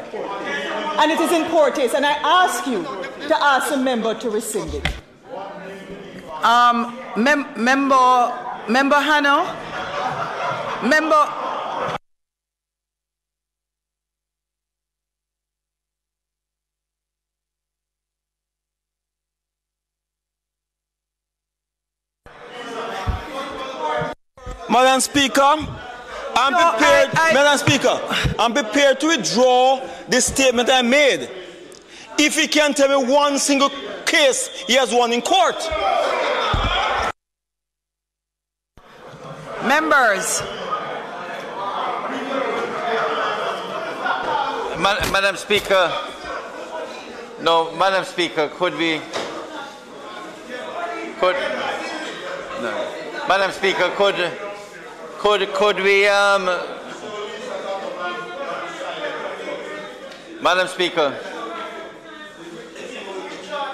And it is in poor taste. And I ask you to ask a member to rescind it. Um, mem- member, member Hanna, member. Madam Speaker, I'm No, prepared. I- I- Madam Speaker, I'm prepared to withdraw the statement I made. If he can tell me one single case he has won in court. Members, Ma- Madam Speaker, no, Madam Speaker, could we, could, no. Madam Speaker, could, could, could we, um, Madam Speaker,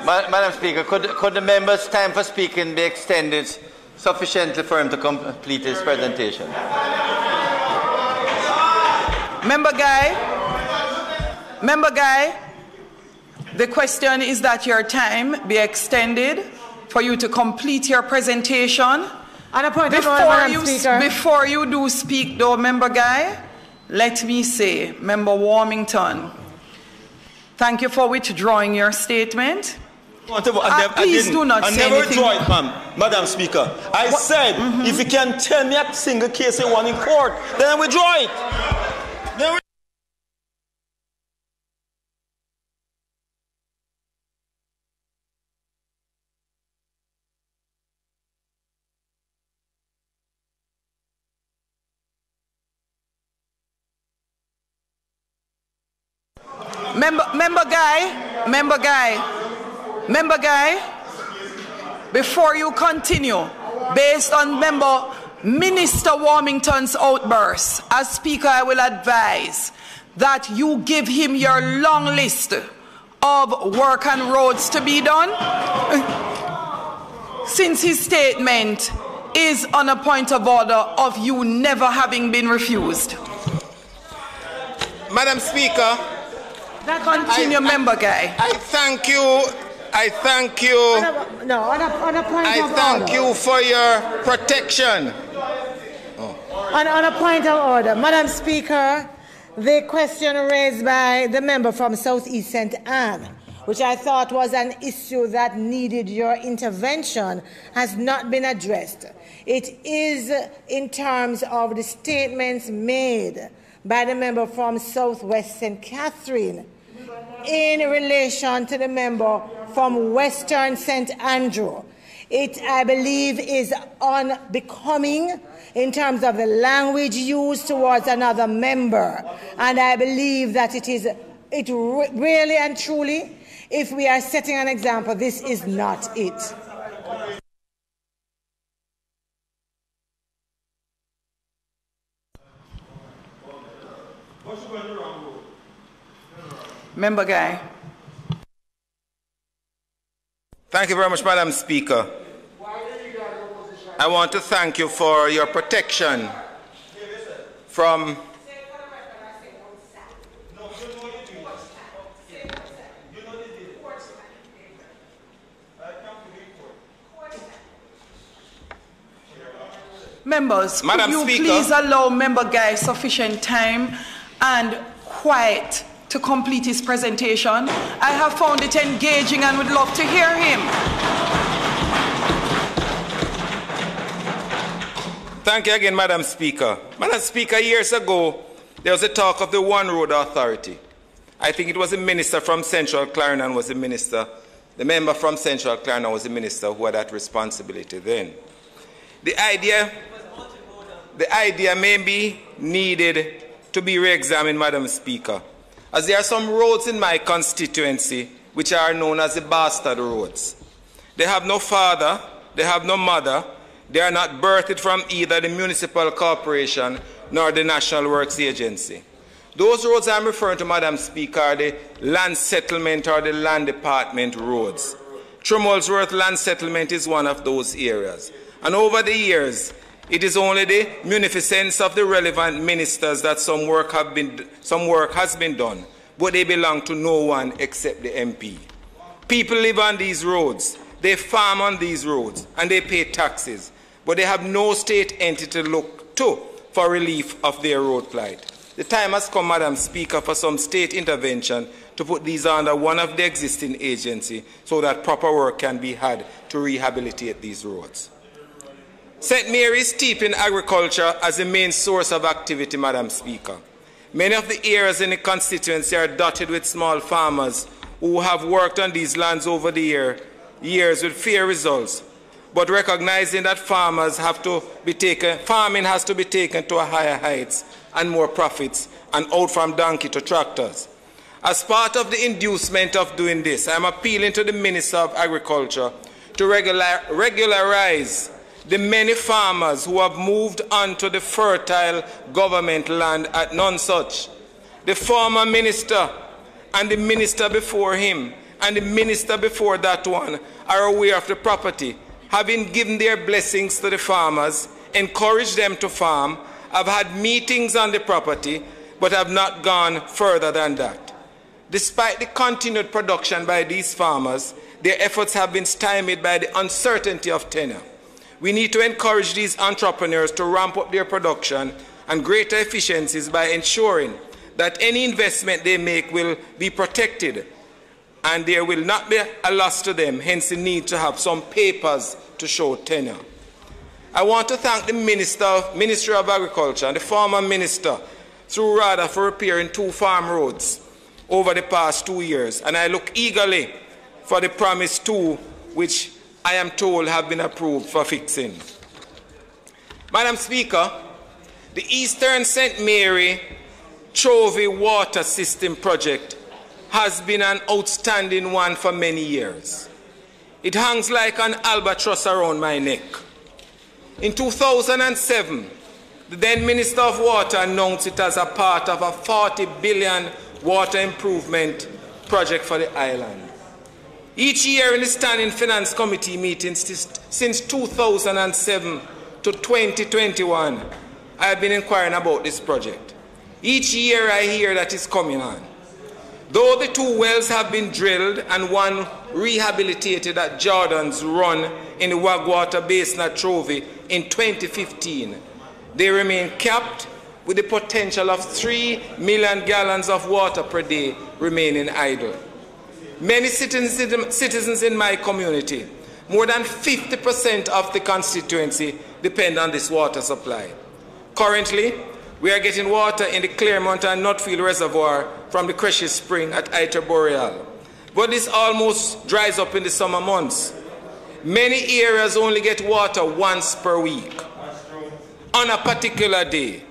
Ma- Madam Speaker, could, could the member's time for speaking be extended sufficiently for him to complete his presentation? member Guy, member Guy, the question is that your time be extended for you to complete your presentation. And a point of before order, Madam you, Speaker. Before you do speak, though, member Guy, let me say, member Warmington, thank you for withdrawing your statement. Whatever, I, uh, nev- I please didn't. do not I say never anything. withdraw it, ma'am. Madam Speaker. I said, mm-hmm. if you can tell me a single case he won in court, then I withdraw it. Member, member Guy, member Guy, member Guy, before you continue, based on member Minister Warmington's outburst, as Speaker, I will advise that you give him your long list of work and roads to be done. Since his statement is on a point of order of you never having been refused. Madam Speaker, Continue, member Guy. I thank you. I thank you. No, on a, on a point I of thank order. you for your protection. Oh. On, on a point of order, Madam Speaker, the question raised by the member from Southeast St. Ann, which I thought was an issue that needed your intervention, has not been addressed. It is in terms of the statements made by the member from Southwest St. Catherine in relation to the member from Western St. Andrew. It, I believe, is unbecoming in terms of the language used towards another member. And I believe that it is, it really and truly, if we are setting an example, this is not it. Member Guy. Thank you very much, Madam Speaker. I want to thank you for your protection from Members, Madam could you Speaker. please allow Member Guy sufficient time and quiet to complete his presentation? I have found it engaging and would love to hear him. Thank you again, Madam Speaker. Madam Speaker, years ago, there was a talk of the One Road Authority. I think it was a minister from Central Clarendon was the minister. The member from Central Clarendon was the minister who had that responsibility then. The idea, the idea may be needed to be re-examined, Madam Speaker, as there are some roads in my constituency which are known as the bastard roads. They have no father, they have no mother, they are not birthed from either the municipal corporation nor the National Works Agency. Those roads I'm referring to, Madam Speaker, are the land settlement or the land department roads. Tremolesworth land settlement is one of those areas. And over the years, it is only the munificence of the relevant ministers that some work, have been, some work has been done, but they belong to no one except the MP. People live on these roads, they farm on these roads, and they pay taxes, but they have no state entity to look to for relief of their road plight. The time has come, Madam Speaker, for some state intervention to put these under one of the existing agencies so that proper work can be had to rehabilitate these roads. St. Mary is in agriculture as the main source of activity, Madam Speaker. Many of the areas in the constituency are dotted with small farmers who have worked on these lands over the year, years with fair results. But recognizing that farmers have to be taken, farming has to be taken to a higher heights and more profits and out from donkey to tractors. As part of the inducement of doing this, I am appealing to the Minister of Agriculture to regular, regularize the many farmers who have moved onto the fertile government land at Nonsuch. The former minister and the minister before him and the minister before that one are aware of the property, having given their blessings to the farmers, encouraged them to farm, have had meetings on the property, but have not gone further than that. Despite the continued production by these farmers, their efforts have been stymied by the uncertainty of tenure. We need to encourage these entrepreneurs to ramp up their production and greater efficiencies by ensuring that any investment they make will be protected and there will not be a loss to them, hence the need to have some papers to show tenure. I want to thank the Minister, Ministry of Agriculture and the former Minister through RADA for repairing two farm roads over the past two years, and I look eagerly for the promise two, which I am told have been approved for fixing. Madam Speaker, the Eastern St. Mary Chovy Water System Project has been an outstanding one for many years. It hangs like an albatross around my neck. In 2007, the then Minister of Water announced it as a part of a 40 billion water improvement project for the island. Each year in the Standing Finance Committee meetings since 2007 to 2021, I have been inquiring about this project. Each year I hear that it's coming on. Though the two wells have been drilled and one rehabilitated at Jordan's Run in the Wagwater Basin at Trovy in 2015, they remain capped with the potential of 3 million gallons of water per day remaining idle. Many citizens, in my community, more than 50% of the constituency, depend on this water supply. Currently, we are getting water in the Claremont and Nutfield Reservoir from the Creshes Spring at Iter Boreale. But this almost dries up in the summer months. Many areas only get water once per week on a particular day.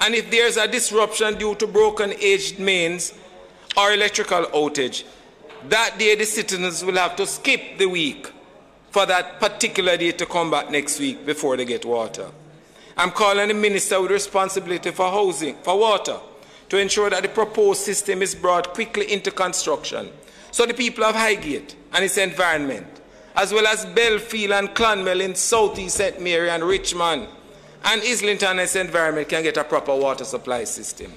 And if there's a disruption due to broken aged mains or electrical outage, that day the citizens will have to skip the week for that particular day to come back next week before they get water. I'm calling the minister with responsibility for housing, for water, to ensure that the proposed system is brought quickly into construction so the people of Highgate and its environment, as well as Belfield and Clonmel in southeast St. Mary and Richmond, and Islington and its environment can get a proper water supply system.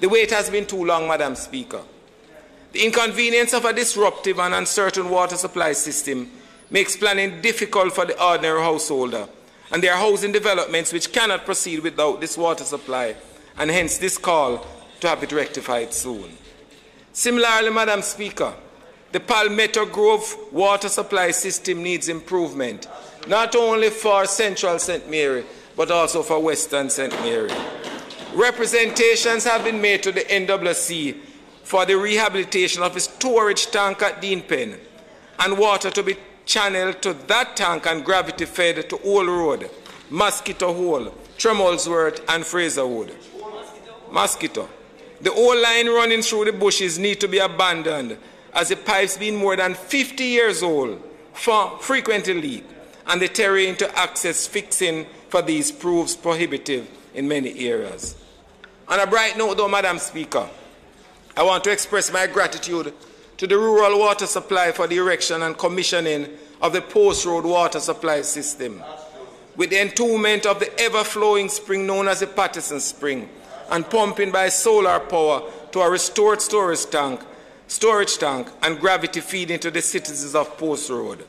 The wait has been too long, Madam Speaker. The inconvenience of a disruptive and uncertain water supply system makes planning difficult for the ordinary householder, and there are housing developments which cannot proceed without this water supply, and hence this call to have it rectified soon. Similarly, Madam Speaker, the Palmetto Grove water supply system needs improvement, not only for central St. Mary, but also for western St. Mary. Representations have been made to the NWC for the rehabilitation of a storage tank at Dean Pen and water to be channeled to that tank and gravity fed to Old Road, Mosquito Hole, Tremolesworth and Fraserwood. Mosquito. The old line running through the bushes need to be abandoned as the pipes being more than 50 years old for frequently leak and the terrain to access fixing for these proves prohibitive in many areas. On a bright note though, Madam Speaker, I want to express my gratitude to the rural water supply for the erection and commissioning of the Post Road water supply system. With the entombment of the ever-flowing spring known as the Patterson Spring and pumping by solar power to a restored storage tank, storage tank and gravity feed into the citizens of Post Road.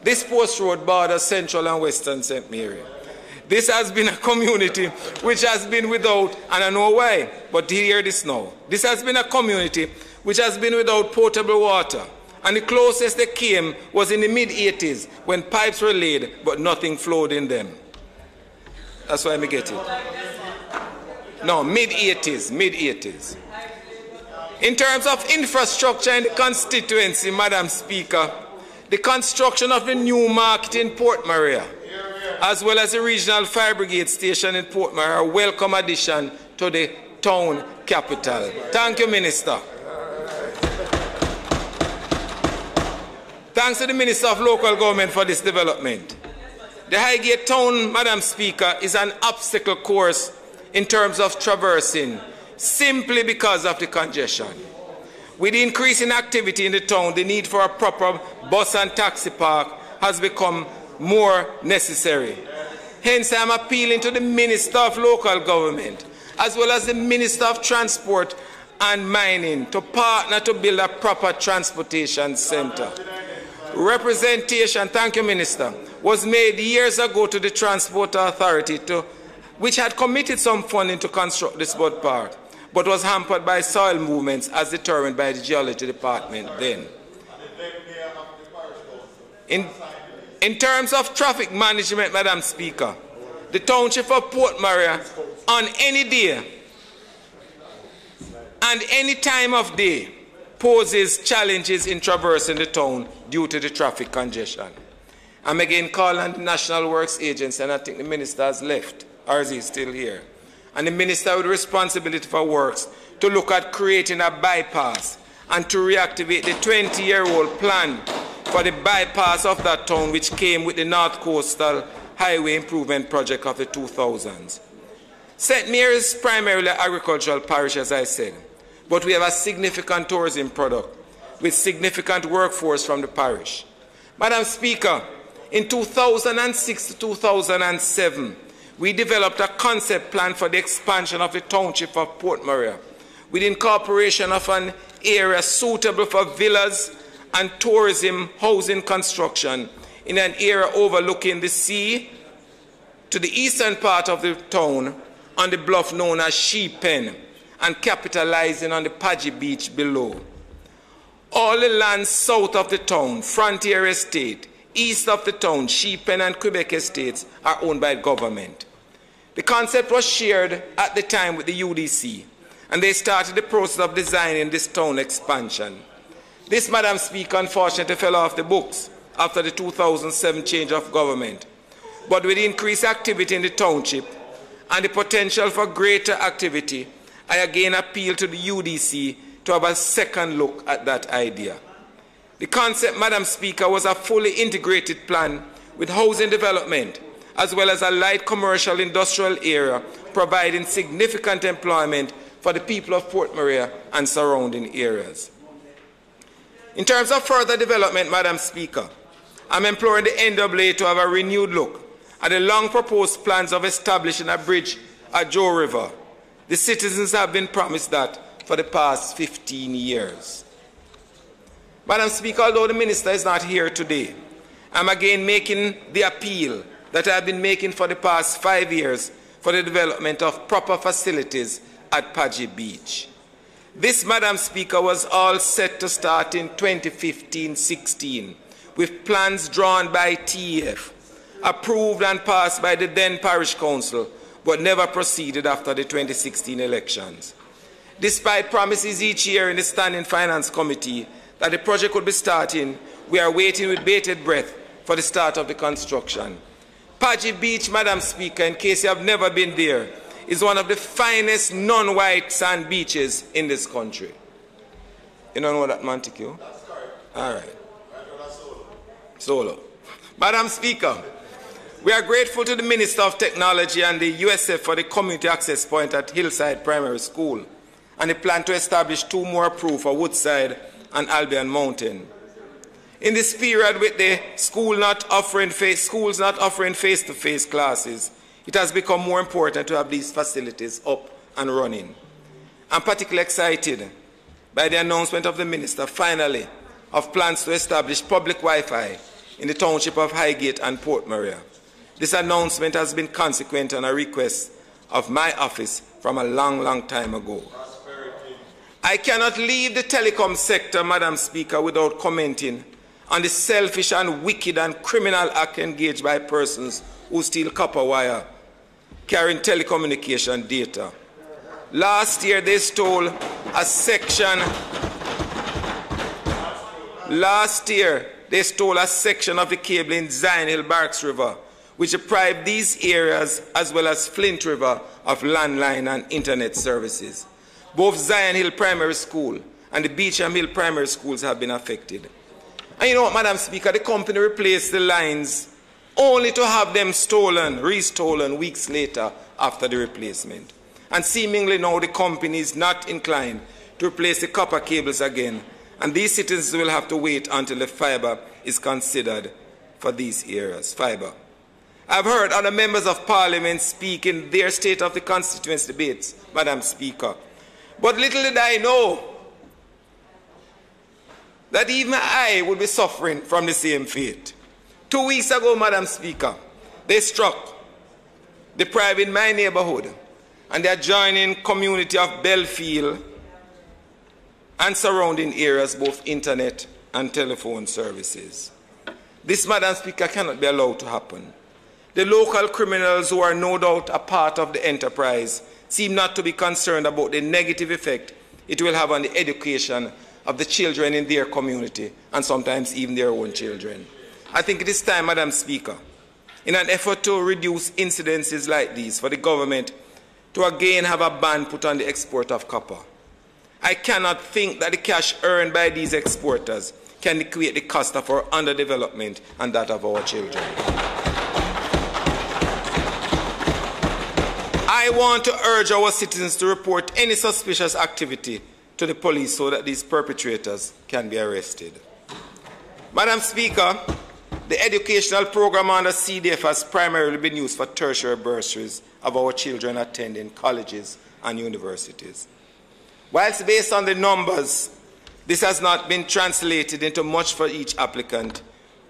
This Post Road borders central and western St. Mary. This has been a community which has been without, and I know why, but hear this now. This has been a community which has been without potable water. And the closest they came was in the mid 80s when pipes were laid, but nothing flowed in them. That's why I get it. No, mid 80s, mid 80s. In terms of infrastructure in the constituency, Madam Speaker, the construction of the new market in Port Maria as well as the regional fire brigade station in Port Maria, a welcome addition to the town capital. Thank you, Minister. Thanks to the Minister of Local Government for this development. The Highgate Town, Madam Speaker, is an obstacle course in terms of traversing simply because of the congestion. With the increase in activity in the town, the need for a proper bus and taxi park has become more necessary. Hence, I am appealing to the Minister of Local Government, as well as the Minister of Transport and Mining, to partner to build a proper transportation centre. Representation, thank you, Minister, was made years ago to the Transport Authority, to, which had committed some funding to construct this boat park, but was hampered by soil movements as determined by the Geology Department then. In, in terms of traffic management, Madam Speaker, the township of Port Maria on any day and any time of day poses challenges in traversing the town due to the traffic congestion. I'm again calling the National Works Agency, and I think the minister has left, or is he still here? And the minister with responsibility for works to look at creating a bypass and to reactivate the 20-year-old plan for the bypass of that town which came with the North Coastal Highway Improvement Project of the 2000s. St. Mary's is primarily an agricultural parish, as I said, but we have a significant tourism product with significant workforce from the parish. Madam Speaker, in 2006 to 2007, we developed a concept plan for the expansion of the township of Port Maria with incorporation of an area suitable for villas and tourism housing construction in an area overlooking the sea to the eastern part of the town on the bluff known as Sheep Pen and capitalizing on the Pagee Beach below. All the land south of the town, Frontier Estate, east of the town, Sheep Pen and Quebec Estates are owned by the government. The concept was shared at the time with the UDC, and they started the process of designing this town expansion. This, Madam Speaker, unfortunately fell off the books after the 2007 change of government. But with increased activity in the township and the potential for greater activity, I again appeal to the UDC to have a second look at that idea. The concept, Madam Speaker, was a fully integrated plan with housing development as well as a light commercial industrial area providing significant employment for the people of Port Maria and surrounding areas. In terms of further development, Madam Speaker, I'm imploring the NWA to have a renewed look at the long proposed plans of establishing a bridge at Joe River. The citizens have been promised that for the past 15 years. Madam Speaker, although the Minister is not here today, I'm again making the appeal that I have been making for the past five years for the development of proper facilities at Pagee Beach. This, Madam Speaker, was all set to start in 2015-16 with plans drawn by TEF, approved and passed by the then Parish Council, but never proceeded after the 2016 elections. Despite promises each year in the Standing Finance Committee that the project would be starting, we are waiting with bated breath for the start of the construction. Pagee Beach, Madam Speaker, in case you have never been there, is one of the finest non-white sand beaches in this country. You don't know that, Montague? Oh? All right. Solo. Madam Speaker, we are grateful to the Minister of Technology and the USF for the community access point at Hillside Primary School and the plan to establish two more approved for Woodside and Albion Mountain. In this period with the school not offering face, schools not offering face-to-face -face classes, it has become more important to have these facilities up and running. I'm particularly excited by the announcement of the Minister, finally, of plans to establish public Wi-Fi in the township of Highgate and Port Maria. This announcement has been consequent on a request of my office from a long, long time ago. I cannot leave the telecom sector, Madam Speaker, without commenting on the selfish and wicked and criminal act engaged by persons who steal copper wire carrying telecommunication data. Last year they stole a section Last year they stole a section of the cable in Zion Hill Barracks River which deprived these areas as well as Flint River of landline and internet services. Both Zion Hill Primary School and the Beecham Hill Primary Schools have been affected. And you know what, Madam Speaker, the company replaced the lines only to have them stolen, restolen weeks later after the replacement. And seemingly now the company is not inclined to replace the copper cables again. And these citizens will have to wait until the fiber is considered for these areas, fiber. I've heard other members of parliament speak in their state of the constituents debates, Madam Speaker. But little did I know that even I would be suffering from the same fate. Two weeks ago, Madam Speaker, they struck, depriving my neighborhood and the adjoining community of Belfield and surrounding areas both internet and telephone services. This, Madam Speaker, cannot be allowed to happen. The local criminals who are no doubt a part of the enterprise seem not to be concerned about the negative effect it will have on the education of the children in their community and sometimes even their own children. I think it is time, Madam Speaker, in an effort to reduce incidences like these for the government to again have a ban put on the export of copper. I cannot think that the cash earned by these exporters can equate the cost of our underdevelopment and that of our children. I want to urge our citizens to report any suspicious activity to the police so that these perpetrators can be arrested. Madam Speaker, the educational program under CDF has primarily been used for tertiary bursaries of our children attending colleges and universities. Whilst based on the numbers, this has not been translated into much for each applicant.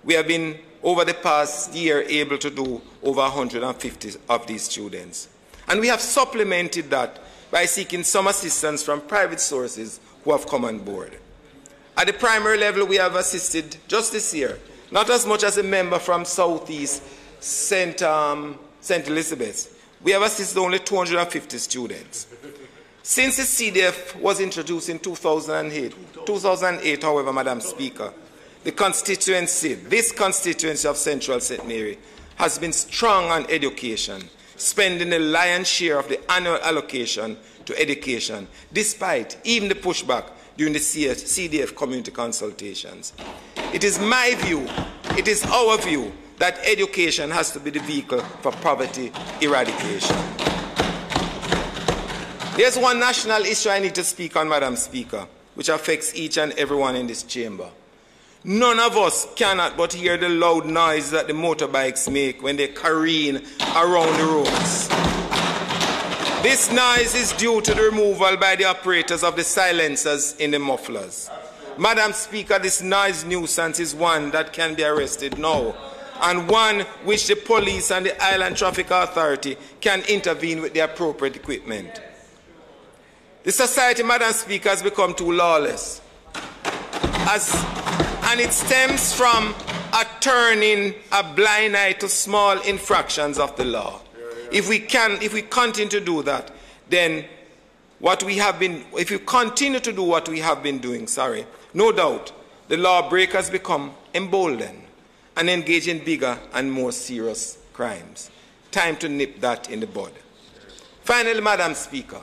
We have been, over the past year, able to do over 150 of these students. And we have supplemented that by seeking some assistance from private sources who have come on board. At the primary level, we have assisted just this year, not as much as a member from Southeast St. Um, St. Elizabeth. We have assisted only 250 students. Since the CDF was introduced in 2008, 2008, however, Madam Speaker, the constituency, this constituency of Central St. Mary, has been strong on education spending the lion's share of the annual allocation to education, despite even the pushback during the CDF community consultations. It is my view, it is our view, that education has to be the vehicle for poverty eradication. There's one national issue I need to speak on, Madam Speaker, which affects each and everyone in this chamber. None of us cannot but hear the loud noise that the motorbikes make when they careen around the roads. This noise is due to the removal by the operators of the silencers in the mufflers. Madam Speaker, this noise nuisance is one that can be arrested now and one which the police and the Island Traffic Authority can intervene with the appropriate equipment. The society, Madam Speaker, has become too lawless. As, and it stems from a turning a blind eye to small infractions of the law. If we can, if we continue to do that, then what we have been, if we continue to do what we have been doing, sorry, no doubt the lawbreakers become emboldened and engage in bigger and more serious crimes. Time to nip that in the bud. Finally, Madam Speaker,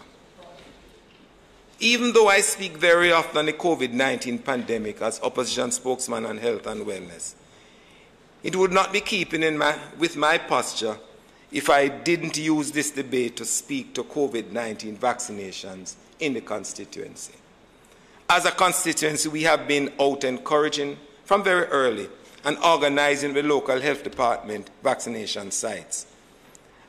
even though I speak very often on the COVID 19 pandemic as opposition spokesman on health and wellness, it would not be keeping in my, with my posture if I didn't use this debate to speak to COVID 19 vaccinations in the constituency. As a constituency, we have been out encouraging from very early and organizing the local health department vaccination sites.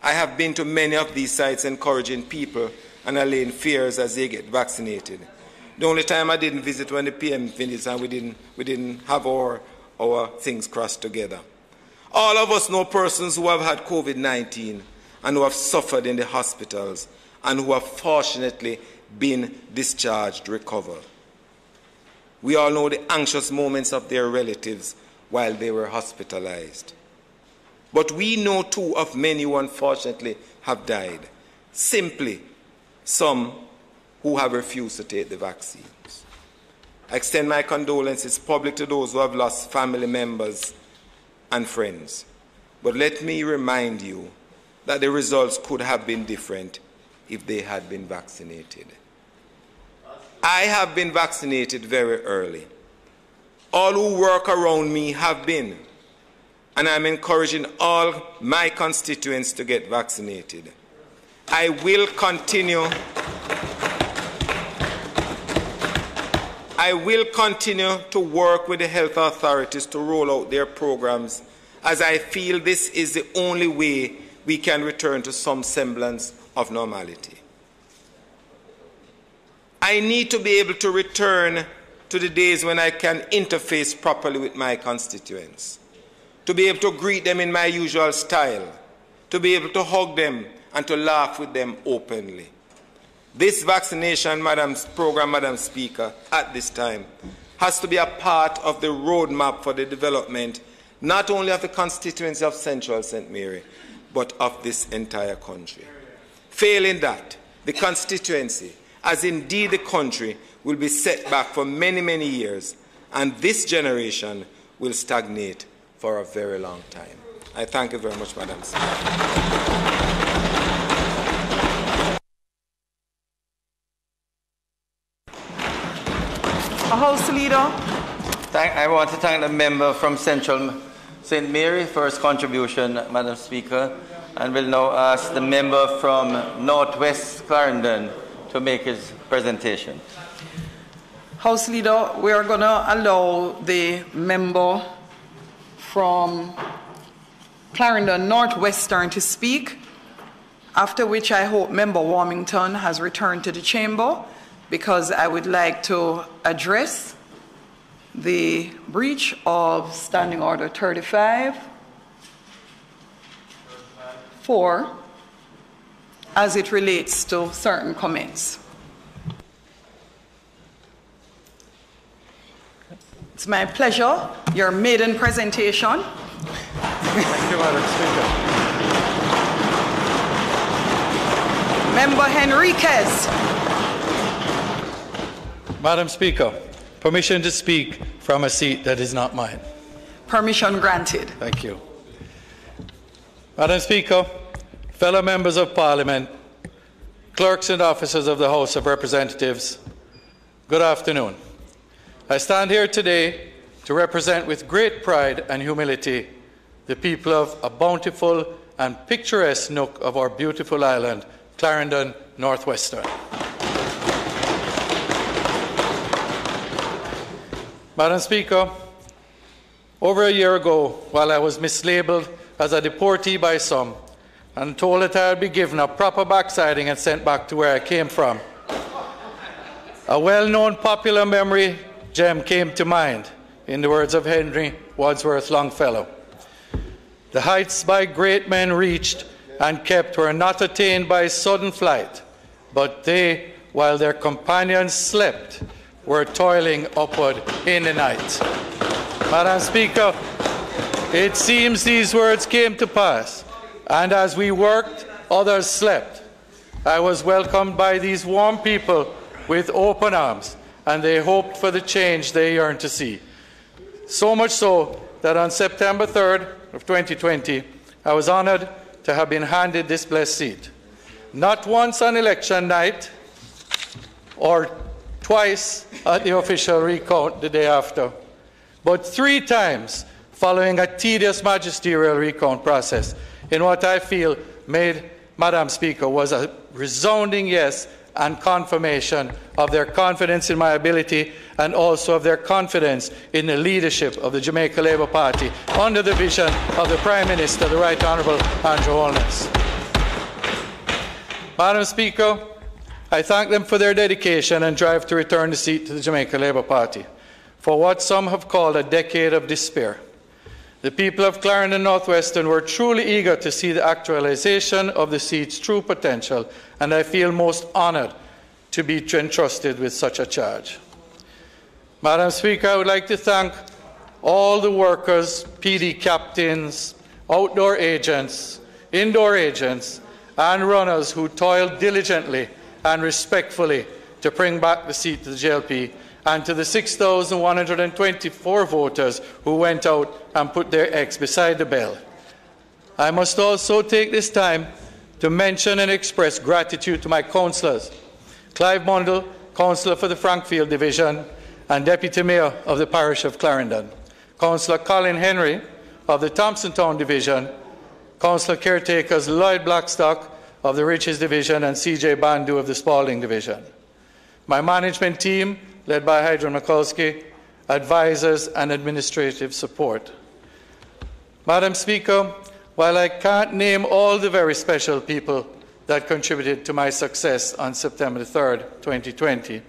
I have been to many of these sites encouraging people and allaying fears as they get vaccinated. The only time I didn't visit when the PM finished and we didn't, we didn't have our, our things crossed together. All of us know persons who have had COVID 19 and who have suffered in the hospitals and who have fortunately been discharged, recovered. We all know the anxious moments of their relatives while they were hospitalized. But we know too of many who unfortunately have died, simply some who have refused to take the vaccines. I extend my condolences public to those who have lost family members and friends. But let me remind you that the results could have been different if they had been vaccinated. I have been vaccinated very early. All who work around me have been. And I'm encouraging all my constituents to get vaccinated. I will continue. I will continue to work with the health authorities to roll out their programs as I feel this is the only way we can return to some semblance of normality. I need to be able to return to the days when I can interface properly with my constituents, to be able to greet them in my usual style, to be able to hug them and to laugh with them openly. This vaccination Madam, program, Madam Speaker, at this time, has to be a part of the roadmap for the development not only of the constituency of Central St. Mary, but of this entire country. Failing that, the constituency, as indeed the country, will be set back for many, many years, and this generation will stagnate for a very long time. I thank you very much, Madam Speaker. Thank, I want to thank the member from Central St. Mary for his contribution, Madam Speaker, and will now ask the member from Northwest Clarendon to make his presentation. House Leader, we are going to allow the member from Clarendon Northwestern to speak, after which I hope Member Warmington has returned to the chamber because I would like to address the breach of Standing Order 35 4 as it relates to certain comments. It's my pleasure, your maiden presentation. Thank you, Madam Speaker. Member Henriques. Madam Speaker, permission to speak from a seat that is not mine. Permission granted. Thank you. Madam Speaker, fellow members of Parliament, clerks and officers of the House of Representatives, good afternoon. I stand here today to represent with great pride and humility the people of a bountiful and picturesque nook of our beautiful island Clarendon Northwestern. Madam Speaker, over a year ago, while I was mislabeled as a deportee by some and told that I would be given a proper backsiding and sent back to where I came from, a well known popular memory gem came to mind, in the words of Henry Wadsworth Longfellow. The heights by great men reached and kept were not attained by sudden flight, but they, while their companions slept, were toiling upward in the night. Madam Speaker, it seems these words came to pass, and as we worked, others slept. I was welcomed by these warm people with open arms, and they hoped for the change they yearned to see. So much so that on September 3rd of 2020, I was honored to have been handed this blessed seat. Not once on election night or twice at the official recount the day after, but three times following a tedious magisterial recount process in what I feel made Madam Speaker was a resounding yes and confirmation of their confidence in my ability and also of their confidence in the leadership of the Jamaica Labour Party under the vision of the Prime Minister, the Right Honourable Andrew Holness. Madam Speaker, I thank them for their dedication and drive to return the seat to the Jamaica Labour Party for what some have called a decade of despair. The people of Clarendon Northwestern were truly eager to see the actualization of the seat's true potential, and I feel most honoured to be entrusted with such a charge. Madam Speaker, I would like to thank all the workers, PD captains, outdoor agents, indoor agents, and runners who toiled diligently and respectfully to bring back the seat to the JLP and to the 6,124 voters who went out and put their X beside the bell. I must also take this time to mention and express gratitude to my councillors, Clive Mundell, councillor for the Frankfield Division and Deputy Mayor of the parish of Clarendon, Councillor Colin Henry of the Thompsontown Division, Councillor caretakers Lloyd Blackstock of the Riches Division and CJ Bandu of the Spalding Division. My management team, led by Hydron Mikulski, advisors and administrative support. Madam Speaker, while I can't name all the very special people that contributed to my success on September 3rd, 2020,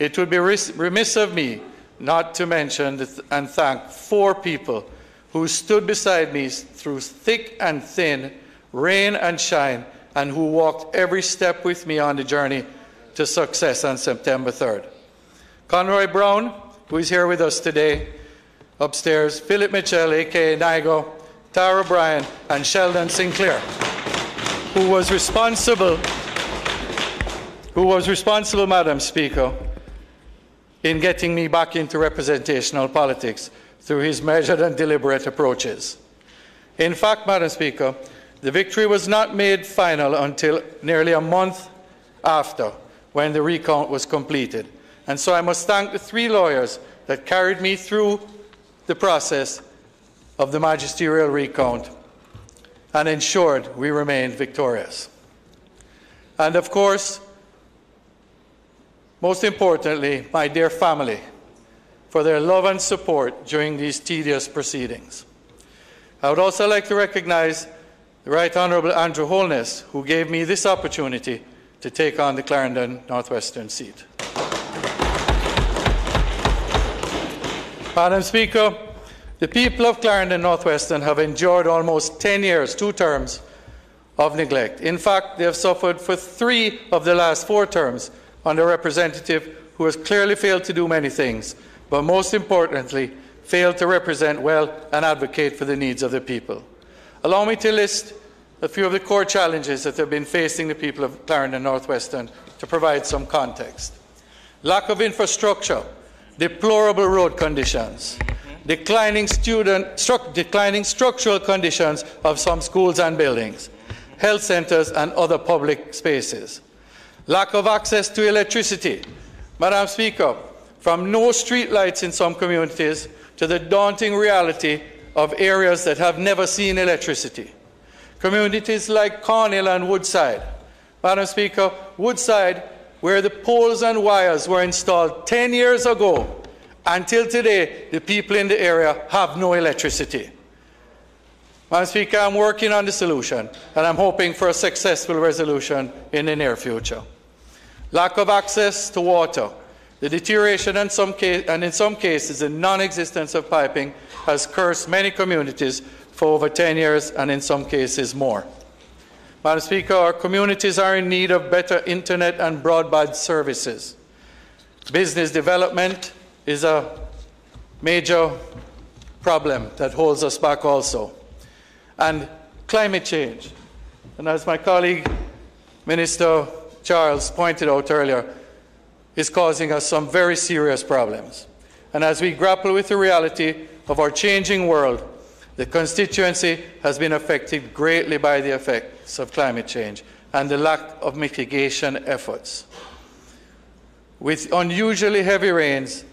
it would be remiss of me not to mention and thank four people who stood beside me through thick and thin, rain and shine, and who walked every step with me on the journey to success on September 3rd. Conroy Brown, who is here with us today, upstairs, Philip Mitchell, aka Nigo, Tara Bryan, and Sheldon Sinclair, who was responsible, who was responsible, Madam Speaker, in getting me back into representational politics through his measured and deliberate approaches. In fact, Madam Speaker, the victory was not made final until nearly a month after, when the recount was completed. And so I must thank the three lawyers that carried me through the process of the magisterial recount and ensured we remained victorious. And of course, most importantly, my dear family, for their love and support during these tedious proceedings. I would also like to recognize the Right Honourable Andrew Holness, who gave me this opportunity to take on the Clarendon Northwestern seat. Madam Speaker, the people of Clarendon Northwestern have endured almost 10 years, two terms, of neglect. In fact, they have suffered for three of the last four terms under a representative who has clearly failed to do many things, but most importantly, failed to represent well and advocate for the needs of the people. Allow me to list a few of the core challenges that have been facing the people of Clarendon Northwestern to provide some context. Lack of infrastructure, deplorable road conditions, declining, student, stru declining structural conditions of some schools and buildings, health centres and other public spaces, lack of access to electricity. Madam Speaker, from no streetlights in some communities to the daunting reality of areas that have never seen electricity. Communities like Cornhill and Woodside, Madam Speaker, Woodside, where the poles and wires were installed 10 years ago, until today, the people in the area have no electricity. Madam Speaker, I'm working on the solution, and I'm hoping for a successful resolution in the near future. Lack of access to water, the deterioration in some case, and in some cases the non-existence of piping has cursed many communities for over 10 years and in some cases more. Madam Speaker, our communities are in need of better internet and broadband services. Business development is a major problem that holds us back also. And climate change. And as my colleague, Minister Charles, pointed out earlier, is causing us some very serious problems. And as we grapple with the reality of our changing world, the constituency has been affected greatly by the effects of climate change and the lack of mitigation efforts. With unusually heavy rains,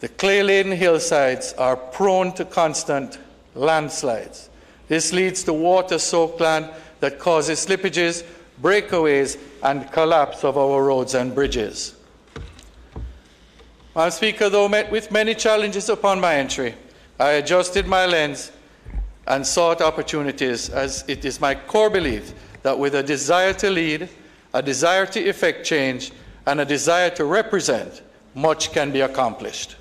the clay-laden hillsides are prone to constant landslides. This leads to water-soaked land that causes slippages, breakaways, and collapse of our roads and bridges. Madam Speaker, though met with many challenges upon my entry, I adjusted my lens and sought opportunities as it is my core belief that with a desire to lead, a desire to effect change, and a desire to represent, much can be accomplished.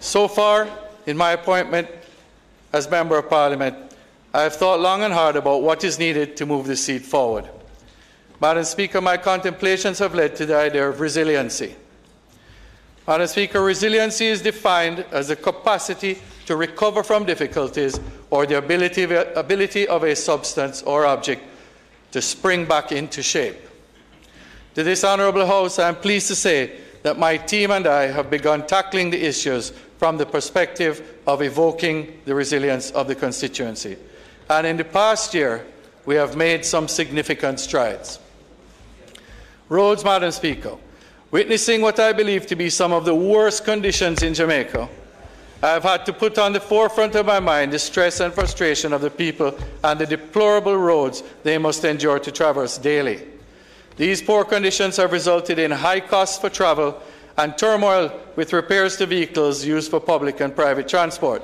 So far, in my appointment as Member of Parliament, I have thought long and hard about what is needed to move the seat forward. Madam Speaker, my contemplations have led to the idea of resiliency. Madam Speaker, resiliency is defined as the capacity to recover from difficulties or the ability, ability of a substance or object to spring back into shape. To this Honourable House, I am pleased to say that my team and I have begun tackling the issues from the perspective of evoking the resilience of the constituency. And in the past year, we have made some significant strides. Roads, Madam Speaker, Witnessing what I believe to be some of the worst conditions in Jamaica, I have had to put on the forefront of my mind the stress and frustration of the people and the deplorable roads they must endure to traverse daily. These poor conditions have resulted in high costs for travel and turmoil with repairs to vehicles used for public and private transport.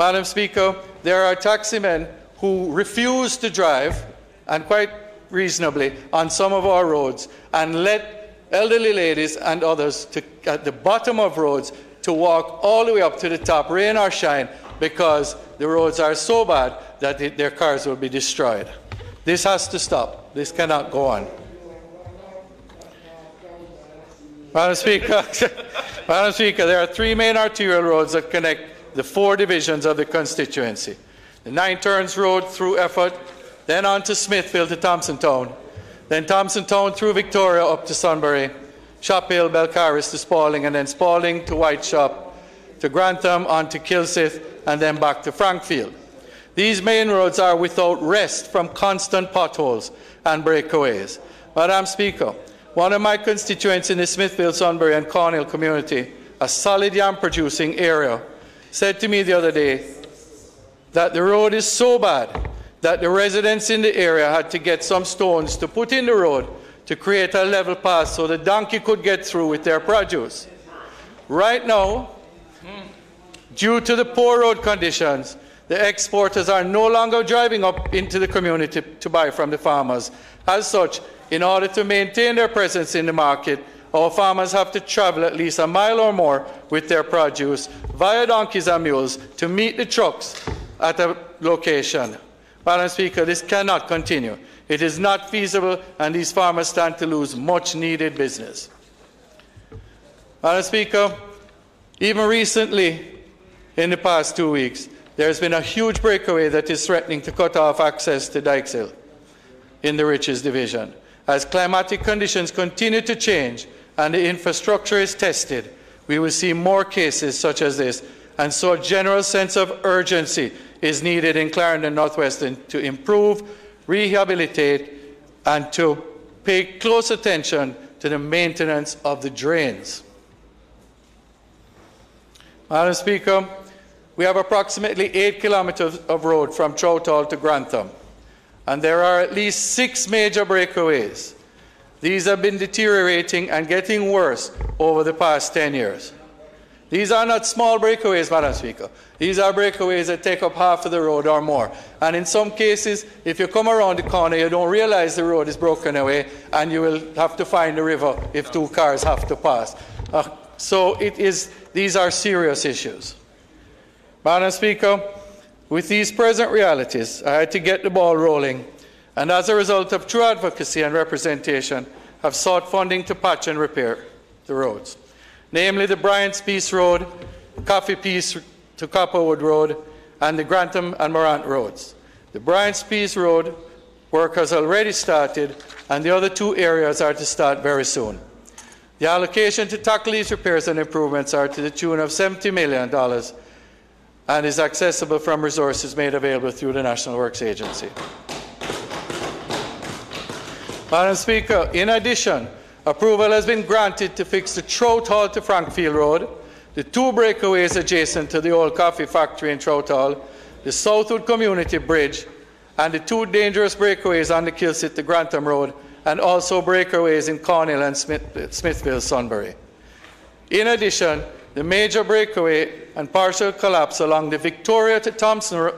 Madam Speaker, there are taximen who refuse to drive, and quite reasonably, on some of our roads and let elderly ladies and others to, at the bottom of roads to walk all the way up to the top, rain or shine, because the roads are so bad that their cars will be destroyed. This has to stop. This cannot go on. Madam Speaker, [laughs] Madam Speaker, there are three main arterial roads that connect the four divisions of the constituency. The Nine Turns Road through Effort, then on to Smithville to Thompson Town, then Thompson Town through Victoria up to Sunbury, Shop Hill, Belcaris to Spalding, and then Spalding to Whiteshop, to Grantham, on to Kilsyth, and then back to Frankfield. These main roads are without rest from constant potholes and breakaways. Madam Speaker, one of my constituents in the Smithville, Sunbury, and Cornhill community, a solid yam producing area, said to me the other day that the road is so bad that the residents in the area had to get some stones to put in the road to create a level path so the donkey could get through with their produce. Right now, due to the poor road conditions, the exporters are no longer driving up into the community to buy from the farmers. As such, in order to maintain their presence in the market, our farmers have to travel at least a mile or more with their produce via donkeys and mules to meet the trucks at a location. Madam Speaker, this cannot continue. It is not feasible, and these farmers stand to lose much needed business. Madam Speaker, even recently, in the past two weeks, there has been a huge breakaway that is threatening to cut off access to Dykes Hill in the Riches Division. As climatic conditions continue to change and the infrastructure is tested, we will see more cases such as this, and so a general sense of urgency is needed in Clarendon Northwestern to improve, rehabilitate, and to pay close attention to the maintenance of the drains. Madam Speaker, we have approximately eight kilometres of road from Trout Hall to Grantham. and there are at least six major breakaways. These have been deteriorating and getting worse over the past 10 years. These are not small breakaways, Madam Speaker. These are breakaways that take up half of the road or more. And in some cases, if you come around the corner, you don't realize the road is broken away, and you will have to find the river if two cars have to pass. Uh, so it is, these are serious issues. Madam Speaker, with these present realities, I had to get the ball rolling, and as a result of true advocacy and representation, have sought funding to patch and repair the roads namely the Bryant's Peace Road, Coffee Peace to Copperwood Road, and the Grantham and Morant roads. The Bryant's Peace Road work has already started, and the other two areas are to start very soon. The allocation to tackle these repairs and improvements are to the tune of $70 million and is accessible from resources made available through the National Works Agency. Madam Speaker, in addition, Approval has been granted to fix the Trout Hall to Frankfield Road, the two breakaways adjacent to the old coffee factory in Trout Hall, the Southwood Community Bridge, and the two dangerous breakaways on the Kilsyth to Grantham Road, and also breakaways in Cornhill and Smith, Smithville, Sunbury. In addition, the major breakaway and partial collapse along the Victoria to Thompson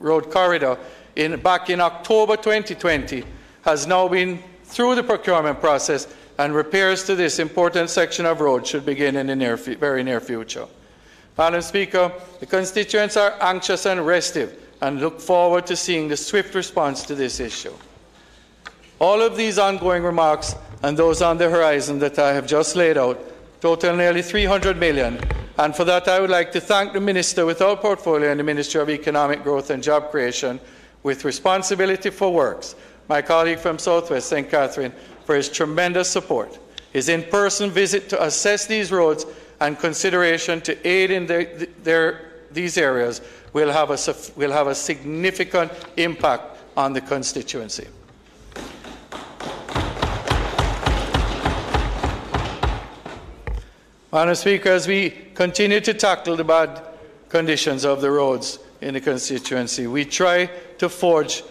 Road corridor in, back in October 2020 has now been through the procurement process, and repairs to this important section of road should begin in the near, very near future. Madam Speaker, the constituents are anxious and restive and look forward to seeing the swift response to this issue. All of these ongoing remarks and those on the horizon that I have just laid out total nearly 300 million, and for that I would like to thank the Minister without portfolio in the Ministry of Economic Growth and Job Creation with responsibility for works my colleague from Southwest St. Catherine, for his tremendous support. His in person visit to assess these roads and consideration to aid in their, their, these areas will have, a, will have a significant impact on the constituency. Madam Speaker, as we continue to tackle the bad conditions of the roads in the constituency, we try to forge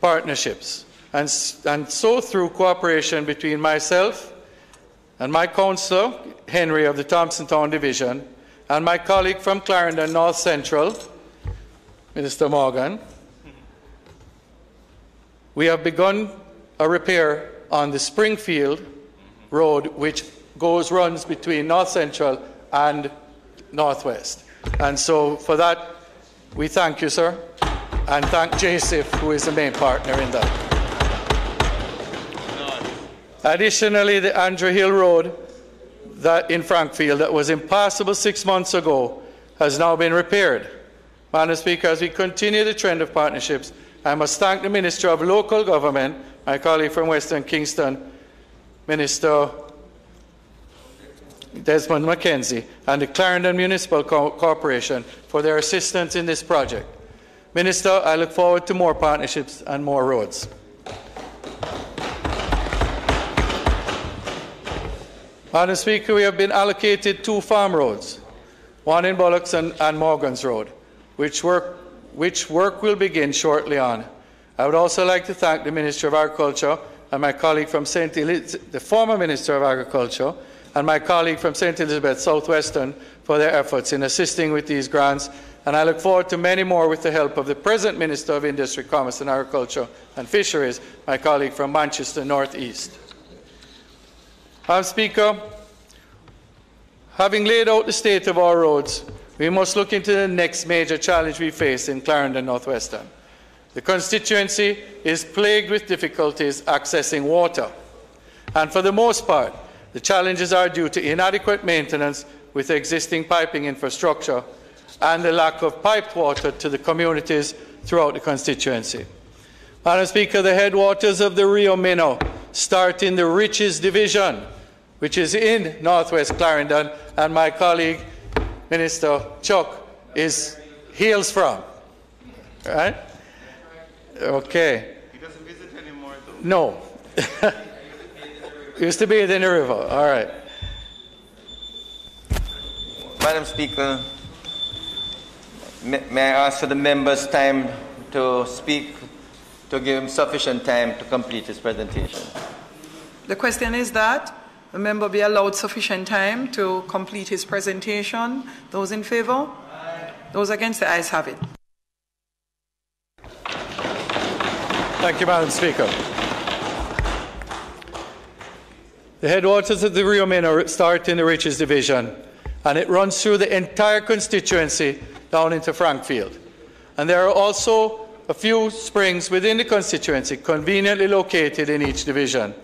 partnerships and, and so through cooperation between myself and my councillor, Henry of the Thompson Town Division, and my colleague from Clarendon North Central, Minister Morgan, we have begun a repair on the Springfield Road, which goes runs between North Central and Northwest. And so for that, we thank you, sir, and thank JSIF, who is the main partner in that. Additionally, the Andrew Hill Road that in Frankfield that was impassable six months ago has now been repaired. Madam Speaker, as we continue the trend of partnerships, I must thank the Minister of Local Government, my colleague from Western Kingston, Minister Desmond McKenzie, and the Clarendon Municipal Co Corporation for their assistance in this project. Minister, I look forward to more partnerships and more roads. Madam Speaker, we have been allocated two farm roads, one in Bullocks and, and Morgan's Road, which work, which work will begin shortly on. I would also like to thank the Minister of Agriculture and my colleague from St. Elizabeth, the former Minister of Agriculture, and my colleague from St. Elizabeth Southwestern for their efforts in assisting with these grants, and I look forward to many more with the help of the present Minister of Industry, Commerce and Agriculture and Fisheries, my colleague from Manchester North East. Madam Speaker, having laid out the state of our roads, we must look into the next major challenge we face in Clarendon Northwestern. The constituency is plagued with difficulties accessing water. And for the most part, the challenges are due to inadequate maintenance with existing piping infrastructure and the lack of piped water to the communities throughout the constituency. Madam Speaker, the headwaters of the Rio Minho start in the Riches Division which is in Northwest Clarendon, and my colleague, Minister Chuck, is hails from. Right? Okay. He doesn't visit anymore, though. No. [laughs] Used to be in the river. All right. Madam Speaker, may, may I ask for the members' time to speak to give him sufficient time to complete his presentation. The question is that the member be allowed sufficient time to complete his presentation. Those in favor? Those against, the ayes have it. Thank you, Madam Speaker. The headwaters of the Rio Minho start in the Riches Division, and it runs through the entire constituency down into Frankfield. And there are also a few springs within the constituency conveniently located in each division.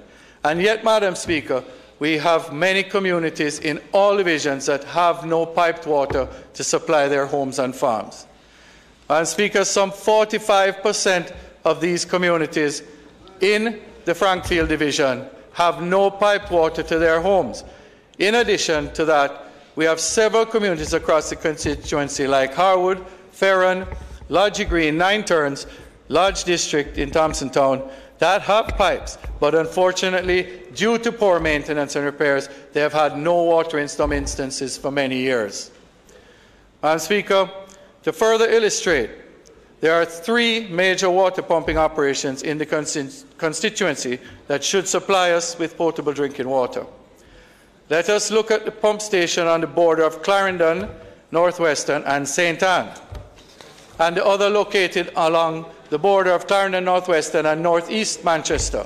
And yet, Madam Speaker, we have many communities in all divisions that have no piped water to supply their homes and farms. Madam Speaker, some 45% of these communities in the Frankfield division have no piped water to their homes. In addition to that, we have several communities across the constituency like Harwood, Ferron, Lodge Green, Nine Turns, Lodge District in Thompsontown that have pipes, but unfortunately, due to poor maintenance and repairs, they have had no water in some instances for many years. Madam Speaker, to further illustrate, there are three major water pumping operations in the constituency that should supply us with potable drinking water. Let us look at the pump station on the border of Clarendon, Northwestern, and St. Ann, and the other located along the border of Clarendon, Northwestern, and Northeast Manchester.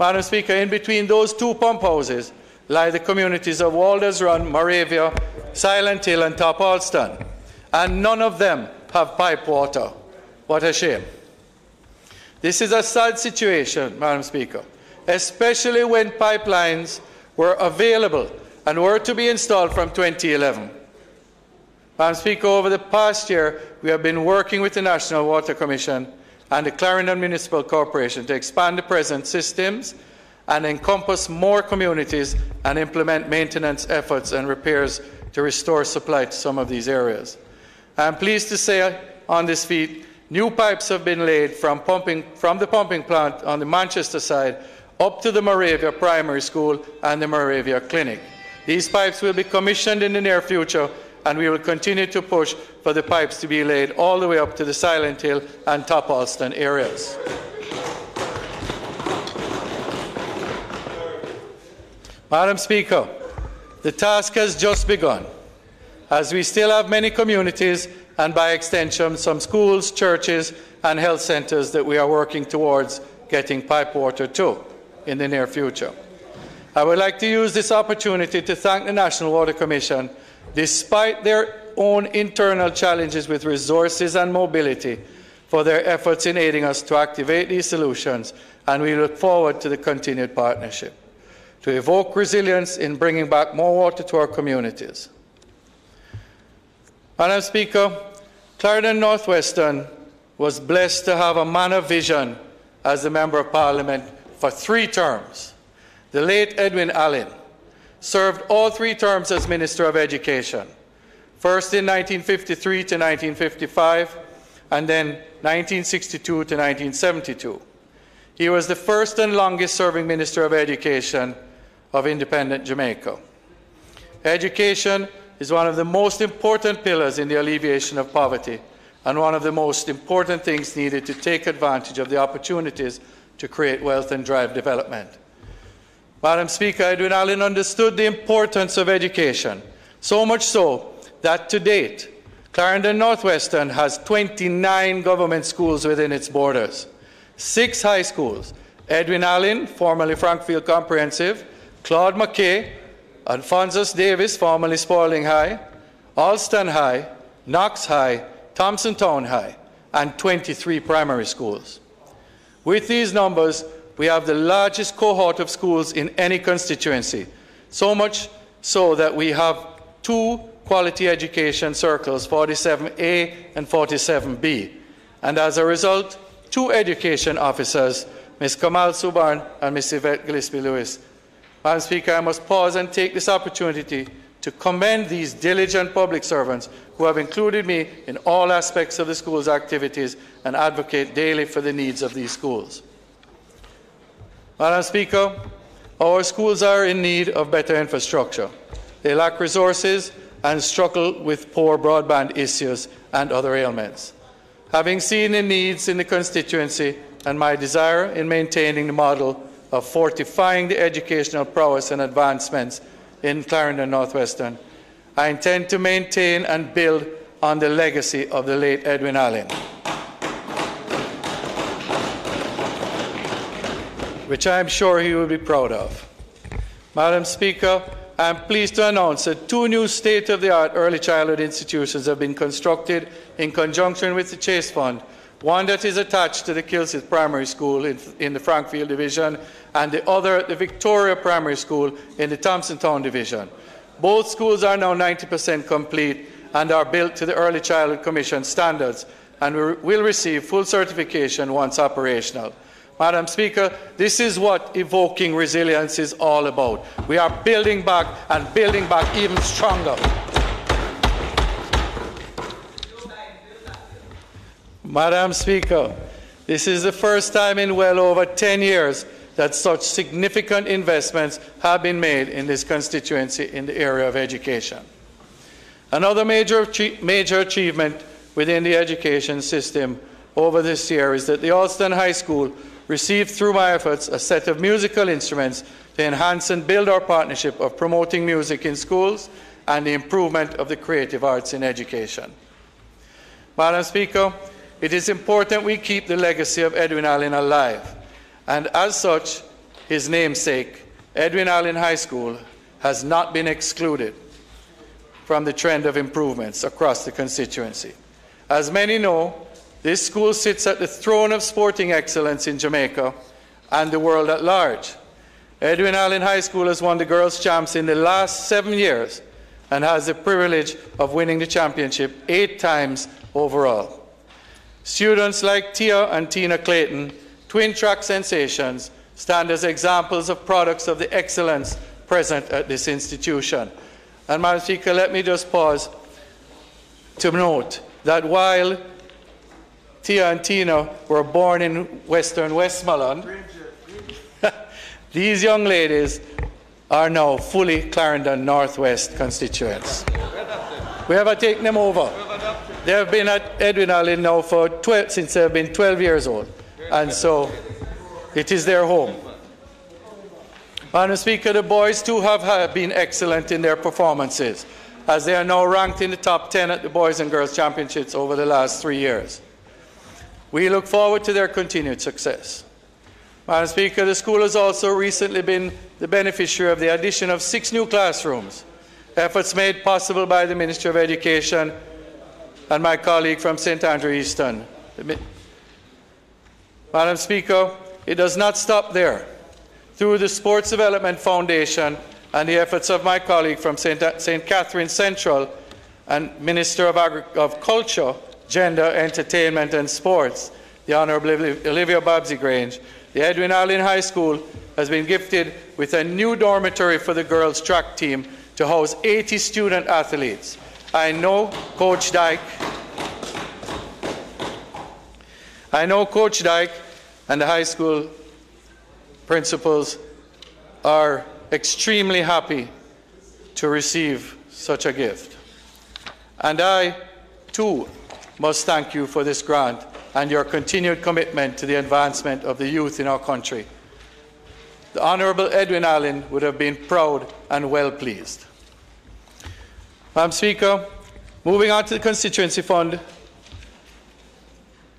Madam Speaker, in between those two pump houses lie the communities of Walders Run, Moravia, Silent Hill, and Top Alston, and none of them have pipe water. What a shame. This is a sad situation, Madam Speaker, especially when pipelines were available and were to be installed from 2011. Madam Speaker, over the past year, we have been working with the National Water Commission and the Clarendon Municipal Corporation to expand the present systems and encompass more communities and implement maintenance efforts and repairs to restore supply to some of these areas. I am pleased to say on this feat, new pipes have been laid from, pumping, from the pumping plant on the Manchester side up to the Moravia Primary School and the Moravia Clinic. These pipes will be commissioned in the near future and we will continue to push for the pipes to be laid all the way up to the Silent Hill and Top Alston areas. Madam Speaker, the task has just begun, as we still have many communities and by extension some schools, churches and health centres that we are working towards getting pipe water to in the near future. I would like to use this opportunity to thank the National Water Commission despite their own internal challenges with resources and mobility, for their efforts in aiding us to activate these solutions, and we look forward to the continued partnership to evoke resilience in bringing back more water to our communities. Madam Speaker, Clarendon Northwestern was blessed to have a man of vision as a Member of Parliament for three terms. The late Edwin Allen, served all three terms as Minister of Education, first in 1953 to 1955, and then 1962 to 1972. He was the first and longest serving Minister of Education of independent Jamaica. Education is one of the most important pillars in the alleviation of poverty and one of the most important things needed to take advantage of the opportunities to create wealth and drive development. Madam Speaker, Edwin Allen understood the importance of education, so much so that to date, Clarendon Northwestern has 29 government schools within its borders, six high schools, Edwin Allen, formerly Frankfield Comprehensive, Claude McKay, Alphonsus Davis, formerly Spalding High, Alston High, Knox High, Thompsontown High, and 23 primary schools. With these numbers, we have the largest cohort of schools in any constituency, so much so that we have two quality education circles, 47A and 47B. And as a result, two education officers, Ms. Kamal Suban and Ms. Yvette Gillespie Lewis. Madam Speaker, I must pause and take this opportunity to commend these diligent public servants who have included me in all aspects of the school's activities and advocate daily for the needs of these schools. Madam Speaker, our schools are in need of better infrastructure. They lack resources and struggle with poor broadband issues and other ailments. Having seen the needs in the constituency and my desire in maintaining the model of fortifying the educational prowess and advancements in Clarendon Northwestern, I intend to maintain and build on the legacy of the late Edwin Allen, which I am sure he will be proud of. Madam Speaker, I am pleased to announce that two new state of the art early childhood institutions have been constructed in conjunction with the Chase Fund. One that is attached to the Kilsyth Primary School in, in the Frankfield Division, and the other at the Victoria Primary School in the Thompsontown Division. Both schools are now 90% complete and are built to the Early Childhood Commission standards and will receive full certification once operational. Madam Speaker, this is what evoking resilience is all about. We are building back and building back even stronger. Madam Speaker, this is the first time in well over 10 years that such significant investments have been made in this constituency in the area of education. Another major, major achievement within the education system over this year is that the Alston High School received through my efforts a set of musical instruments to enhance and build our partnership of promoting music in schools and the improvement of the creative arts in education. Madam Speaker, it is important we keep the legacy of Edwin Allen alive and as such, his namesake, Edwin Allen High School, has not been excluded from the trend of improvements across the constituency. As many know, this school sits at the throne of sporting excellence in Jamaica and the world at large. Edwin Allen High School has won the girls' champs in the last seven years and has the privilege of winning the championship eight times overall. Students like Tia and Tina Clayton twin track sensations stand as examples of products of the excellence present at this institution. And Madam Speaker, let me just pause to note that while Tia and Tina were born in western Westmoreland, [laughs] these young ladies are now fully Clarendon Northwest constituents. We have taken them over. They have been at Edwin Allen now for 12, since they have been 12 years old. And so it is their home. Madam Speaker, the boys too have been excellent in their performances, as they are now ranked in the top 10 at the Boys and Girls Championships over the last three years. We look forward to their continued success. Madam Speaker, the school has also recently been the beneficiary of the addition of six new classrooms, efforts made possible by the Ministry of Education and my colleague from St. Andrew Eastern, Madam Speaker, it does not stop there. Through the Sports Development Foundation and the efforts of my colleague from St. Catherine Central and Minister of, Agri of Culture, Gender, Entertainment and Sports, the Honourable Olivia Babsy Grange, the Edwin Allen High School has been gifted with a new dormitory for the girls' track team to house 80 student athletes. I know Coach Dyke I know Coach Dyke and the high school principals are extremely happy to receive such a gift. And I, too, must thank you for this grant and your continued commitment to the advancement of the youth in our country. The Honourable Edwin Allen would have been proud and well pleased. Madam Speaker, moving on to the constituency fund,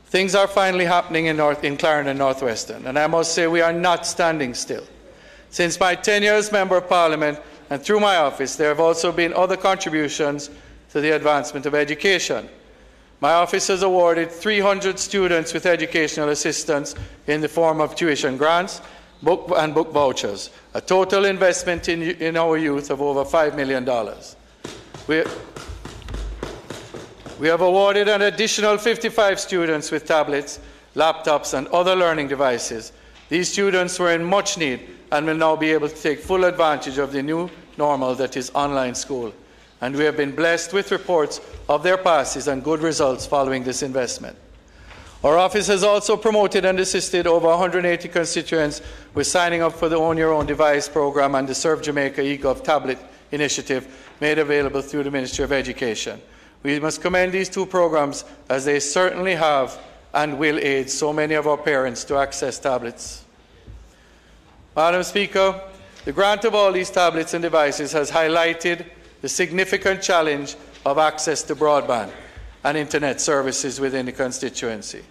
Things are finally happening in, North, in Clarendon Northwestern, and I must say we are not standing still. Since my tenure as Member of Parliament and through my office, there have also been other contributions to the advancement of education. My office has awarded 300 students with educational assistance in the form of tuition grants book and book vouchers, a total investment in, in our youth of over $5 million. We, we have awarded an additional 55 students with tablets, laptops, and other learning devices. These students were in much need and will now be able to take full advantage of the new normal that is online school. And we have been blessed with reports of their passes and good results following this investment. Our office has also promoted and assisted over 180 constituents with signing up for the Own Your Own Device program and the Serve Jamaica eGov tablet initiative made available through the Ministry of Education. We must commend these two programs as they certainly have and will aid so many of our parents to access tablets. Madam Speaker, the grant of all these tablets and devices has highlighted the significant challenge of access to broadband and internet services within the constituency.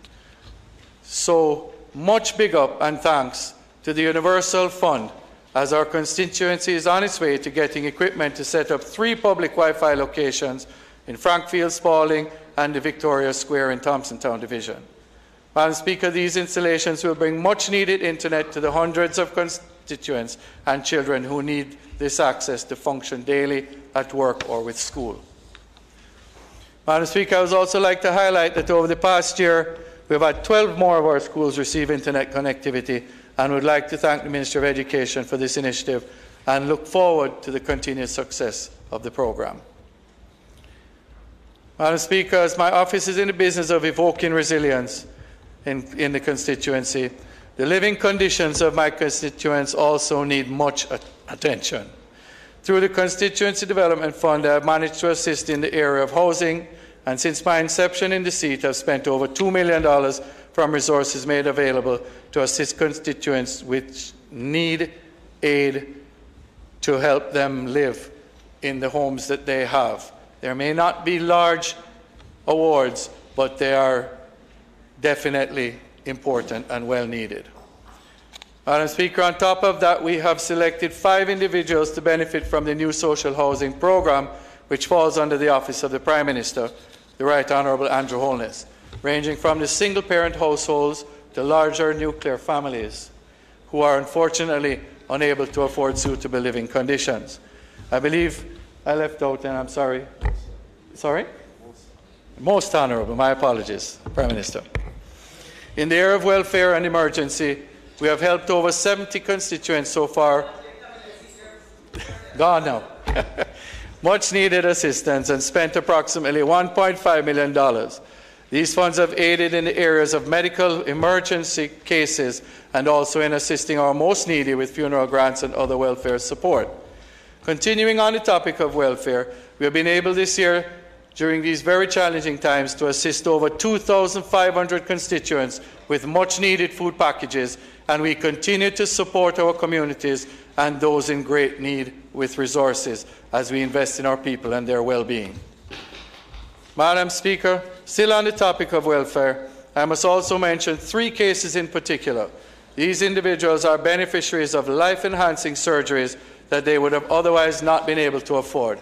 So, much big up and thanks to the Universal Fund as our constituency is on its way to getting equipment to set up three public Wi Fi locations in Frankfield, Spalding, and the Victoria Square in Thompsontown Division. Madam Speaker, these installations will bring much needed internet to the hundreds of constituents and children who need this access to function daily at work or with school. Madam Speaker, I would also like to highlight that over the past year, we've had 12 more of our schools receive internet connectivity and would like to thank the Minister of Education for this initiative and look forward to the continued success of the programme. Madam Speaker, as my office is in the business of evoking resilience in, in the constituency, the living conditions of my constituents also need much attention. Through the Constituency Development Fund, I have managed to assist in the area of housing, and since my inception in the seat, I've spent over $2 million from resources made available to assist constituents which need aid to help them live in the homes that they have. There may not be large awards, but they are definitely important and well needed. Madam Speaker, on top of that, we have selected five individuals to benefit from the new social housing program, which falls under the office of the Prime Minister, the Right Honourable Andrew Holness ranging from the single parent households to larger nuclear families who are unfortunately unable to afford suitable living conditions. I believe I left out, and I'm sorry. Sorry? Most honourable, my apologies, Prime Minister. In the area of welfare and emergency, we have helped over 70 constituents so far. Gone now. [laughs] Much needed assistance and spent approximately $1.5 million these funds have aided in the areas of medical emergency cases and also in assisting our most needy with funeral grants and other welfare support. Continuing on the topic of welfare, we have been able this year, during these very challenging times, to assist over 2,500 constituents with much needed food packages, and we continue to support our communities and those in great need with resources as we invest in our people and their well being. Madam Speaker, still on the topic of welfare, I must also mention three cases in particular. These individuals are beneficiaries of life enhancing surgeries that they would have otherwise not been able to afford.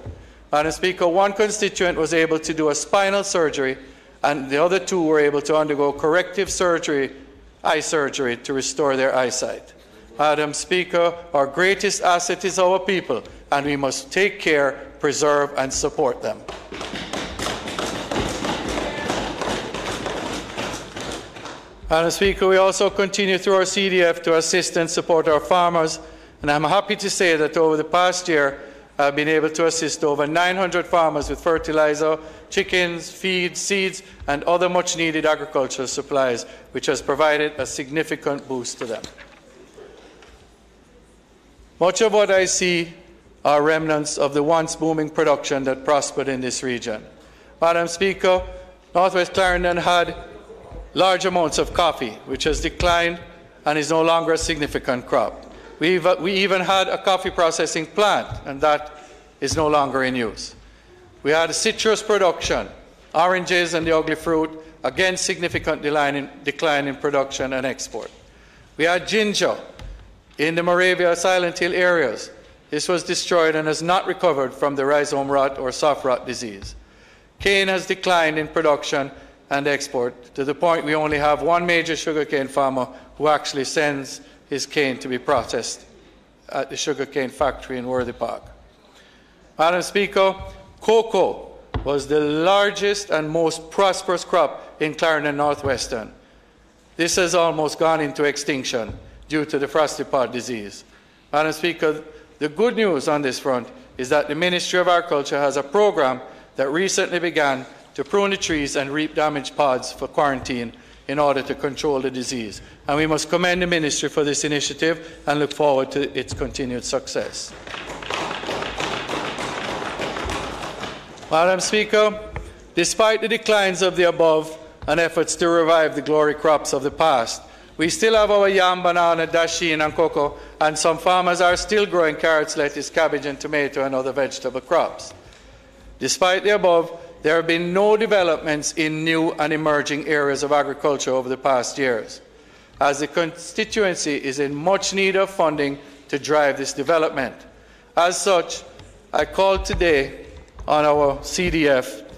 Madam Speaker, one constituent was able to do a spinal surgery, and the other two were able to undergo corrective surgery, eye surgery, to restore their eyesight. Madam Speaker, our greatest asset is our people, and we must take care, preserve, and support them. Madam Speaker, we also continue through our CDF to assist and support our farmers, and I'm happy to say that over the past year, I've been able to assist over 900 farmers with fertilizer, chickens, feed, seeds, and other much needed agricultural supplies, which has provided a significant boost to them. Much of what I see are remnants of the once booming production that prospered in this region. Madam Speaker, Northwest Clarendon had large amounts of coffee, which has declined and is no longer a significant crop. Uh, we even had a coffee processing plant, and that is no longer in use. We had citrus production, oranges and the ugli fruit, again significant decline in, decline in production and export. We had ginger in the Moravia Silent Hill areas. This was destroyed and has not recovered from the rhizome rot or soft rot disease. Cane has declined in production and export to the point we only have one major sugarcane farmer who actually sends his cane to be processed at the sugarcane factory in Worthy Park. Madam Speaker, cocoa was the largest and most prosperous crop in Clarendon Northwestern. This has almost gone into extinction due to the frosty pod disease. Madam Speaker, the good news on this front is that the Ministry of Agriculture has a program that recently began to prune the trees and reap damaged pods for quarantine in order to control the disease. And we must commend the Ministry for this initiative and look forward to its continued success. Madam Speaker, despite the declines of the above, and efforts to revive the glory crops of the past. We still have our yam, banana, dasheen, and cocoa, and some farmers are still growing carrots, lettuce, cabbage, and tomato, and other vegetable crops. Despite the above, there have been no developments in new and emerging areas of agriculture over the past years, as the constituency is in much need of funding to drive this development. As such, I call today on our CDF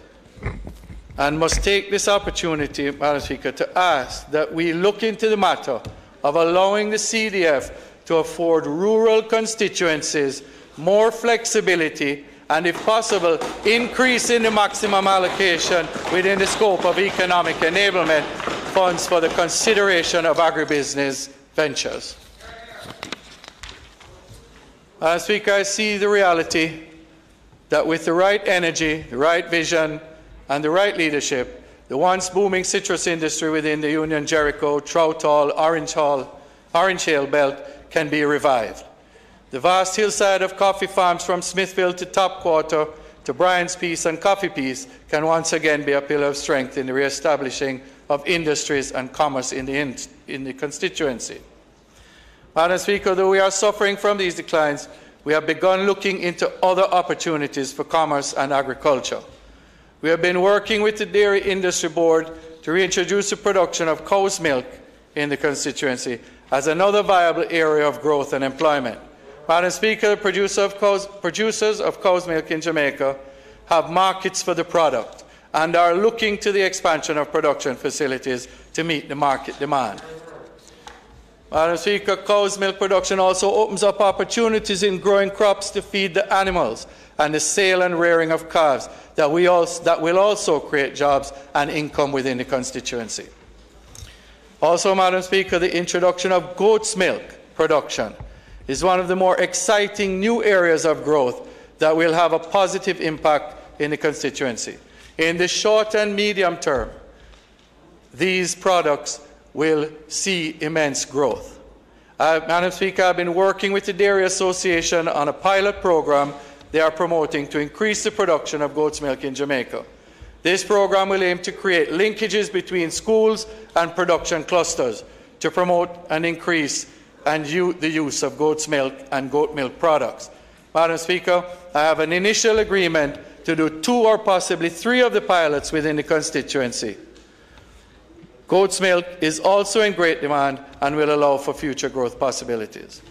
and must take this opportunity, Madam Speaker, to ask that we look into the matter of allowing the CDF to afford rural constituencies more flexibility and, if possible, increasing the maximum allocation within the scope of economic enablement funds for the consideration of agribusiness ventures. Madam Speaker, I see the reality that with the right energy, the right vision, and the right leadership, the once booming citrus industry within the Union Jericho, Trout Hall, Orange Hall, Orange Hill belt can be revived. The vast hillside of coffee farms from Smithville to Top Quarter to Brian's Peace and Coffee Peace can once again be a pillar of strength in the re-establishing of industries and commerce in the, in, in the constituency. Madam Speaker, though we are suffering from these declines, we have begun looking into other opportunities for commerce and agriculture. We have been working with the Dairy Industry Board to reintroduce the production of cow's milk in the constituency as another viable area of growth and employment. Madam Speaker, producer of cow's, producers of cow's milk in Jamaica have markets for the product and are looking to the expansion of production facilities to meet the market demand. Madam Speaker, cow's milk production also opens up opportunities in growing crops to feed the animals and the sale and rearing of calves that, we also, that will also create jobs and income within the constituency. Also, Madam Speaker, the introduction of goat's milk production is one of the more exciting new areas of growth that will have a positive impact in the constituency. In the short and medium term, these products will see immense growth. Uh, Madam Speaker, I've been working with the Dairy Association on a pilot program they are promoting to increase the production of goat's milk in Jamaica. This program will aim to create linkages between schools and production clusters to promote and increase and the use of goat's milk and goat milk products. Madam Speaker, I have an initial agreement to do two or possibly three of the pilots within the constituency. Goat's milk is also in great demand and will allow for future growth possibilities.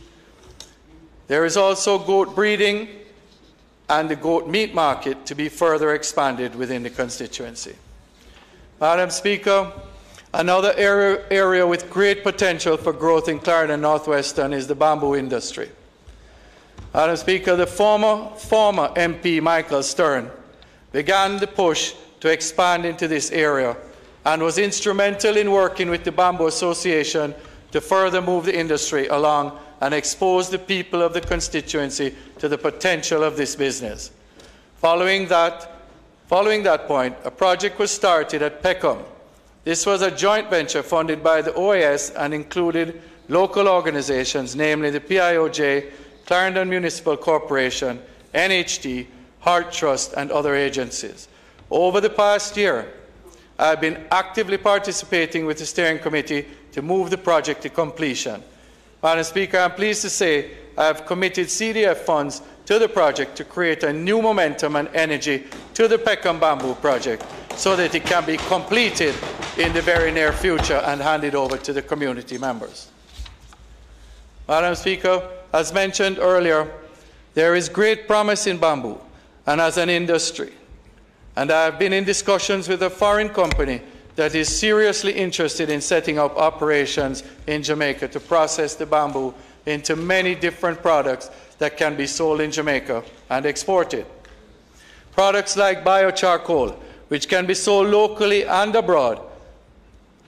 There is also goat breeding and the goat meat market to be further expanded within the constituency. Madam Speaker, another area, with great potential for growth in Clarendon Northwestern is the bamboo industry. Madam Speaker, the former, former MP Michael Stern began the push to expand into this area and was instrumental in working with the Bamboo Association to further move the industry along and expose the people of the constituency to the potential of this business. Following that, following that point, a project was started at Peckham. This was a joint venture funded by the OAS and included local organizations, namely the PIOJ, Clarendon Municipal Corporation, NHT, Heart Trust, and other agencies. Over the past year, I have been actively participating with the steering committee to move the project to completion. Madam Speaker, I'm pleased to say I have committed CDF funds to the project to create a new momentum and energy to the Peckham Bamboo project so that it can be completed in the very near future and handed over to the community members. Madam Speaker, as mentioned earlier, there is great promise in bamboo and as an industry. And I have been in discussions with a foreign company that is seriously interested in setting up operations in Jamaica to process the bamboo into many different products that can be sold in Jamaica and exported. Products like biocharcoal, which can be sold locally and abroad.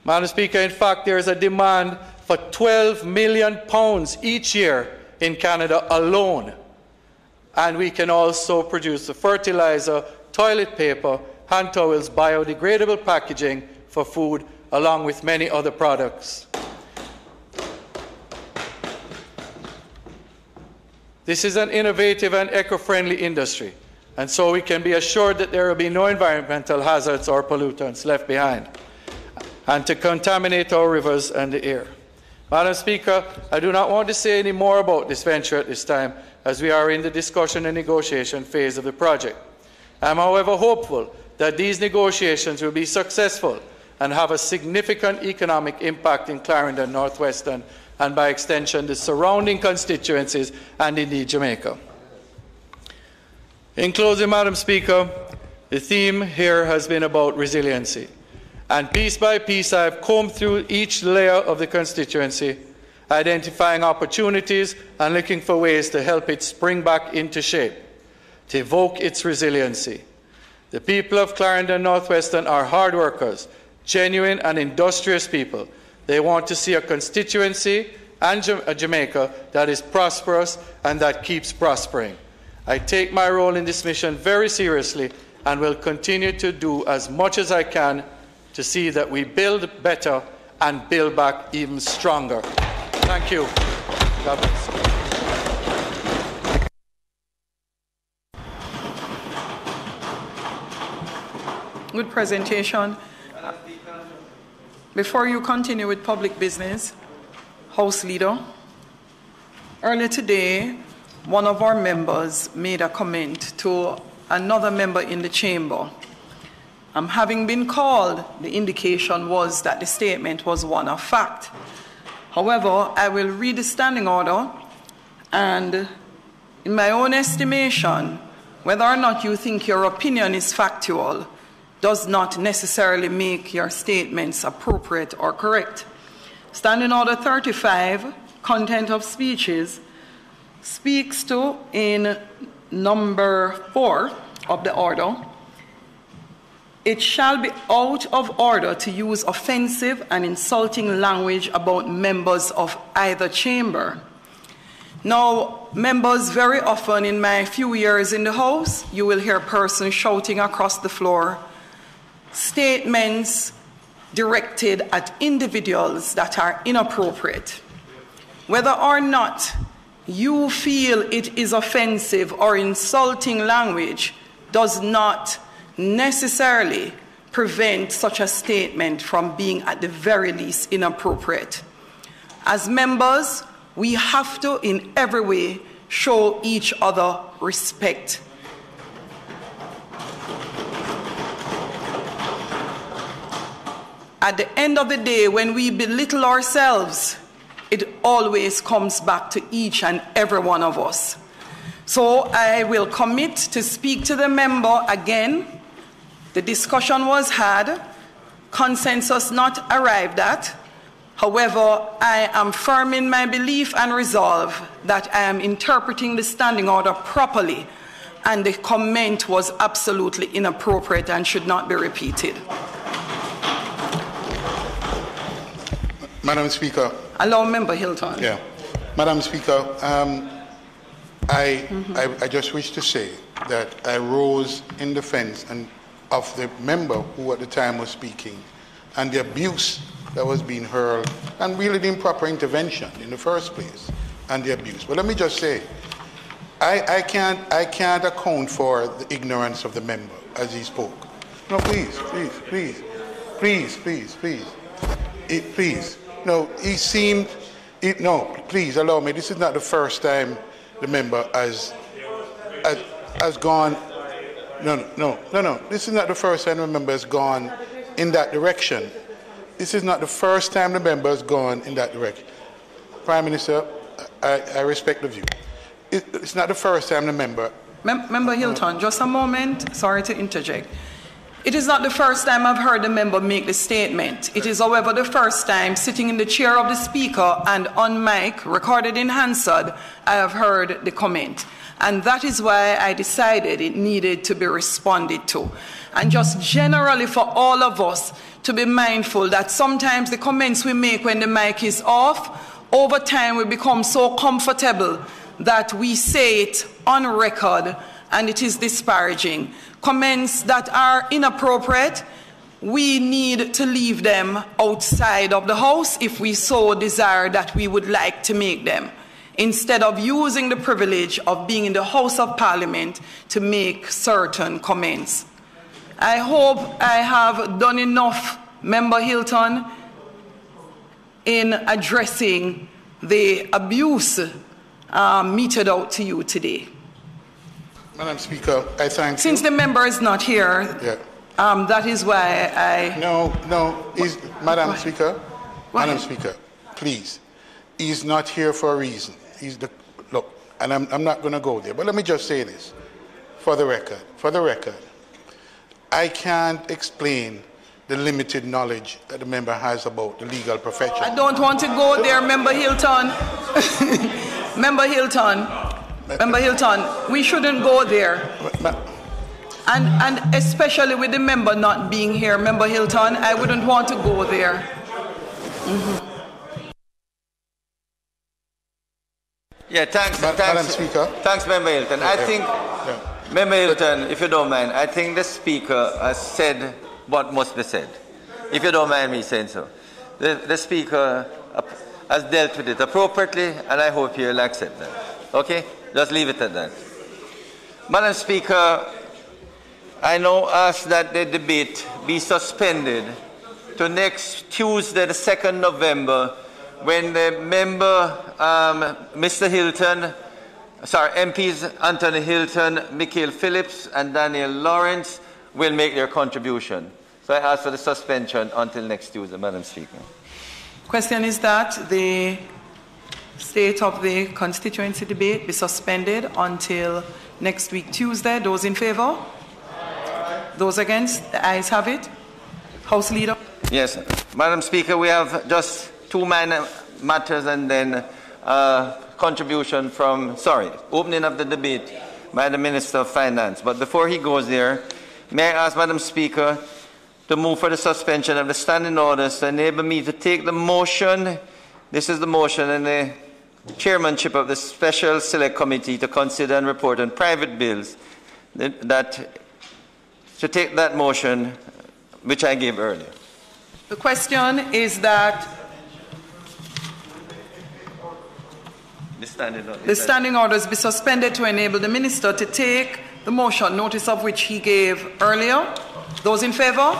Madam Speaker, in fact, there is a demand for 12 million pounds each year in Canada alone. And we can also produce the fertilizer, toilet paper, hand towels, biodegradable packaging, for food, along with many other products. This is an innovative and eco-friendly industry, and so we can be assured that there will be no environmental hazards or pollutants left behind. and to contaminate our rivers and the air. Madam Speaker, I do not want to say any more about this venture at this time, as we are in the discussion and negotiation phase of the project. I am, however, hopeful that these negotiations will be successful and have a significant economic impact in Clarendon, Northwestern, and by extension, the surrounding constituencies and indeed Jamaica. In closing, Madam Speaker, the theme here has been about resiliency. And piece by piece, I have combed through each layer of the constituency, identifying opportunities and looking for ways to help it spring back into shape, to evoke its resiliency. The people of Clarendon Northwestern are hard workers, genuine and industrious people. They want to see a constituency and uh, Jamaica that is prosperous and that keeps prospering. I take my role in this mission very seriously and will continue to do as much as I can to see that we build better and build back even stronger. Thank you. God bless. Good presentation. Before you continue with public business, House Leader, earlier today, one of our members made a comment to another member in the chamber. Um, having been called, the indication was that the statement was one of fact. However, I will read the standing order, and in my own estimation, whether or not you think your opinion is factual does not necessarily make your statements appropriate or correct. Standing Order 35, content of speeches, speaks to in number four of the order it shall be out of order to use offensive and insulting language about members of either chamber. Now, members, very often in my few years in the House, you will hear persons shouting across the floor statements directed at individuals that are inappropriate. Whether or not you feel it is offensive or insulting language does not necessarily prevent such a statement from being, at the very least, inappropriate. As members, we have to, in every way, show each other respect. At the end of the day, when we belittle ourselves, it always comes back to each and every one of us. So I will commit to speak to the member again the discussion was had, consensus not arrived at. However, I am firm in my belief and resolve that I am interpreting the standing order properly and the comment was absolutely inappropriate and should not be repeated. Madam Speaker. Allow Member Hylton. Yeah. Madam Speaker, um, I, mm-hmm. I, I just wish to say that I rose in defense and of the member who at the time was speaking and the abuse that was being hurled and really the improper intervention in the first place and the abuse. But let me just say, I, I, can't, I can't account for the ignorance of the member as he spoke. No, please, please, please, please, please, please, it, please. No, he seemed, it, no, please allow me. This is not the first time the member has, has, has gone no, no, no, no, no. This is not the first time the member has gone in that direction. This is not the first time the member has gone in that direction. Prime Minister, I, I respect the view. It, it's not the first time the member. Mem- member Hylton, just a moment. Sorry to interject. It is not the first time I've heard a member make the statement. It is, however, the first time sitting in the chair of the Speaker and on mic, recorded in Hansard, I have heard the comment. And that is why I decided it needed to be responded to. And just generally for all of us to be mindful that sometimes the comments we make when the mic is off, over time we become so comfortable that we say it on record and it is disparaging. Comments that are inappropriate, we need to leave them outside of the house if we so desire that we would like to make them instead of using the privilege of being in the House of Parliament to make certain comments. I hope I have done enough Member Hylton in addressing the abuse um, meted out to you today. Madam Speaker, I thank Since you. the member is not here, Yeah. um, that is why I. No, no, he's, Madam Speaker, Madam. Speaker, please. He's not here for a reason. He's the, look, and I'm, I'm not going to go there, but let me just say this for the record. For the record, I can't explain the limited knowledge that the member has about the legal profession. I don't want to go there, Member Hylton. [laughs] Member Hylton. Member Hylton, we shouldn't go there. And, and especially with the member not being here, Member Hylton, I wouldn't want to go there. Mhm. Yeah, thanks, Ma- thanks, Madam Speaker. Thanks, Member Hylton. I Yeah. think, Member Hylton, if you don't mind, I think the Speaker has said what must be said. If you don't mind me saying so. The, the Speaker has dealt with it appropriately, and I hope you'll accept that. Okay? Just leave it at that. Madam Speaker, I now ask that the debate be suspended to next Tuesday, the 2nd November, when the member, um, Mr. Hylton, sorry, MPs Anthony Hylton, Mikael Phillips, and Daniel Lawrence will make their contribution. So I ask for the suspension until next Tuesday, Madam Speaker. Question is that the state of the constituency debate be suspended until next week Tuesday. Those in favor? Those against? The ayes have it. House Leader. Yes, Madam Speaker, we have just two minor matters and then uh, contribution from, sorry, opening of the debate by the Minister of Finance. But before he goes there, may I ask Madam Speaker to move for the suspension of the standing orders to enable me to take the motion. This is the motion and the chairmanship of the Special Select Committee to consider and report on private bills that, to take that motion which I gave earlier. The question is that The standing order. the standing orders be suspended to enable the minister to take the motion, notice of which he gave earlier. Those in favor?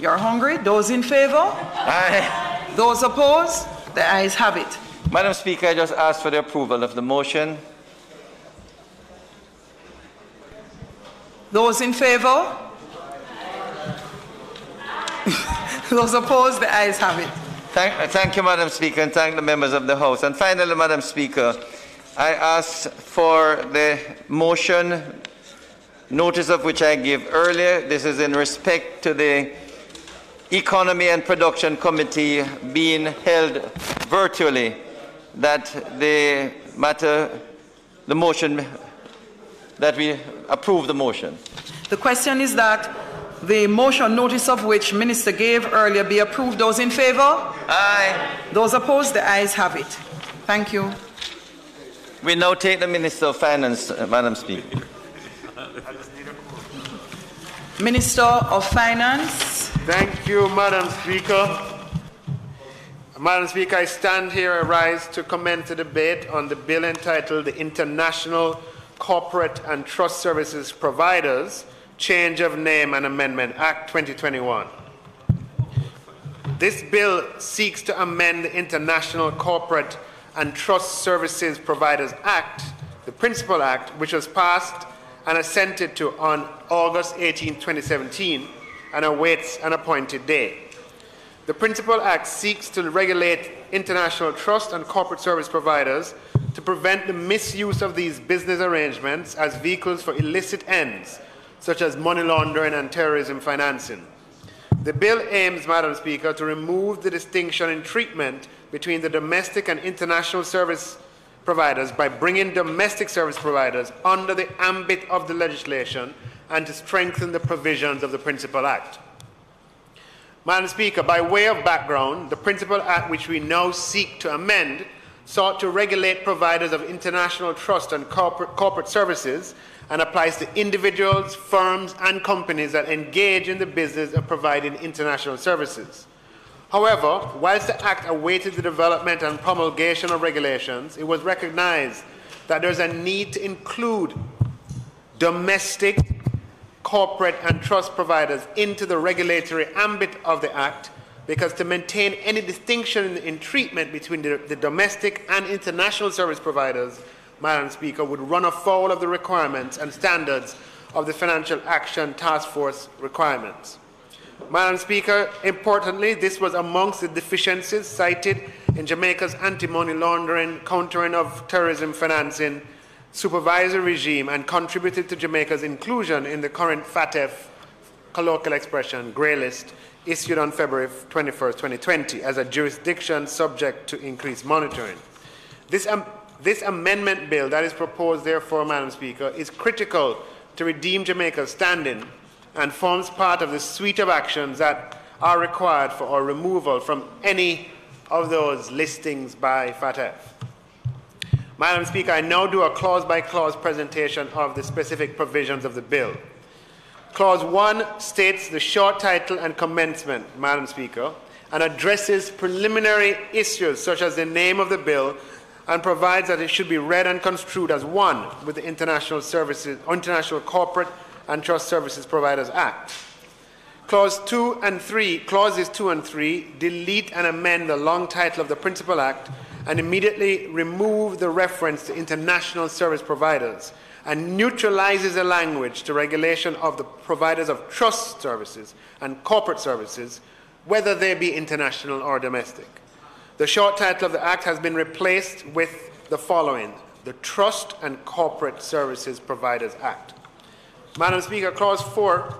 You're hungry? Those in favor? Aye. Those opposed? The ayes have it. Madam Speaker, I just ask for the approval of the motion. Those in favor? [laughs] Those opposed? The ayes have it. Thank, thank you, Madam Speaker, and thank the members of the House. And finally, Madam Speaker, I ask for the motion, notice of which I gave earlier. This is in respect to the Economy and Production Committee being held virtually, that the matter, the motion, that we approve the motion. The question is that the motion, notice of which Minister gave earlier, be approved. Those in favor? Aye. Those opposed? The ayes have it. Thank you. We now take the Minister of Finance, uh, Madam Speaker. Minister of Finance. Thank you, Madam Speaker. Madam Speaker, I stand here, I rise to commence the debate on the bill entitled the International Corporate and Trust Services Providers Change of Name and Amendment Act 2021. This bill seeks to amend the International Corporate and Trust Services Providers Act, the Principal Act, which was passed and assented to on August 18, 2017, and awaits an appointed day. The Principal Act seeks to regulate international trust and corporate service providers to prevent the misuse of these business arrangements as vehicles for illicit ends, such as money laundering and terrorism financing. The bill aims, Madam Speaker, to remove the distinction in treatment between the domestic and international service providers by bringing domestic service providers under the ambit of the legislation and to strengthen the provisions of the Principal Act. Madam Speaker, by way of background, the Principal Act which we now seek to amend sought to regulate providers of international trust and corporate, corporate services and applies to individuals, firms, and companies that engage in the business of providing international services. However, whilst the Act awaited the development and promulgation of regulations, it was recognized that there's a need to include domestic corporate and trust providers into the regulatory ambit of the Act because to maintain any distinction in treatment between the, the, domestic and international service providers, Madam Speaker, would run afoul of the requirements and standards of the Financial Action Task Force requirements. Madam Speaker, importantly, this was amongst the deficiencies cited in Jamaica's anti-money laundering, countering of terrorism financing, supervisory regime and contributed to Jamaica's inclusion in the current FATF colloquial expression grey list issued on February 21, 2020 as a jurisdiction subject to increased monitoring. This, um, this amendment bill that is proposed therefore, Madam Speaker, is critical to redeem Jamaica's standing and forms part of the suite of actions that are required for our removal from any of those listings by FATF. Madam Speaker, I now do a clause by clause presentation of the specific provisions of the bill. Clause 1 states the short title and commencement, Madam Speaker, and addresses preliminary issues such as the name of the bill and provides that it should be read and construed as one with the International Services, International Corporate and Trust Services Providers Act. Clause 2 and 3, clauses 2 and 3 delete and amend the long title of the Principal Act and immediately remove the reference to international service providers and neutralizes the language to regulation of the providers of trust services and corporate services, whether they be international or domestic. The short title of the Act has been replaced with the following the Trust and Corporate Services Providers Act. Madam Speaker, Clause 4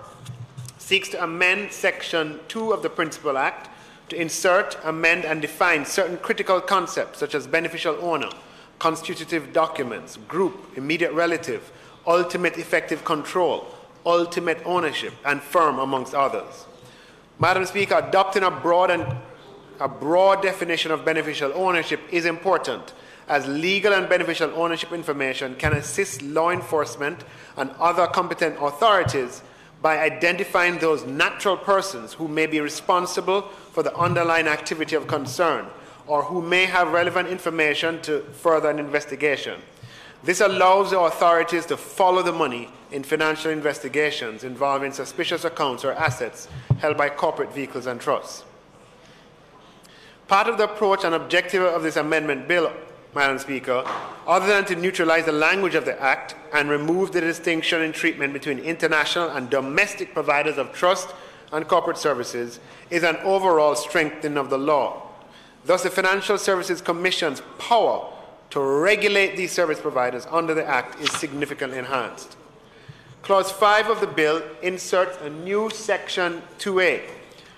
seeks to amend Section 2 of the Principal Act to insert, amend, and define certain critical concepts such as beneficial owner, constitutive documents, group, immediate relative, ultimate effective control, ultimate ownership, and firm, amongst others. Madam Speaker, adopting a broad and a broad definition of beneficial ownership is important as legal and beneficial ownership information can assist law enforcement and other competent authorities by identifying those natural persons who may be responsible for the underlying activity of concern or who may have relevant information to further an investigation. This allows the authorities to follow the money in financial investigations involving suspicious accounts or assets held by corporate vehicles and trusts. Part of the approach and objective of this amendment bill, Madam Speaker, other than to neutralize the language of the Act and remove the distinction in treatment between international and domestic providers of trust and corporate services, is an overall strengthening of the law. Thus, the Financial Services Commission's power to regulate these service providers under the Act is significantly enhanced. Clause 5 of the bill inserts a new Section 2A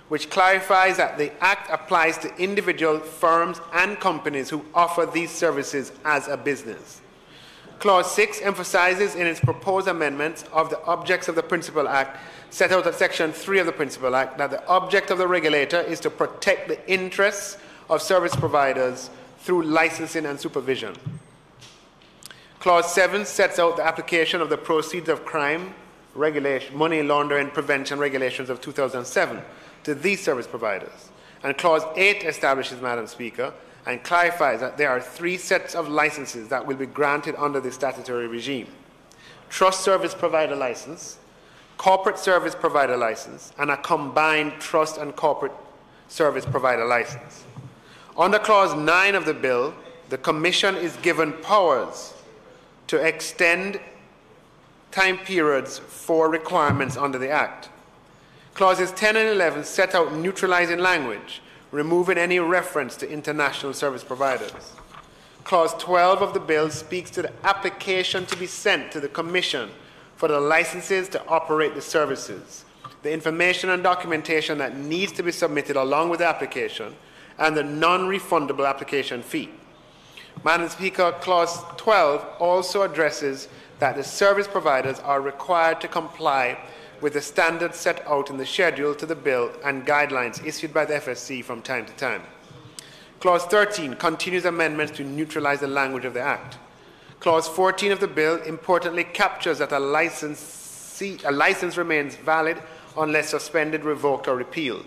which clarifies that the Act applies to individual firms and companies who offer these services as a business. Clause 6 emphasizes in its proposed amendments of the objects of the Principal Act set out at Section 3 of the Principal Act that the object of the regulator is to protect the interests of service providers through licensing and supervision. Clause 7 sets out the application of the Proceeds of Crime regulation, Money Laundering Prevention Regulations of 2007 to these service providers. And Clause 8 establishes, Madam Speaker, and clarifies that there are three sets of licenses that will be granted under the statutory regime trust service provider license, corporate service provider license, and a combined trust and corporate service provider license. Under Clause 9 of the bill, the Commission is given powers to extend time periods for requirements under the Act. Clauses 10 and 11 set out neutralizing language, removing any reference to international service providers. Clause 12 of the bill speaks to the application to be sent to the Commission for the licenses to operate the services, the information and documentation that needs to be submitted along with the application, and the non refundable application fee. Madam Speaker, Clause 12 also addresses that the service providers are required to comply with the standards set out in the schedule to the bill and guidelines issued by the FSC from time to time. Clause 13 continues amendments to neutralize the language of the Act. Clause 14 of the bill importantly captures that a license, a license remains valid unless suspended, revoked, or repealed.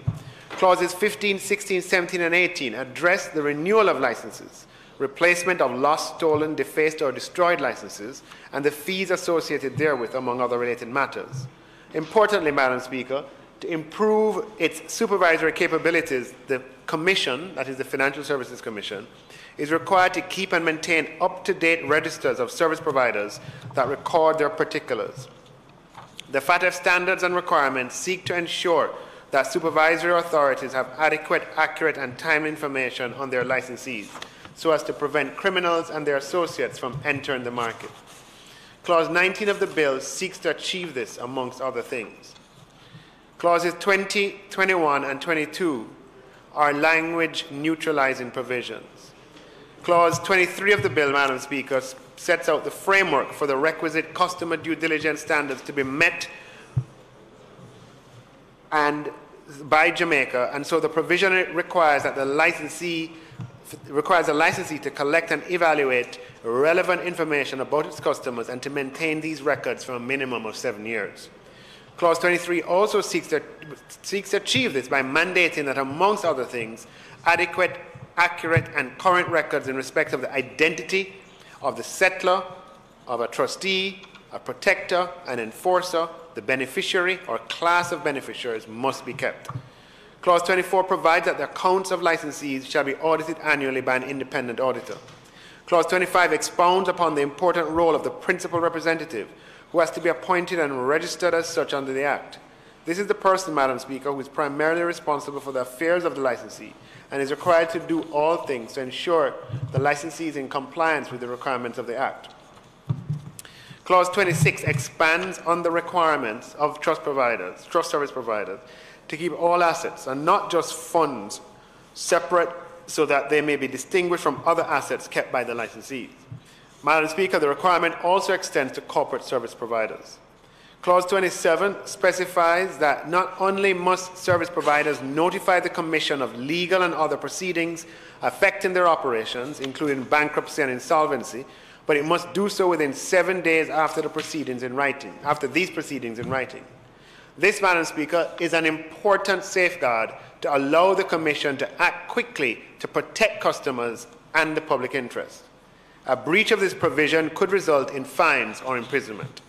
Clauses 15, 16, 17, and 18 address the renewal of licenses, replacement of lost, stolen, defaced, or destroyed licenses, and the fees associated therewith, among other related matters. Importantly, Madam Speaker, to improve its supervisory capabilities, the Commission, that is the Financial Services Commission, is required to keep and maintain up to date registers of service providers that record their particulars. The FATF standards and requirements seek to ensure that supervisory authorities have adequate, accurate, and timely information on their licensees so as to prevent criminals and their associates from entering the market. Clause 19 of the bill seeks to achieve this, amongst other things. Clauses 20, 21, and 22 are language neutralizing provisions. Clause 23 of the bill, Madam Speaker, sets out the framework for the requisite customer due diligence standards to be met and by Jamaica, and so the provision requires that the licensee requires a licensee to collect and evaluate relevant information about its customers and to maintain these records for a minimum of seven years. Clause 23 also seeks to, seeks to achieve this by mandating that, amongst other things, adequate, accurate, and current records in respect of the identity of the settlor, of a trustee, a protector, an enforcer, the beneficiary, or class of beneficiaries must be kept. Clause 24 provides that the accounts of licensees shall be audited annually by an independent auditor. Clause 25 expounds upon the important role of the principal representative, who has to be appointed and registered as such under the Act. This is the person, Madam Speaker, who is primarily responsible for the affairs of the licensee and is required to do all things to ensure the licensee is in compliance with the requirements of the Act. Clause 26 expands on the requirements of trust providers, trust service providers, to keep all assets and not just funds separate so that they may be distinguished from other assets kept by the licensees. Madam Speaker, the requirement also extends to corporate service providers. Clause 27 specifies that not only must service providers notify the Commission of legal and other proceedings affecting their operations, including bankruptcy and insolvency, but it must do so within seven days after the proceedings in writing, after these proceedings in writing. This, Madam Speaker, is an important safeguard to allow the Commission to act quickly to protect customers and the public interest. A breach of this provision could result in fines or imprisonment.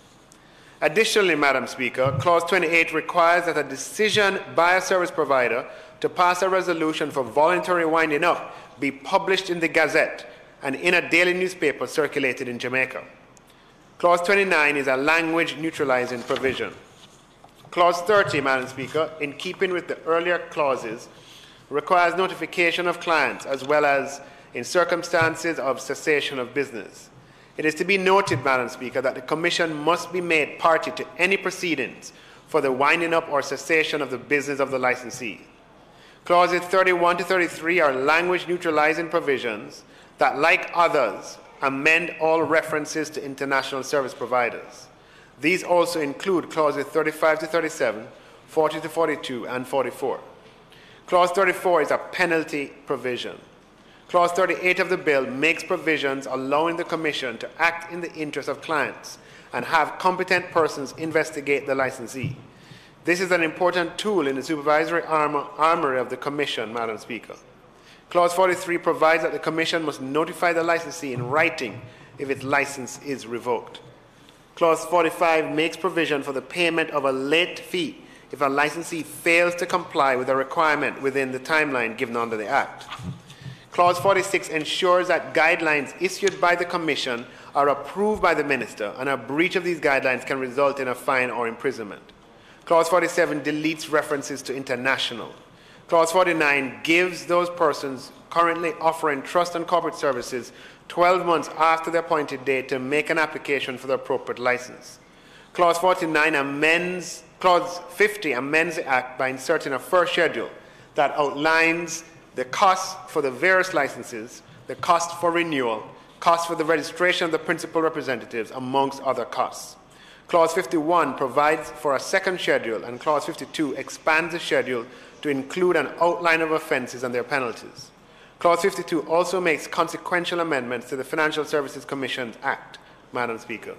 Additionally, Madam Speaker, Clause 28 requires that a decision by a service provider to pass a resolution for voluntary winding up be published in the Gazette and in a daily newspaper circulated in Jamaica. Clause 29 is a language neutralizing provision. Clause 30, Madam Speaker, in keeping with the earlier clauses, requires notification of clients as well as in circumstances of cessation of business. It is to be noted, Madam Speaker, that the Commission must be made party to any proceedings for the winding up or cessation of the business of the licensee. Clauses 31 to 33 are language neutralizing provisions that, like others, amend all references to international service providers. These also include clauses 35 to 37, 40 to 42, and 44. Clause 34 is a penalty provision. Clause 38 of the bill makes provisions allowing the Commission to act in the interest of clients and have competent persons investigate the licensee. This is an important tool in the supervisory armor, armory of the Commission, Madam Speaker. Clause 43 provides that the Commission must notify the licensee in writing if its license is revoked. Clause 45 makes provision for the payment of a late fee if a licensee fails to comply with a requirement within the timeline given under the Act. Clause 46 ensures that guidelines issued by the Commission are approved by the Minister, and a breach of these guidelines can result in a fine or imprisonment. Clause 47 deletes references to international. Clause 49 gives those persons currently offering trust and corporate services 12 months after the appointed date to make an application for the appropriate license. Clause 49 amends, Clause 50 amends the Act by inserting a first schedule that outlines the costs for the various licenses, the cost for renewal, cost for the registration of the principal representatives, amongst other costs. Clause 51 provides for a second schedule, and Clause 52 expands the schedule to include an outline of offences and their penalties. Clause 52 also makes consequential amendments to the Financial Services Commissions Act, Madam Speaker.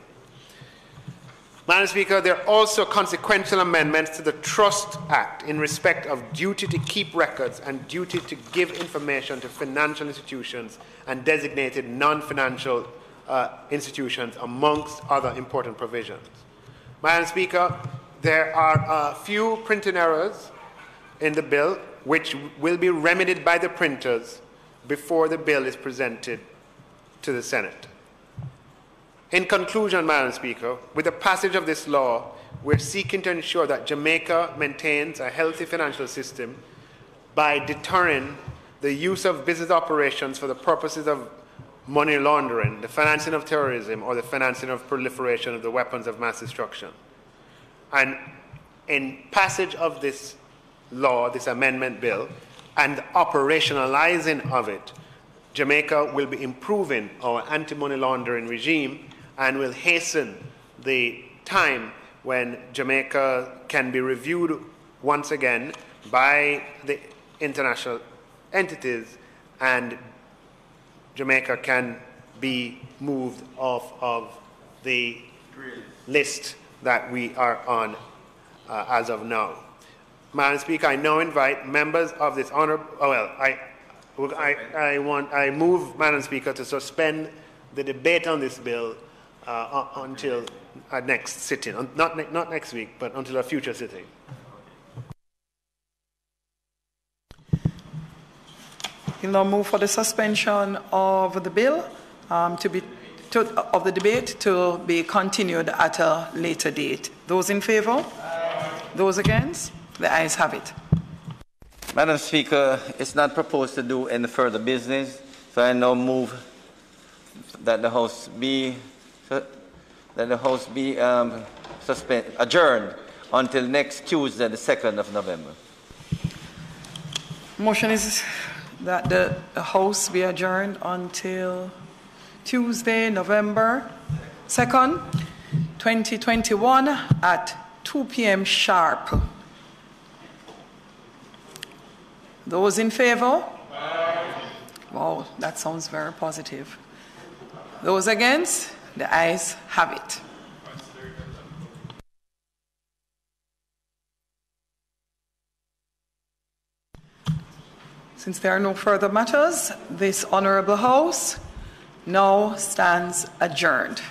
Madam Speaker, there are also consequential amendments to the Trust Act in respect of duty to keep records and duty to give information to financial institutions and designated non financial uh, institutions, amongst other important provisions. Madam Speaker, there are a few printing errors in the bill which will be remedied by the printers before the bill is presented to the Senate. In conclusion, Madam Speaker, with the passage of this law, we're seeking to ensure that Jamaica maintains a healthy financial system by deterring the use of business operations for the purposes of money laundering, the financing of terrorism, or the financing of proliferation of the weapons of mass destruction. And in passage of this law, this amendment bill, and operationalizing of it, Jamaica will be improving our anti money laundering regime and will hasten the time when Jamaica can be reviewed once again by the international entities and Jamaica can be moved off of the list that we are on uh, as of now. Madam Speaker, I now invite members of this honourable. Oh well, I, I, I, want I move, Madam Speaker, to suspend the debate on this bill uh, until our next sitting, not ne not next week, but until a future sitting. We'll now move for the suspension of the bill um, to be to, of the debate to be continued at a later date. Those in favour? Those against? The ayes have it. Madam Speaker, it's not proposed to do any further business, so I now move that the House be that the House be um, suspend, adjourned until next Tuesday, the 2nd of November. Motion is that the, the House be adjourned until Tuesday, November 2nd, 2021 at 2 p.m. sharp. Those in favor? Wow, that sounds very positive. Those against? The ayes have it. Since there are no further matters, this Honourable House now stands adjourned.